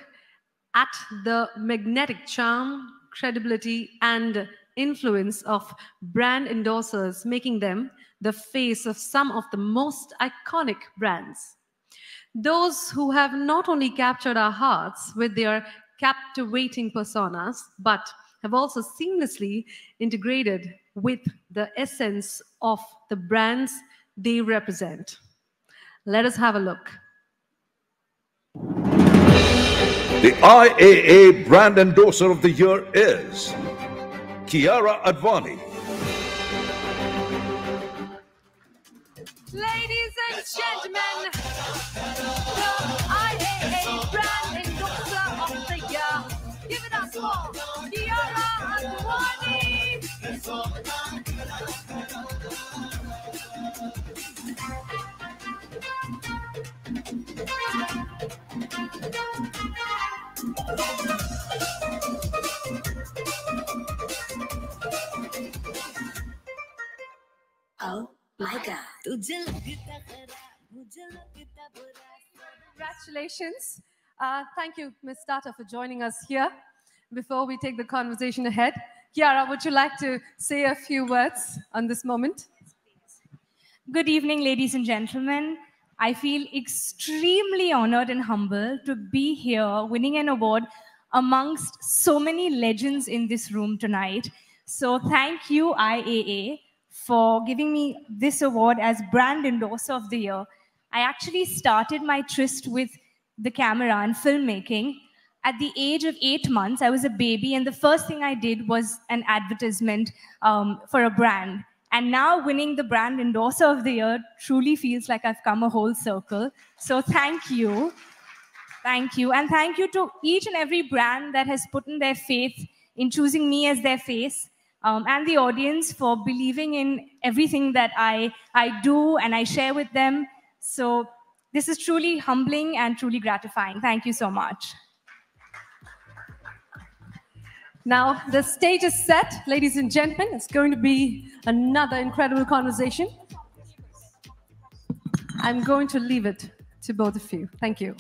at the magnetic charm, credibility, and influence of brand endorsers, making them the face of some of the most iconic brands. Those who have not only captured our hearts with their captivating personas, but have also seamlessly integrated with the essence of the brands they represent. Let us have a look. The IAA Brand Endorser of the Year is Kiara Advani. Ladies and gentlemen, the IAA Brand Endorser of the Year. Give it up for Kiara Advani. Oh. Congratulations. Uh, thank you, Ms. Tata, for joining us here. Before we take the conversation ahead, Kiara, would you like to say a few words on this moment? Good evening, ladies and gentlemen. I feel extremely honored and humbled to be here winning an award amongst so many legends in this room tonight. So thank you, IAA, for giving me this award as Brand Endorser of the Year. I actually started my tryst with the camera and filmmaking. At the age of eight months, I was a baby, and the first thing I did was an advertisement um, for a brand. And now winning the brand endorser of the year truly feels like I've come a whole circle. So thank you. Thank you. And thank you to each and every brand that has put in their faith in choosing me as their face. Um, and the audience for believing in everything that I, I do and I share with them. So this is truly humbling and truly gratifying. Thank you so much. Now, the stage is set, ladies and gentlemen. It's going to be another incredible conversation. I'm going to leave it to both of you. Thank you.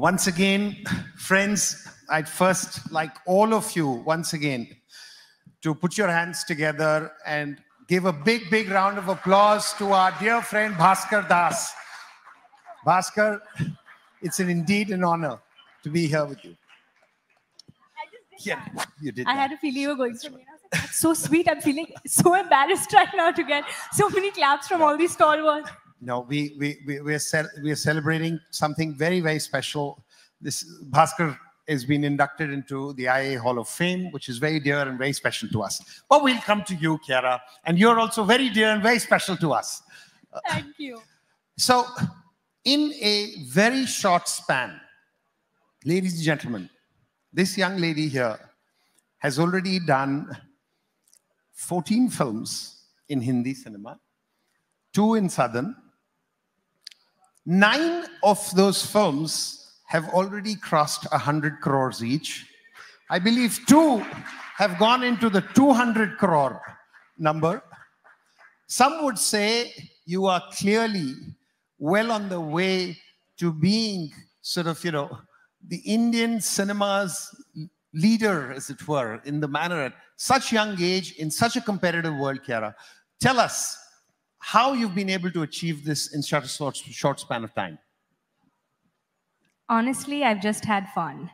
Once again, friends, I'd first like all of you, once again, to put your hands together and give a big, big round of applause to our dear friend Bhaskar Das. Bhaskar, it's an indeed an honor to be here with you. Yeah, you did. I had a feeling you were going to me. I was like, That's so sweet. I'm feeling so embarrassed right now to get so many claps from all these No, we we we we are cel- we are celebrating something very very special. This Bhaskar has been inducted into the IAA Hall of Fame, which is very dear and very special to us. But we'll come to you, Kiara, and you're also very dear and very special to us. Thank you. So, in a very short span, ladies and gentlemen, this young lady here has already done 14 films in Hindi cinema, two in Southern. Nine of those films have already crossed 100 crores each. I believe two have gone into the 200 crore number. Some would say you are clearly well on the way to being sort of, you know, the Indian cinema's leader, as it were, in the manner at such young age, in such a competitive world, Kiara. Tell us how you've been able to achieve this in such a short, short span of time. Honestly, I've just had fun.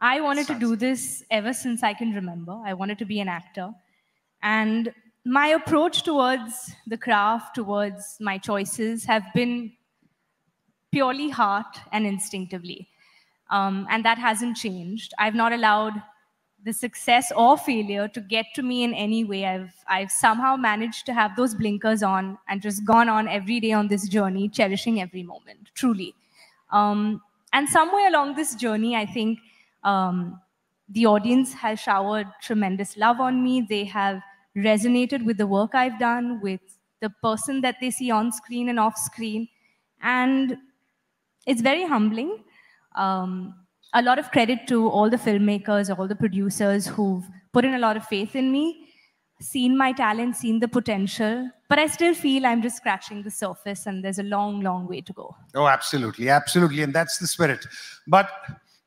I wanted to do this ever since I can remember. I wanted to be an actor. And my approach towards the craft, towards my choices, have been purely heart and instinctively. Um, and that hasn't changed. I've not allowed the success or failure to get to me in any way. I've, I've somehow managed to have those blinkers on and just gone on every day on this journey, cherishing every moment, truly. Um, and somewhere along this journey, I think um, the audience has showered tremendous love on me. They have resonated with the work I've done, with the person that they see on screen and off screen. And it's very humbling. Um, a lot of credit to all the filmmakers, all the producers who've put in a lot of faith in me, seen my talent, seen the potential. But I still feel I'm just scratching the surface and there's a long, long way to go. Oh, absolutely, absolutely. And that's the spirit. But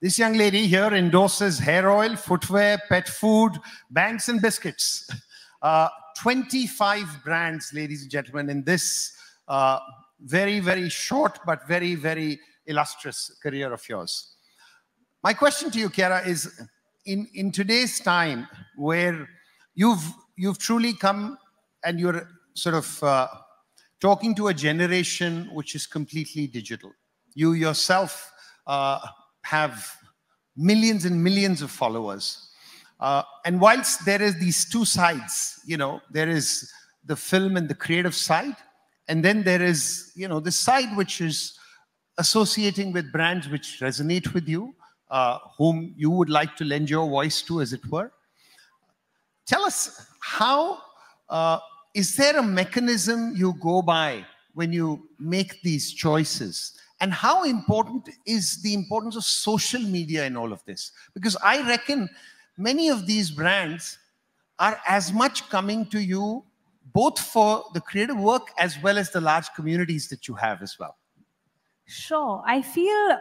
this young lady here endorses hair oil, footwear, pet food, banks, and biscuits. Uh, 25 brands, ladies and gentlemen, in this uh, very, very short but very, very illustrious career of yours. My question to you, Kiara, is in, in today's time where you've, you've truly come and you're sort of uh, talking to a generation which is completely digital. You yourself uh, have millions and millions of followers. Uh, and whilst there is these two sides, you know, there is the film and the creative side, and then there is, you know, the side which is associating with brands which resonate with you, uh, whom you would like to lend your voice to, as it were. Tell us how uh, is there a mechanism you go by when you make these choices? And how important is the importance of social media in all of this? Because I reckon many of these brands are as much coming to you both for the creative work as well as the large communities that you have as well. Sure. I feel,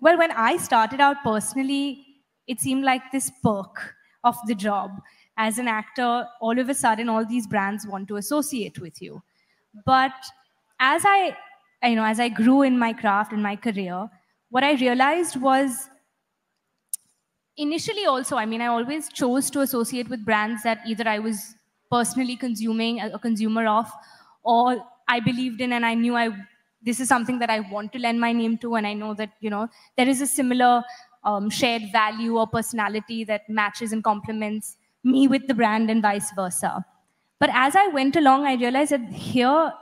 well, when I started out personally, it seemed like this perk of the job. As an actor, all of a sudden, all these brands want to associate with you. But as I, you know, as I grew in my craft and my career, what I realized was initially also, I mean, I always chose to associate with brands that either I was personally consuming, a consumer of, or I believed in and I knew I this is something that I want to lend my name to and I know that you know there is a similar um, shared value or personality that matches and complements me with the brand and vice versa. But as I went along, I realized that here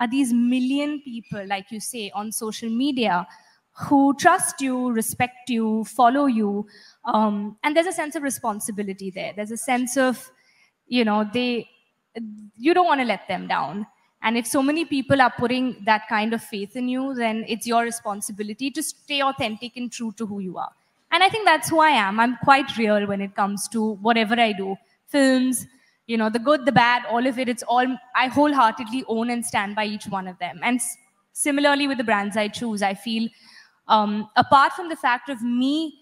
are these million people, like you say, on social media who trust you, respect you, follow you. Um, and there's a sense of responsibility there. There's a sense of, you know, they, you don't want to let them down. And if so many people are putting that kind of faith in you, then it's your responsibility to stay authentic and true to who you are. And I think that's who I am. I'm quite real when it comes to whatever I do films, you know, the good, the bad, all of it. It's all, I wholeheartedly own and stand by each one of them. And similarly with the brands I choose, I feel um, apart from the fact of me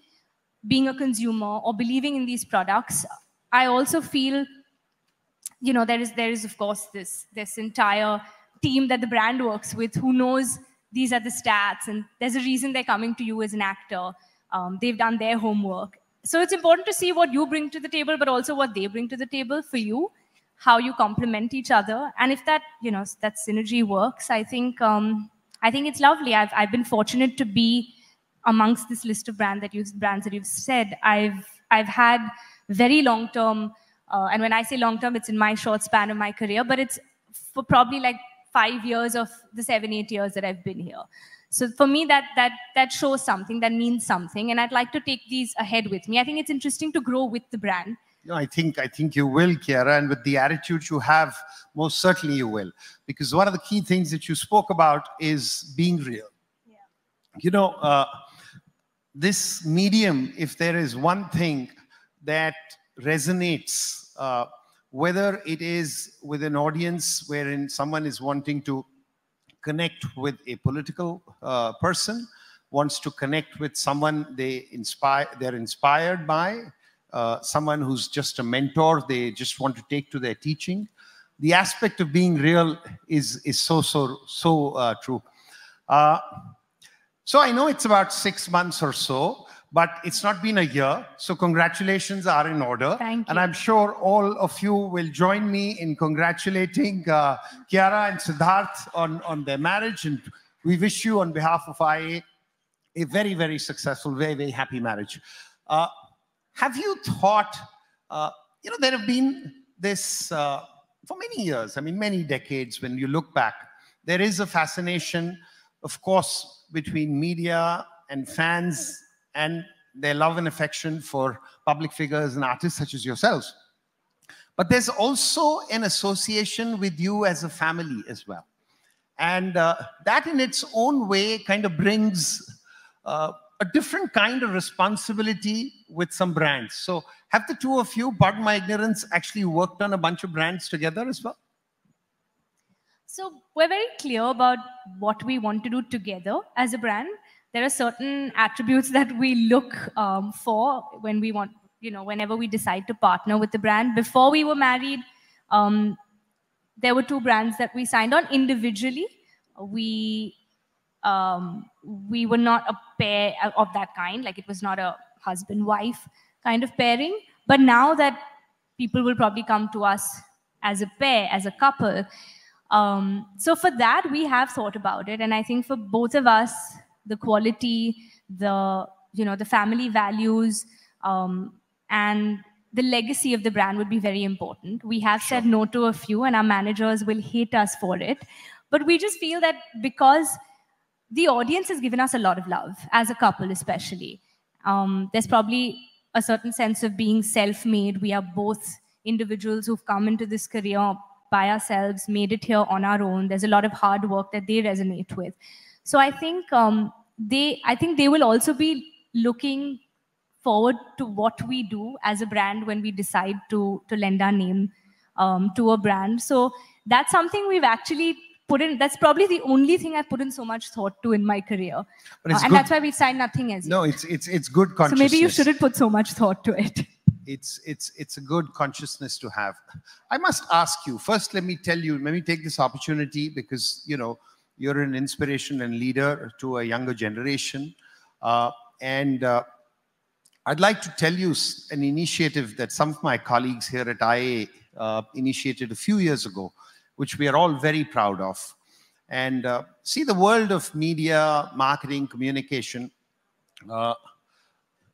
being a consumer or believing in these products, I also feel, you know, there is, there is of course this, this entire team that the brand works with who knows these are the stats and there's a reason they're coming to you as an actor. Um, they've done their homework. So it's important to see what you bring to the table, but also what they bring to the table for you, how you complement each other. And if that, you know, that synergy works, I think, um, I think it's lovely. I've, I've been fortunate to be amongst this list of brand that you've brands that you've said. I've, I've had very long-term, uh, and when I say long-term, it's in my short span of my career, but it's for probably like five years of the seven, eight years that I've been here. So for me, that that that shows something, that means something, and I'd like to take these ahead with me. I think it's interesting to grow with the brand. No, I think I think you will, Kiara, and with the attitude you have, most certainly you will. Because one of the key things that you spoke about is being real. Yeah. You know, uh, this medium, if there is one thing that resonates, uh, whether it is with an audience wherein someone is wanting to connect with a political uh, person, wants to connect with someone they inspire, they're inspired by, uh, someone who's just a mentor they just want to take to their teaching. The aspect of being real is, is so, so, so uh, true. Uh, so I know it's about six months or so, but it's not been a year. So congratulations are in order. Thank you. And I'm sure all of you will join me in congratulating uh, Kiara and Siddharth on, on their marriage. And we wish you on behalf of IAA a very, very successful, very, very happy marriage. Uh, have you thought, uh, you know, there have been this, uh, for many years, I mean, many decades, when you look back, there is a fascination, of course, between media and fans and their love and affection for public figures and artists such as yourselves. But there's also an association with you as a family as well. And uh, that in its own way kind of brings uh, a different kind of responsibility with some brands. So have the two of you, pardon my ignorance, actually worked on a bunch of brands together as well? So we're very clear about what we want to do together as a brand there are certain attributes that we look um, for when we want, you know, whenever we decide to partner with the brand. Before we were married, um, there were two brands that we signed on individually. We um, we were not a pair of that kind, like it was not a husband-wife kind of pairing. But now that people will probably come to us as a pair, as a couple, um, so for that we have thought about it, and I think for both of us, the quality, the you know the family values, um, and the legacy of the brand would be very important. We have said no to a few, and our managers will hate us for it. But we just feel that because the audience has given us a lot of love as a couple, especially. Um, there's probably a certain sense of being self-made. We are both individuals who've come into this career by ourselves, made it here on our own. There's a lot of hard work that they resonate with. So I think um, they, I think they will also be looking forward to what we do as a brand when we decide to to lend our name um, to a brand. So that's something we've actually put in. That's probably the only thing I've put in so much thought to in my career, uh, and good. that's why we signed nothing as. No, it's it's it's good So consciousness. maybe you shouldn't put so much thought to it. it's it's it's a good consciousness to have i must ask you first let me tell you let me take this opportunity because you know you're an inspiration and leader to a younger generation. Uh, and uh, I'd like to tell you an initiative that some of my colleagues here at IAA uh, initiated a few years ago, which we are all very proud of. And uh, see, the world of media, marketing, communication, uh,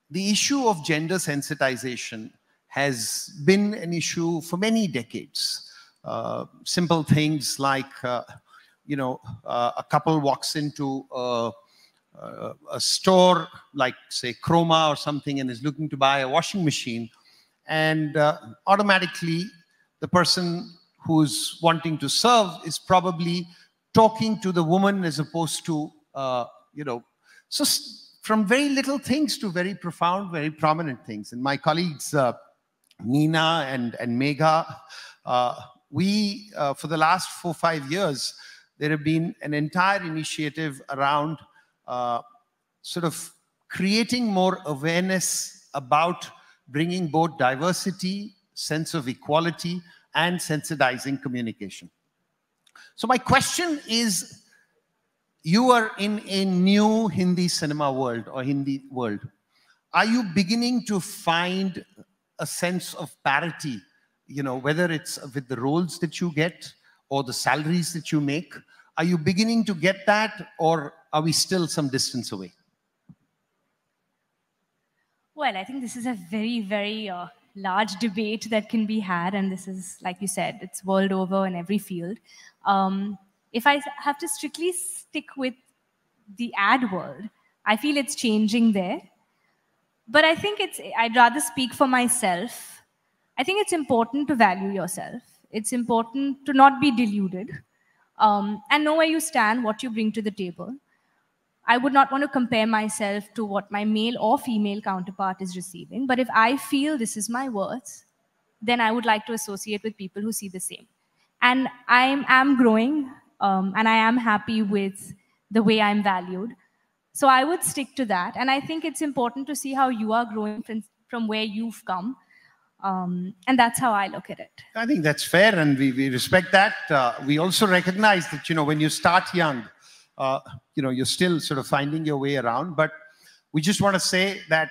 the issue of gender sensitization has been an issue for many decades. Uh, simple things like, uh, you know, uh, a couple walks into a, a, store like, say, Croma or something and is looking to buy a washing machine, and uh, automatically the person who's wanting to serve is probably talking to the woman as opposed to, uh, you know, so from very little things to very profound, very prominent things. And my colleagues, uh, Nina and, and Megha, uh, we, uh, for the last four, five years, there have been an entire initiative around uh, sort of creating more awareness about bringing both diversity, sense of equality, and sensitizing communication. So my question is, you are in a new Hindi cinema world or Hindi world. Are you beginning to find a sense of parity, you know, whether it's with the roles that you get or the salaries that you make? Are you beginning to get that or are we still some distance away? Well, I think this is a very, very uh, large debate that can be had, and this is, like you said, it's world over in every field. Um, if I have to strictly stick with the ad world, I feel it's changing there. But I think it's, I'd rather speak for myself. I think it's important to value yourself. It's important to not be deluded um, and know where you stand, what you bring to the table. I would not want to compare myself to what my male or female counterpart is receiving. But if I feel this is my worth, then I would like to associate with people who see the same. And I am growing um, and I am happy with the way I'm valued. So I would stick to that. And I think it's important to see how you are growing from, from where you've come. Um, and that's how I look at it. I think that's fair, and we, we respect that. Uh, we also recognize that, you know, when you start young, uh, you know, you're still sort of finding your way around. But we just want to say that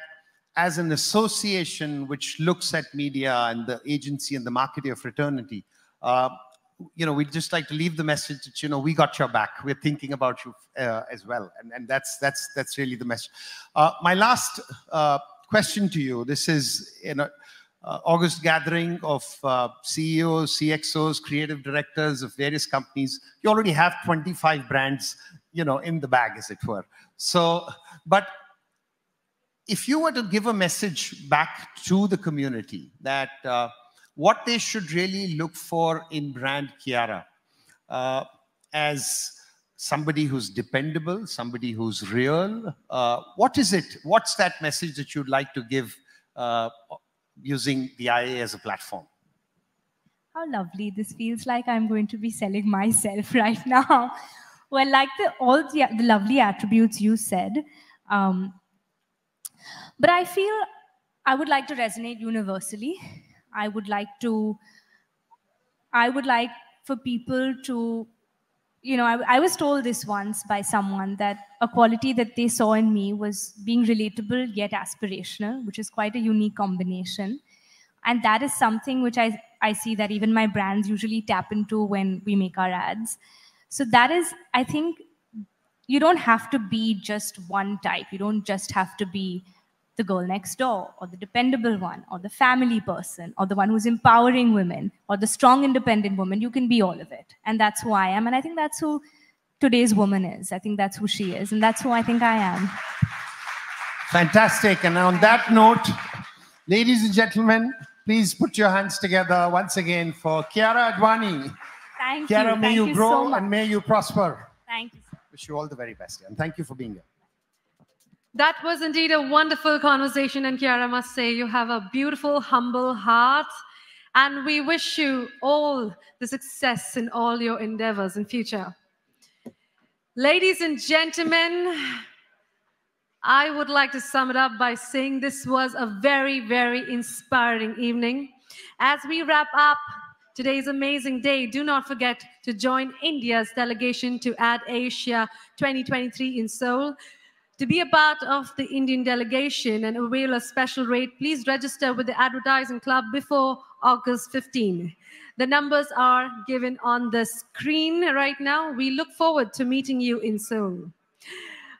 as an association which looks at media and the agency and the marketing of fraternity, uh, you know, we'd just like to leave the message that, you know, we got your back. We're thinking about you uh, as well. And, and that's, that's, that's really the message. Uh, my last uh, question to you, this is, you know, uh, August gathering of uh, CEOs, CXOs, creative directors of various companies. You already have 25 brands, you know, in the bag, as it were. So, but if you were to give a message back to the community that uh, what they should really look for in brand Kiara uh, as somebody who's dependable, somebody who's real, uh, what is it? What's that message that you'd like to give uh, using the IAA as a platform. How lovely. This feels like I'm going to be selling myself right now. well, like the, all the, the lovely attributes you said, um, but I feel I would like to resonate universally. I would like to, I would like for people to you know, I, I, was told this once by someone that a quality that they saw in me was being relatable yet aspirational, which is quite a unique combination. And that is something which I, I see that even my brands usually tap into when we make our ads. So that is, I think, you don't have to be just one type. You don't just have to be the girl next door or the dependable one or the family person or the one who's empowering women or the strong independent woman you can be all of it. And that's who i am. And i think that's who today's woman is. I think that's who she is. And that's who i think i am. Fantastic. And on that note ladies and gentlemen please put your hands together once again for kiara advani. Thank you, kiara you. may thank you, you grow so and may you prosper. Thank you wish you all the very best and thank you for being here that was indeed a wonderful conversation. And Kiara, must say, you have a beautiful, humble heart. And we wish you all the success in all your endeavors in future. Ladies and gentlemen, I would like to sum it up by saying this was a very, very inspiring evening. As we wrap up today's amazing day, do not forget to join India's delegation to AdAsia 2023 in Seoul. To be a part of the Indian delegation and avail a special rate, please register with the Advertising Club before August 15. The numbers are given on the screen right now. We look forward to meeting you in Seoul.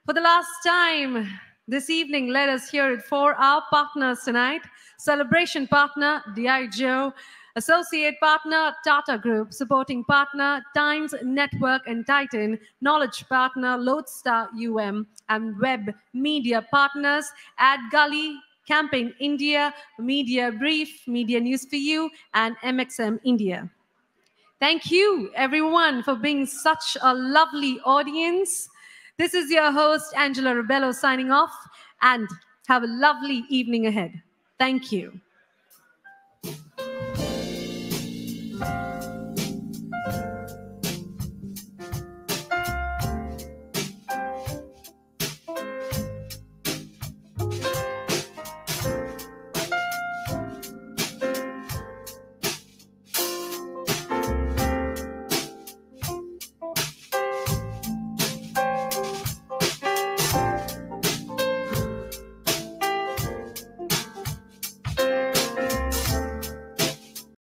For the last time this evening, let us hear it for our partners tonight. Celebration partner, Diageo. Associate partner, Tata Group. Supporting partner, Times Network and Titan. Knowledge partner, Lodestar UM. And web media partners, AdGully, Campaign India, Media Brief, Media News for You, and MXM India. Thank you, everyone, for being such a lovely audience. This is your host, Angela Ribello, signing off, and have a lovely evening ahead. Thank you.